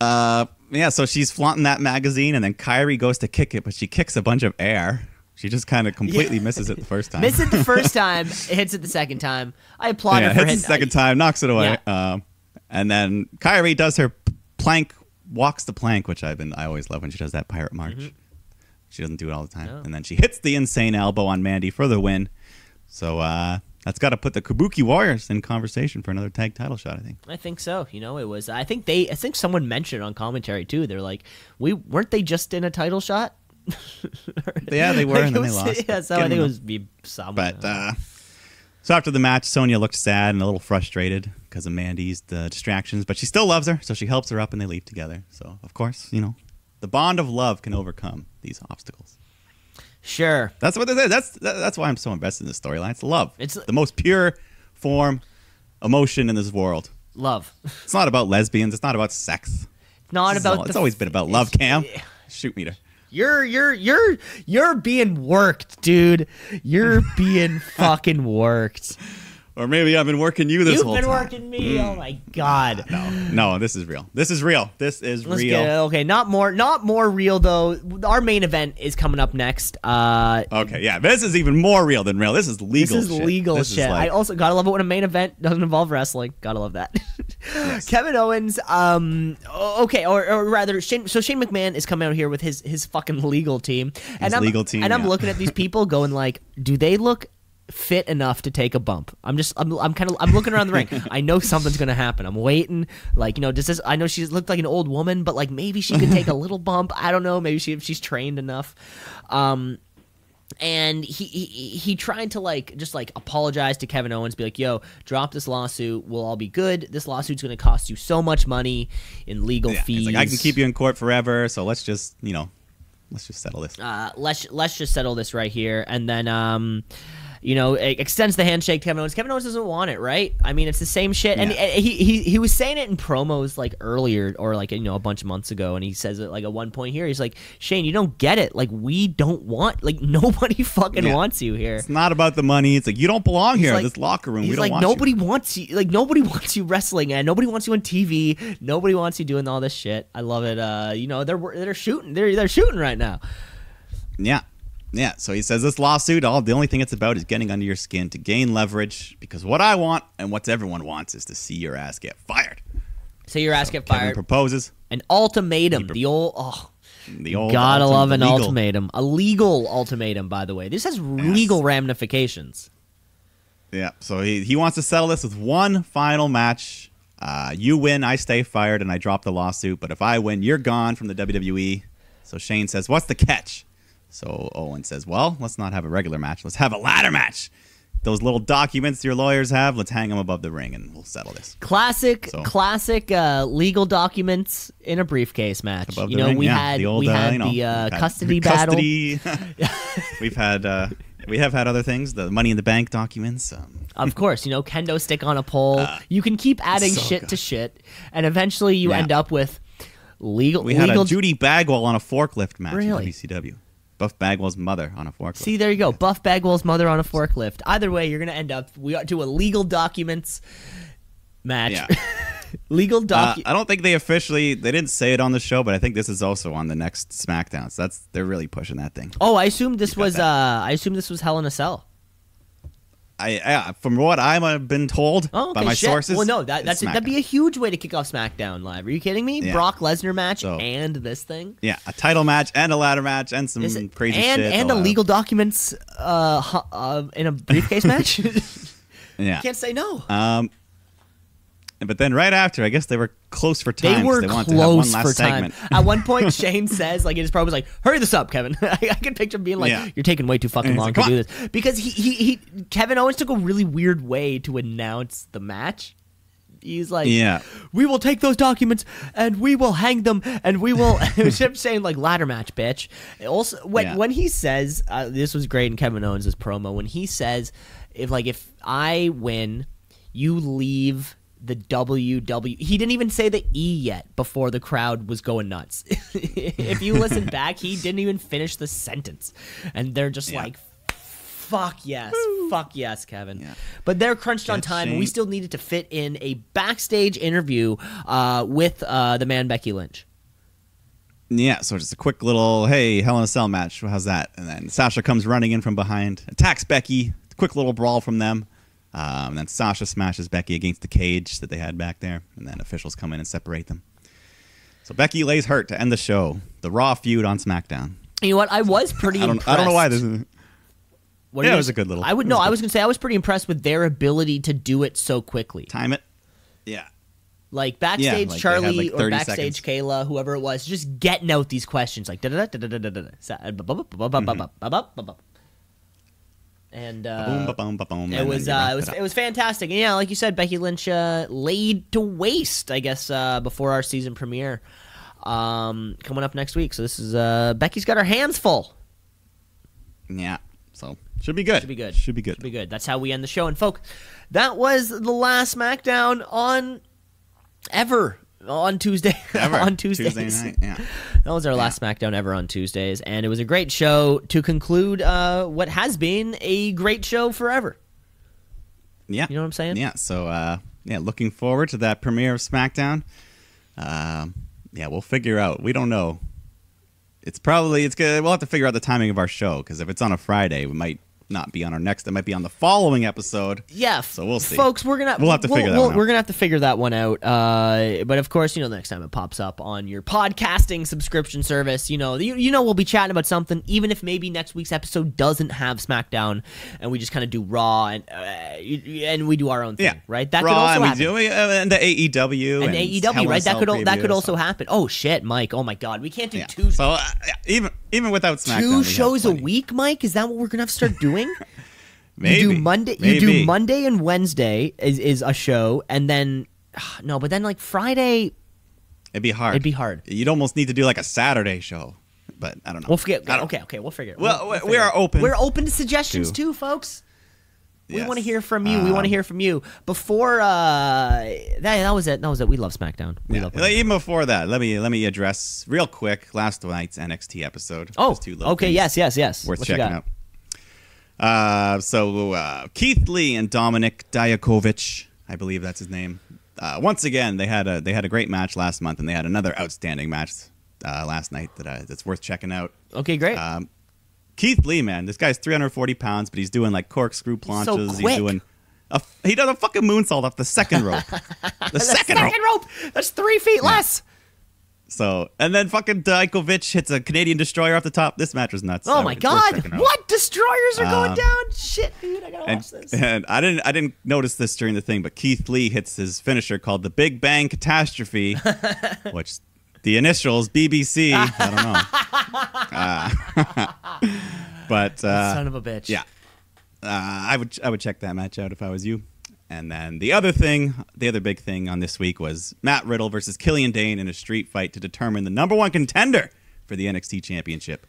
uh, yeah, so she's flaunting that magazine, and then Kairi goes to kick it, but she kicks a bunch of air. She just kind of completely misses it the first time. Miss it the first (laughs) time, hits it the second time. I applaud yeah, her for hits hitting the second time, knocks it away. Yeah. Um, and then Kairi does her plank, walks the plank, which I've been I always love when she does that pirate march. She doesn't do it all the time. Mm-hmm. No. And then she hits the insane elbow on Mandy for the win. So uh, that's got to put the Kabuki Warriors in conversation for another tag title shot. I think. I think so. You know, it was. I think they. I think someone mentioned on commentary too. They're like, we weren't they just in a title shot? (laughs) Yeah, they were, Like, and then they (laughs) lost. Yeah, so I think it was be someone. But uh, so after the match, Sonya looked sad and a little frustrated because of Mandy's the distractions, but she still loves her, so she helps her up and they leave together. So of course, you know, the bond of love can overcome these obstacles. Sure. That's what it is. That's that- that's why I'm so invested in this storyline. It's love. It's- the most pure form emotion in this world. Love. It's not about lesbians. It's not about sex. It's Not This about. all- it's always been about love. Cam, shoot meter. You're you're you're you're being worked, dude. You're being (laughs) fucking worked. Or maybe I've been working you this You've whole been working me. Oh my god. No, no, this is real. This is real. This is Let's real. Okay, not more, not more real though. Our main event is coming up next. Uh, Okay, yeah, this is even more real than real. This is this legal. is shit. legal This is legal shit. like- I also gotta love it when a main event doesn't involve wrestling. Gotta love that. (laughs) Kevin Owens, um, okay, or, or rather, Shane. So Shane McMahon is coming out here with his his fucking legal team, and His I'm, legal team, and I'm looking at these people, going like, do they look? Fit enough to take a bump. I'm just I'm, I'm kind of I'm looking around the ring. (laughs) I know something's going to happen. I'm waiting. Like, you know, does this I know she looked like an old woman, but like maybe she could take a (laughs) little bump. I don't know. Maybe she if she's trained enough. Um and he, he he tried to like just like apologize to Kevin Owens, be like, "Yo, drop this lawsuit. We'll all be good. This lawsuit's going to cost you so much money in legal yeah, fees. like I can keep you in court forever, so let's just you know, let's just settle this. uh, let's let's just settle this right here, and then um, you know, it extends the handshake to Kevin Owens. Kevin Owens doesn't want it, right? I mean, it's the same shit, and Yeah. and he, he he was saying it in promos like earlier or like you know a bunch of months ago, and he says it like at one point here. He's like, Shane, you don't get it. Like we don't want like (laughs) nobody fucking Yeah. wants you here. It's not about the money. It's like you don't belong He's here like- this locker room. He's we don't like want nobody you. wants you. Like nobody (laughs) wants you wrestling, and nobody wants you on TV. Nobody wants you doing all this shit. I love it. Uh, you know they're they're shooting. They're they're shooting right now. Yeah. Yeah, so he says this lawsuit, all the only thing it's about is getting under your skin to gain leverage. Because what I want and what everyone wants is to see your ass get fired. So your ass get Kevin fired. proposes. An ultimatum. The old oh. The old Gotta love an legal- ultimatum. A legal ultimatum, by the way. This has legal ramifications. Yeah, so he, he wants to settle this with one final match. Uh, you win, I stay fired, and I drop the lawsuit. But if I win, you're gone from the WWE. So Shane says, What's the catch? So Owen says, Well, let's not have a regular match. Let's have a ladder match. Those little documents your lawyers have, let's hang them above the ring and we'll settle this. Classic, So- classic uh, legal documents in a briefcase match. You the know, ring, we yeah. had the old, we uh, had you know, the uh, we've had custody (laughs) battle. custody. (laughs) (laughs) we've had uh, we have had other things, the money in the bank documents. Um, Of course, you know, kendo stick on a pole. you can keep adding Uh, so shit good. to shit, and eventually you Yeah. end up with legal. we had legal a Judy Bagwell on a forklift match Really? in WCW. Buff Bagwell's mother on a forklift. See, there you go. Buff Bagwell's mother on a forklift. Either way, you're gonna end up. We do a legal documents match. Yeah. (laughs) legal Uh. I don't think they officially they didn't say it on the show, but I think this is also on the next SmackDown. So that's they're really pushing that thing. oh, I assumed this was. uh I assumed this was Hell in a Cell. I, I from what I've been told Oh, okay, by my shit. sources. Well, no, that, that's that'd be a huge way to kick off SmackDown Live. Are you kidding me? Yeah. Brock Lesnar match So- and this thing. yeah, a title match and a ladder match and some it- crazy and shit. and a legal documents uh, uh, in a briefcase (laughs) match. Yeah. Can't say no. Um, but then right after, I guess they were close for time. they were they wanted to have one close last for time. segment. At one (laughs) point, Shane says, like, his promo was like, "Hurry this up, Kevin." (laughs) I, I can picture him being like, Yeah. "You're taking way too fucking long like, to do this," because he, he he Kevin Owens took a really weird way to announce the match. He's like, Yeah. we will take those documents and we will hang them and we will." (laughs) was saying like ladder match, bitch. Also, when Yeah. when he says uh, this was great in Kevin Owens' promo when he says, "If like if I win, you leave." The WW. He didn't even say the E yet before the crowd was going nuts. (laughs) if you listen (laughs) back, he didn't even finish the sentence, and they're just Yeah. like, "Fuck yes, fuck yes, Kevin." Yeah. But they're crunched on time, and we still needed to fit in a backstage interview uh, with uh, the man Becky Lynch. Yeah, so just a quick little hey, Hell in a Cell match. How's that? And then Sasha comes running in from behind, attacks Becky. Quick little brawl from them. Um, and then Sasha smashes Becky against the cage that they had back there, and then officials come in and separate them. So Becky lays hurt to end the show. The Raw feud on SmackDown. You know what? I was pretty. I don't. impressed. I don't know why this is. What Yeah, you it was a good little- I would no. I was gonna say I was pretty impressed with their ability to do it so quickly. Time it. Yeah. Like backstage like, Charly like, or backstage seconds. Kayla, whoever it was, just getting out these questions like da da da da da da da da And uh, boom, ba boom, ba boom. It and was uh, it was it was fantastic, and yeah, like you said, Becky Lynch uh, laid to waste, I guess, uh, before our season premiere, um, coming up next week. So this is uh, Becky's got her hands full. Yeah. So should be good. Should be good. Should be good. Should be good. That's how we end the show. And folk, that was the last SmackDown on ever on Tuesday. (laughs) On Tuesdays. Tuesday night. Yeah. (laughs) That was our last SmackDown ever on Tuesdays, and it was a great show to conclude uh, what has been a great show forever. Yeah. You know what I'm saying? Yeah. So uh, yeah, looking forward to that premiere of SmackDown. Um, yeah, we'll figure out. We don't know. It's probably it's good. We'll have to figure out the timing of our show because if it's on a Friday, we might not be on our next. It might be on the following episode. Yeah, So we'll see. folks. We're gonna We'll have to figure that one out. We're gonna have to figure that one out. Uh, but of course, you know, the next time it pops up on your podcasting subscription service, you know, you, you know, we'll be chatting about something, even if maybe next week's episode doesn't have SmackDown, and we just kind of do Raw and uh, and we do our own thing, Yeah. right? That Raw, could also and we happen. do, uh, and the AEW and Hell AEW, right? That could that could also so- happen. Oh shit, Mike! Oh my God, we can't do Yeah. two So uh, even even without SmackDown, two shows a week, Mike. Is that what we're gonna have to start doing? (laughs) (laughs) Maybe You do Monday. You do Monday and Wednesday is is a show, and then (sighs) no, but then like Friday, It'd be hard. It'd be hard. You'd almost need to do like a Saturday show, but I don't know. we'll forget. Okay, okay, we'll figure it. Well, we'll, we- we are it. open We're open to suggestions to- too, folks. We Yes. want to hear from you. we want to Um, hear from you. Before uh, that, that was it. That was it. We love SmackDown. We Yeah. love. Like, Even before that, let me let me address real quick last night's NXT episode. Oh, Just two little okay. Yes, yes, yes. worth What checking out. Uh, so uh, Keith Lee and Dominik Dijakovic, I believe that's his name. Uh, once again, they had a they had a great match last month, and they had another outstanding match uh, last night that uh, that's worth checking out. Okay, great. Um, Keith Lee, man, this guy's 340 pounds, but he's doing like corkscrew planches. quick. He's doing a, he does a fucking moonsault off the second (laughs) rope. the second. Second rope. That's three feet less. So, and then fucking Dijakovic hits a Canadian destroyer off the top. This match was nuts. Oh my God! What destroyers are going Um, down? Shit, dude, I gotta And, watch this. and I didn't I didn't notice this during the thing, but Keith Lee hits his finisher called the Big Bang Catastrophe, (laughs) which the initials BBC. I don't know. (laughs) Uh, (laughs) but uh, Son of a bitch. yeah, uh, I would I would check that match out if I was you. And then the other thing, the other big thing on this week was Matt Riddle versus Killian Dain in a street fight to determine the number one contender for the NXT Championship.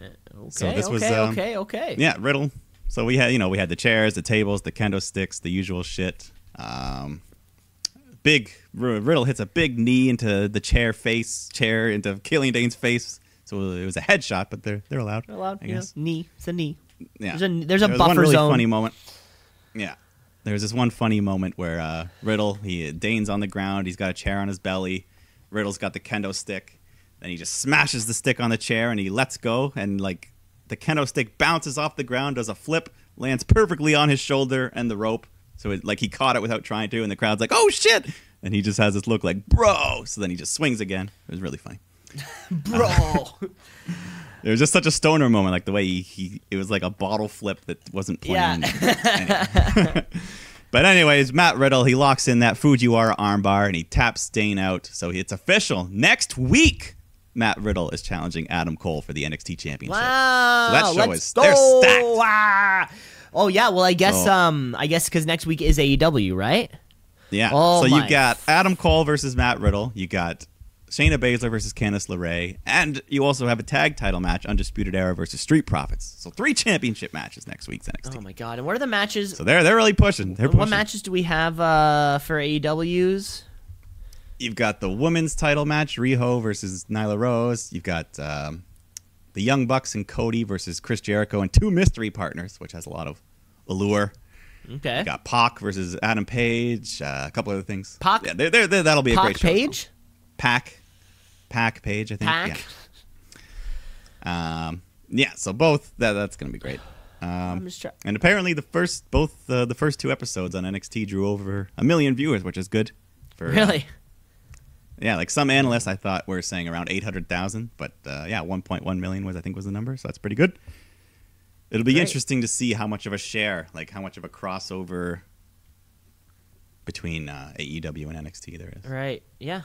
Okay. So this okay. was, um, okay. Okay. Yeah, Riddle. So we had, you know, we had the chairs, the tables, the kendo sticks, the usual shit. Um, big Riddle hits a big knee into the chair face, chair into Killian Dain's face. So it was a headshot, but they're they're allowed. They're allowed. I you know, guess. knee. It's a knee. Yeah. There's a there's a There buffer one really zone. funny moment. Yeah. There was this one funny moment where uh, Riddle, he Dain's on the ground, he's got a chair on his belly. Riddle's got the kendo stick. Then he just smashes the stick on the chair and he lets go and like the kendo stick bounces off the ground, does a flip, lands perfectly on his shoulder and the rope. So it, like he caught it without trying to, and the crowd's like, "Oh shit!" And he just has this look like, "Bro!" So then he just swings again. It was really funny. (laughs) Bro. (laughs) It was just such a stoner moment, like the way he, he it was like a bottle flip that wasn't Yeah. planned. (laughs) Anyway. (laughs) but anyways, Matt Riddle he locks in that Fujiwara armbar and he taps Dain out, so it's official. Next week, Matt Riddle is challenging Adam Cole for the NXT Championship. Wow. So that show let's is- go. they're stacked. Ah. Oh yeah, well I guess Oh. um I guess because next week is AEW, right? Yeah. Oh so my you got Adam Cole versus Matt Riddle. You got Shayna Baszler versus Candice LeRae, and you also have a tag title match, Undisputed Era versus Street Profits. So three championship matches next week's NXT. Oh my god! And what are the matches? So they're they're really pushing. They're pushing. what matches do we have uh for AEWs? You've got the women's title match, Riho versus Nyla Rose. You've got um, the Young Bucks and Cody versus Chris Jericho and two mystery partners, which has a lot of allure. Okay. You got Pac versus Adam Page, uh, a couple other things. Pac- yeah, they're, they're, they're- that'll be a great show. Page. Pac, Pac Page, I think. Pac. Yeah. Um, yeah. So both that that's gonna be great. Um, I'm just try- and apparently the first both uh, the first two episodes on NXT drew over a million viewers, which is good. For, uh, Really? yeah, like some analysts I thought were saying around 800,000, but uh, yeah, 1.1 million was I think was the number, so that's pretty good. It'll be Great. interesting to see how much of a share, like how much of a crossover between uh, AEW and NXT there is. Right. Yeah.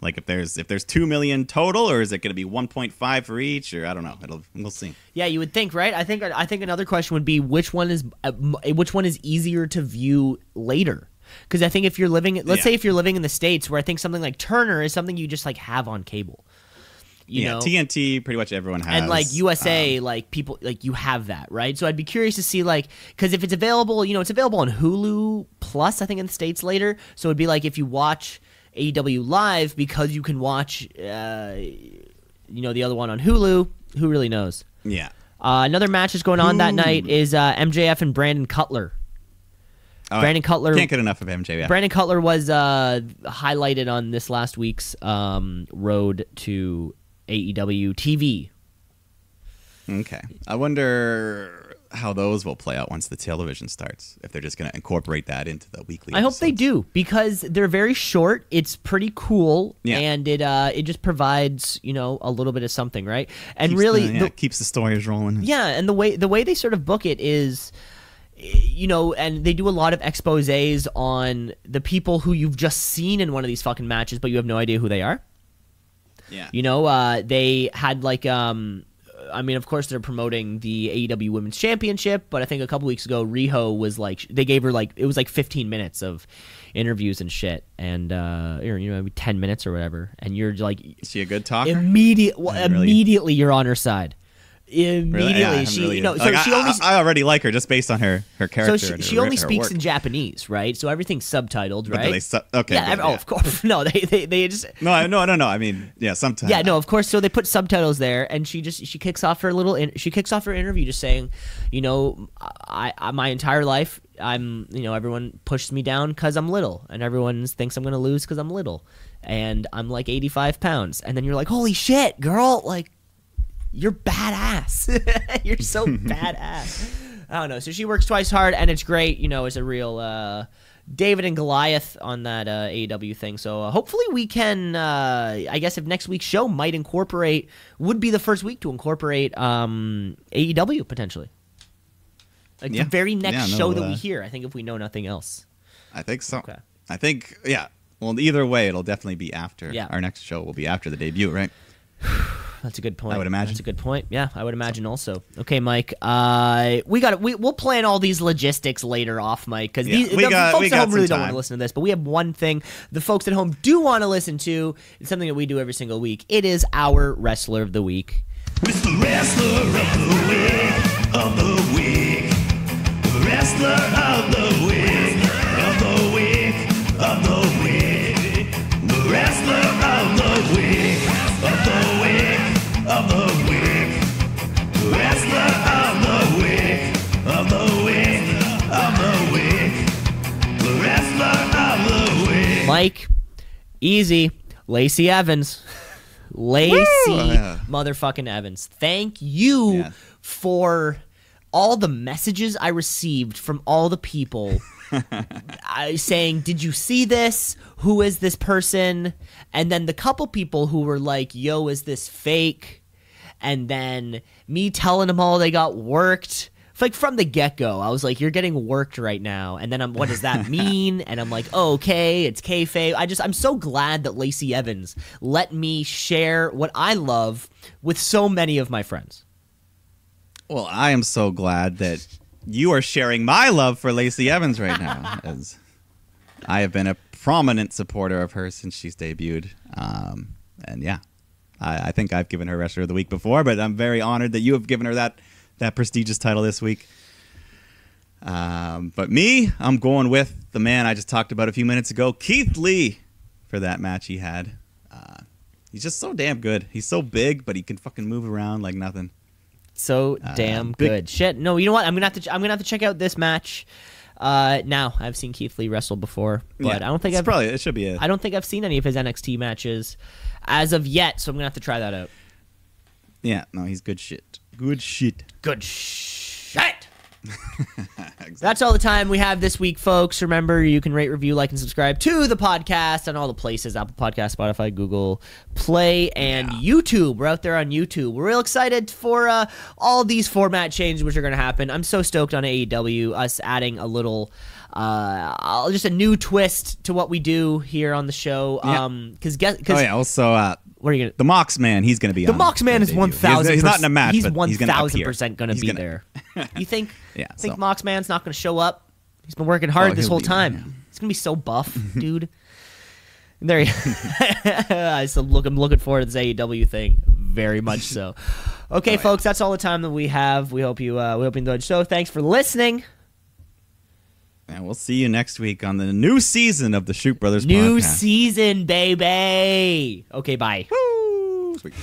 Like if there's if there's 2 million total or is it going to be 1.5 for each or I don't know. It'll we'll see. Yeah, you would think, right? I think I think another question would be which one is uh, which one is easier to view later. Because I think if you're living, let's Yeah. say if you're living in the states, where I think something like Turner is something you just like have on cable, you yeah, know, TNT pretty much everyone has. and like USA, um, like people like you have that, right? So I'd be curious to see like because if it's available, you know, it's available on Hulu Plus, I think in the states later. So it'd be like if you watch AEW live because you can watch, uh, you know, the other one on Hulu. Who really knows? yeah. Uh, another match that's going on that night is uh, MJF and Brandon Cutler. Oh, Brandon Cutler- Can't get enough of MJF. Brandon Cutler was uh, highlighted on this last week's um, road to AEW TV. Okay. I wonder how those will play out once the television starts. If they're just going to incorporate that into the weekly. I hope they do because they're very short. It's pretty cool, Yeah. and it uh, it just provides you know a little bit of something, right? And Keeps really, the, yeah, the- keeps the stories rolling. Yeah, and the way the way they sort of book it is you know, and they do a lot of exposés on the people who you've just seen in one of these fucking matches, but you have no idea who they are. Yeah. You know, uh, they had like, um, I mean, of course they're promoting the AEW Women's Championship, but I think a couple weeks ago, Riho was like, they gave her like, it was like 15 minutes of interviews and shit, and uh, you know, maybe 10 minutes or whatever, and you're like, Is she a good talker? immediate, well, really- immediately you're on her side. Immediately, Really? Yeah, she, really- you know, so like, I, she only. I, I already like her just based on her her so character. she, and she her, only her speaks work. in Japanese, right? So everything's subtitled, But right? they su- okay. yeah, good, ev- oh, of course. (laughs) No, they, they, they just No, I- no, no, no. I mean, yeah, sometimes. yeah, no, of course. So they put subtitles there, and she just she kicks off her little in, she kicks off her interview just saying, you know, I, I my entire life I'm you know everyone pushes me down because I'm little, and everyone thinks I'm gonna lose because I'm little, and I'm like 85 pounds, and then you're like, holy shit, girl, like you're badass, (laughs) you're so (laughs) badass. I don't know. So she works twice hard, and it's great. You know, it's a real. uh David and Goliath on that uh, AEW thing. So uh, hopefully we can. Uh, I guess if next week's show might incorporate, would be the first week to incorporate um, AEW potentially. Like Yeah. the very next Yeah, no, show that uh, we hear. I think if we know nothing else. I think so. Okay. I think yeah. Well, either way, it'll definitely be after. Yeah. Our next show will be after the debut, right? (sighs) (sighs) (sighs) That's a good point. I would imagine. That's a good point. Yeah, I would imagine also. Okay, Mike. Uh, we got we we'll plan all these logistics later off, Mike, because Yeah, the got- folks at home really some don't want to listen to this. But we have one thing the folks at home do want to listen to. It's something that we do every single week. It is our wrestler of the week. It's the wrestler of the week, of the week. Wrestler of the week, Mike, easy. Lacey Evans. Lacey oh, Yeah. motherfucking Evans. Thank you Yeah. for all the messages I received from all the people (laughs) I, saying, "Did you see this? Who is this person?" And then the couple people who were like, "Yo, is this fake?" And then me telling them all they got worked. Like from the get go, I was like, "You're getting worked right now." And then I'm, "What does that (laughs) mean?" and I'm like, oh, "Okay, it's kayfabe." I just, I'm so glad that Lacey Evans let me share what I love with so many of my friends. Well, I am so glad that you are sharing my love for Lacey Evans right now, (laughs) as I have been a prominent supporter of her since she's debuted. Um, and yeah, I, I think I've given her Wrestler of the Week before, but I'm very honored that you have given her that that prestigious title this week. Um, but me, I'm going with the man I just talked about a few minutes ago, Keith Lee, for that match he had. Uh, he's just so damn good. He's so big, but he can fucking move around like nothing. So damn big- good. Shit. No, you know what? I'm gonna have to. I'm gonna have to check out this match. Uh, now I've seen Keith Lee wrestle before, but Yeah, I don't think it's I've. probably it should be a I don't think I've seen any of his NXT matches as of yet. So I'm gonna have to try that out. yeah. No, he's good shit. Good shit. Good shit. (laughs) That's all the time we have this week, folks. Remember, you can rate, review, like, and subscribe to the podcast on all the places Apple Podcast, Spotify, Google Play, and YouTube. We're out there on YouTube. We're real excited for uh, all these format changes which are going to happen. I'm so stoked on AEW, us adding a little. Uh, just a new twist to what we do here on the show. Yeah. Um, because guess, cause Oh yeah. Also, uh, what are you gonna? the Mox Man, he's going to be The on Mox Man the is one He's- thousand. He's, not in a match. He's one gonna thousand percent going to be gonna- there. (laughs) You think? Yeah, Think so- Mox Man's not going to show up? He's been working hard Oh, this whole time. yeah. He's going to be so buff, (laughs) dude. There, he, (laughs) I still look. I'm looking forward to this AEW thing very much so. Okay, Oh, yeah. folks, that's all the time that we have. We hope you. Uh, we hope you enjoyed the show. Thanks for listening. And we'll see you next week on the new season of the Shoot Brothers New podcast. season, baby. Okay, bye. Woo! Sweet.